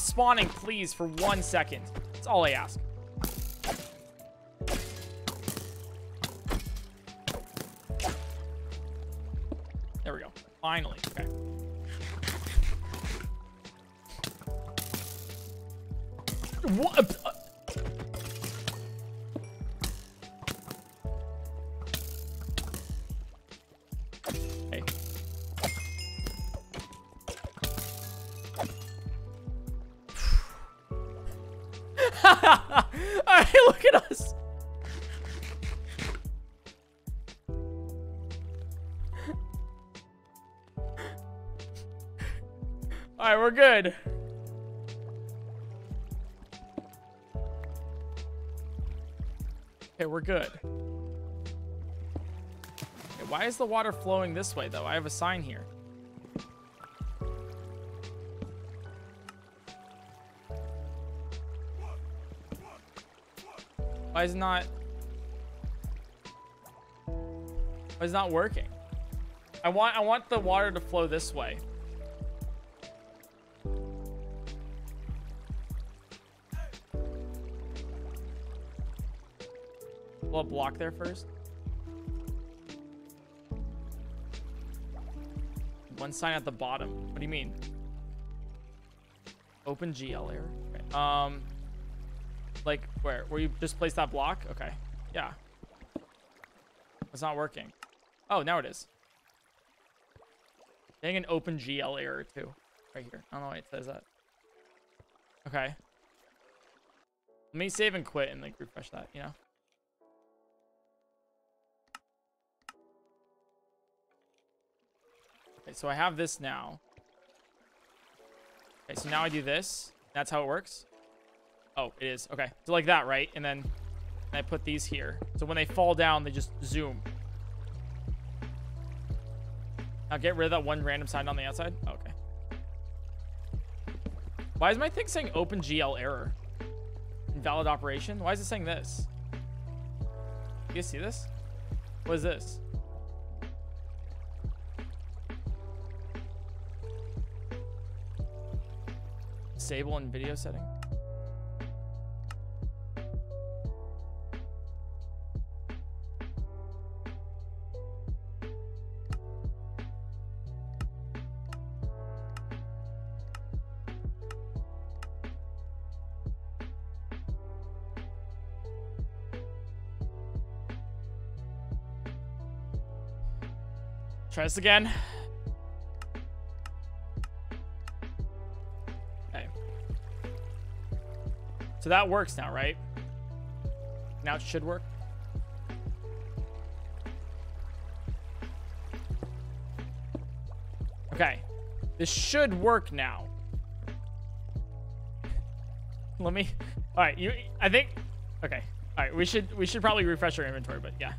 Spawning, please, for one second. That's all I ask. There we go. Finally. Okay. What? Is the water flowing this way, though? I have a sign here. Why is it not... Why is not working? I want I want the water to flow this way. It block there first? Sign at the bottom. What do you mean? OpenGL error. Okay. Um, like where? Where you just place that block? Okay. Yeah. It's not working. Oh, now it is. Getting an OpenGL error too. Right here. I don't know why it says that. Okay. Let me save and quit and like refresh that, you know? Okay, so I have this now. Okay, so now I do this. That's how it works. Oh, it is. Okay. So like that, right? And then I put these here. So when they fall down, they just zoom. Now get rid of that one random sign on the outside. Oh, okay. Why is my thing saying OpenGL error? Invalid operation? Why is it saying this? You see this? What is this? Disable in video setting. Try this again. So that works now, right? Now it should work. Okay. This should work now. Let me All right, you I think Okay. All right, we should we should probably refresh our inventory, but yeah.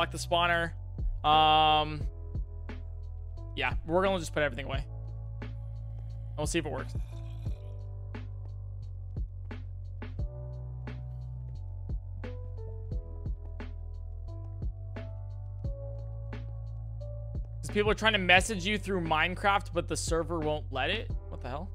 Unblock the spawner. Um, yeah, we're gonna just put everything away. We'll see if it works. People are trying to message you through Minecraft, but the server won't let it. What the hell?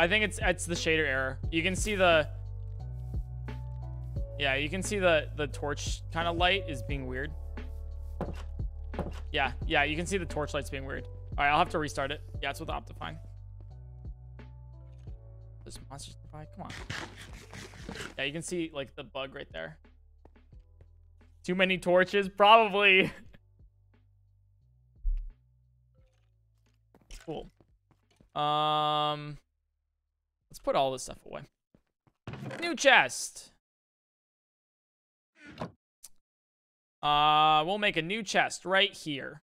I think it's it's the shader error. You can see the Yeah, you can see the the torch kind of light is being weird. Yeah, yeah, you can see the torch lights being weird. All right, I'll have to restart it. Yeah, it's with Optifine. This monster supply, come on. Yeah, you can see like the bug right there. Too many torches, probably. cool. Um, let's put all this stuff away. New chest. Uh, we'll make a new chest right here.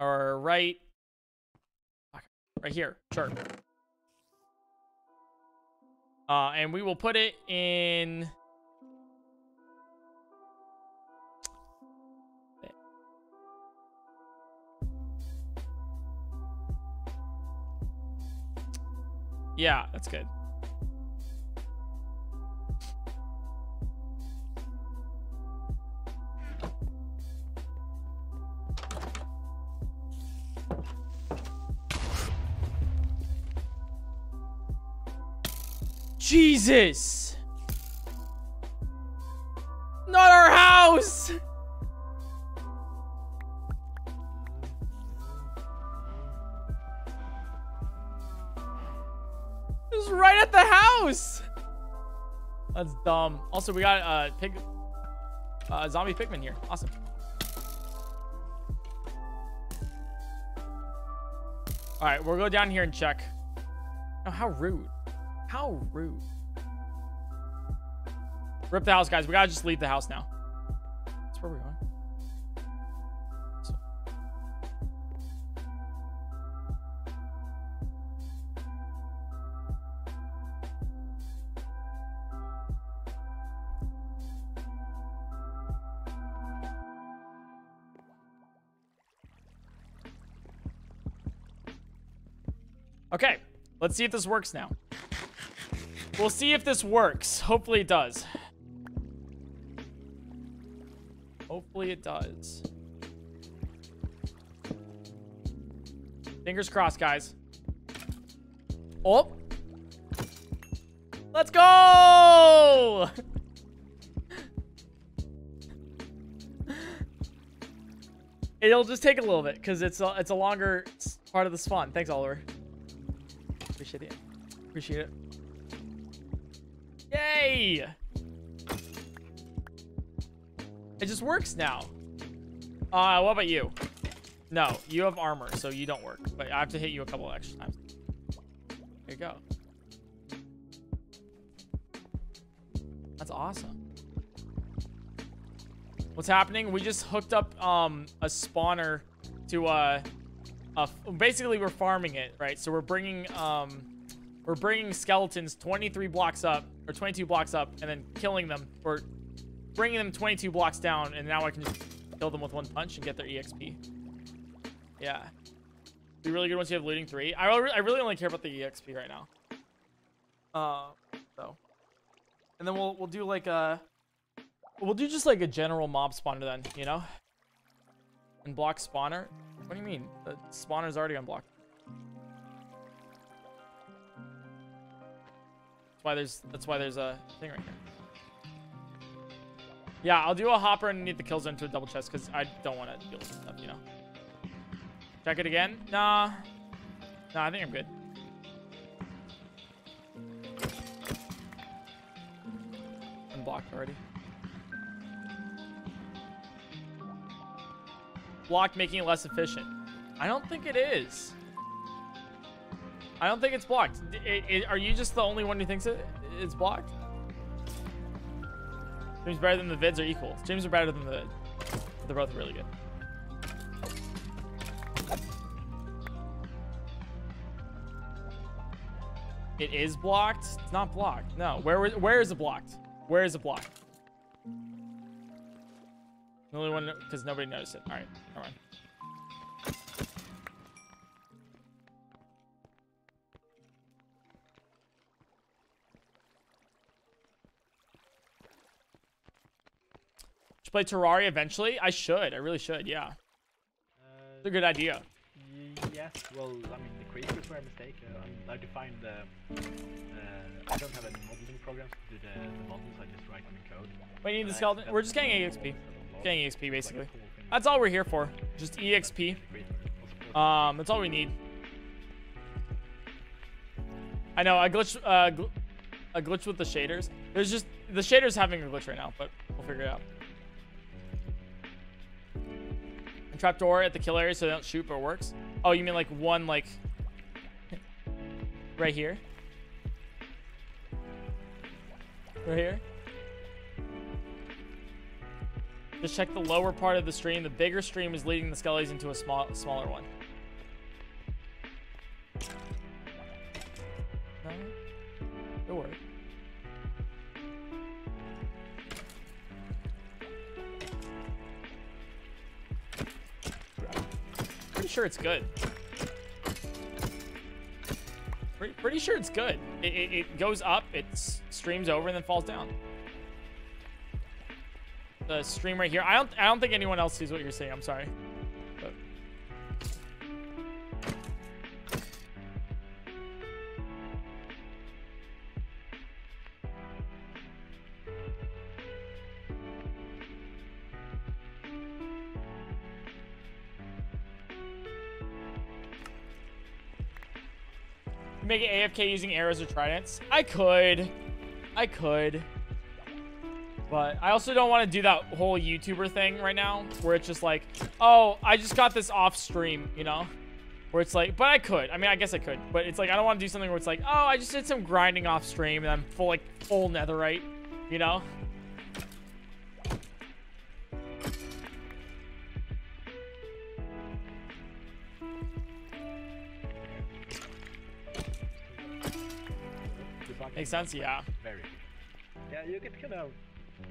Or right, right here. Sure. Uh, and we will put it in. Yeah, that's good. Jesus! Not our house! The house! That's dumb. Also, we got uh, pig, uh, zombie pigman here. Awesome. All right, we'll go down here and check. Oh, how rude. How rude. Rip the house, guys. We gotta just leave the house now. That's where we're going. Let's see if this works now. We'll see if this works. Hopefully it does. Hopefully it does. Fingers crossed, guys. Oh. Let's go! It'll just take a little bit because it's a, it's a longer part of the spawn. Thanks, Oliver. Appreciate it. Yay! It just works now. Uh, what about you? No, you have armor, so you don't work. But I have to hit you a couple extra times. There you go. That's awesome. What's happening? We just hooked up um a spawner to uh, a basically we're farming it, right? So we're bringing um we're bringing skeletons 23 blocks up or 22 blocks up and then killing them or bringing them 22 blocks down and now I can just kill them with one punch and get their exp. Yeah. Be really good once you have looting 3. I I really only care about the exp right now. Uh so and then we'll we'll do like a we'll do just like a general mob spawner then, you know? And block spawner? What do you mean? The spawner's already unblocked. Why there's that's why there's a thing right here. Yeah, I'll do a hopper underneath the kill zone to a double chest because I don't want to deal with stuff, you know. Check it again? Nah. Nah, I think I'm good. Unblocked already. Blocked, making it less efficient. I don't think it is. I don't think it's blocked. D- i- i- are you just the only one who thinks it it's blocked? Streams better than the vids are equal. Streams are better than the. They're both really good. It is blocked? It's not blocked. No. Where where is it blocked? Where is it blocked? The only one because nobody noticed it. All right, come Should play Terraria eventually? I should. I really should. Yeah, Uh, it's a good idea. yes, well, I mean, the creatures were a mistake. Uh, I'm- I defined the. Uh, I don't have any modeling programs to do the, the models, I just write them in code. We need the skeleton. We're just getting EXP. installed a lot. Getting EXP basically. That's all we're here for. Just EXP. The creator was supposed Um, that's all we need. I know I glitch, uh, gl a glitch with the shaders. There's just the shaders having a glitch right now, but we'll figure it out. Trapdoor at the kill area so they don't shoot, but it works. Oh, you mean like one like right here? Right here? Just check the lower part of the stream. The bigger stream is leading the skellies into a small, smaller one. No? It'll work. Sure it's good. Pretty, pretty sure it's good. It, it, it goes up, it streams over, and then falls down. The stream right here. I don't. I don't think anyone else sees what you're saying. I'm sorry. Make it AFK using arrows or tridents. I could. I could. But I also don't want to do that whole YouTuber thing right now where it's just like, oh, I just got this off stream, you know? Where it's like, but I could. I mean, I guess I could. But it's like, I don't want to do something where it's like, oh, I just did some grinding off stream and I'm full, like, full netherite, you know? Makes sense? Yeah. Very good. Yeah, you get kind of.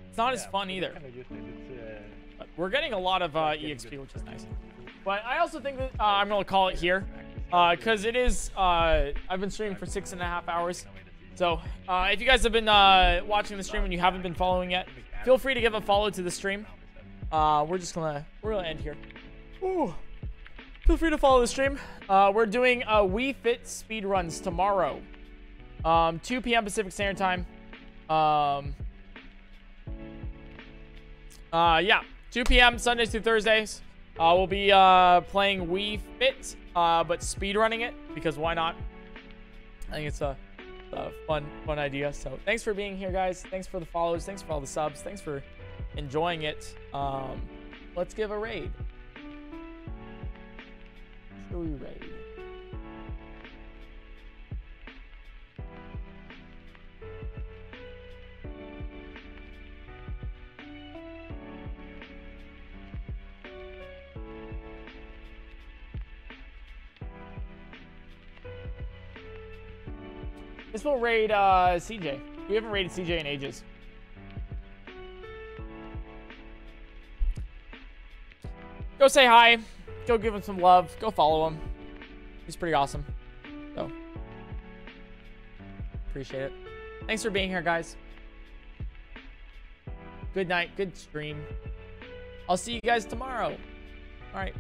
It's not as fun either. Kind of it. It's, uh, we're getting a lot of uh, EXP, good. which is nice. But I also think that uh, I'm going to call it here because it is, uh, I've been streaming for six and a half hours. So uh, if you guys have been uh, watching the stream and you haven't been following yet, feel free to give a follow to the stream. Uh, we're just going to, we're going to end here. Ooh. Feel free to follow the stream. Uh, we're doing uh, Wii Fit speed runs tomorrow. Um, 2 p.m. Pacific Standard Time. Um, uh, yeah, 2 p.m. Sundays through Thursdays. Uh, we'll be uh, playing Wii Fit, uh, but speed running it because why not? I think it's a, a fun, fun idea. So thanks for being here, guys. Thanks for the follows. Thanks for all the subs. Thanks for enjoying it. Um, let's give a raid. Should we raid? This will raid uh, CJ. We haven't raided CJ in ages. Go say hi. Go give him some love. Go follow him. He's pretty awesome. So, appreciate it. Thanks for being here, guys. Good night. Good stream. I'll see you guys tomorrow. All right.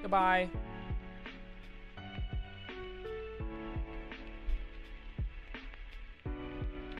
Goodbye.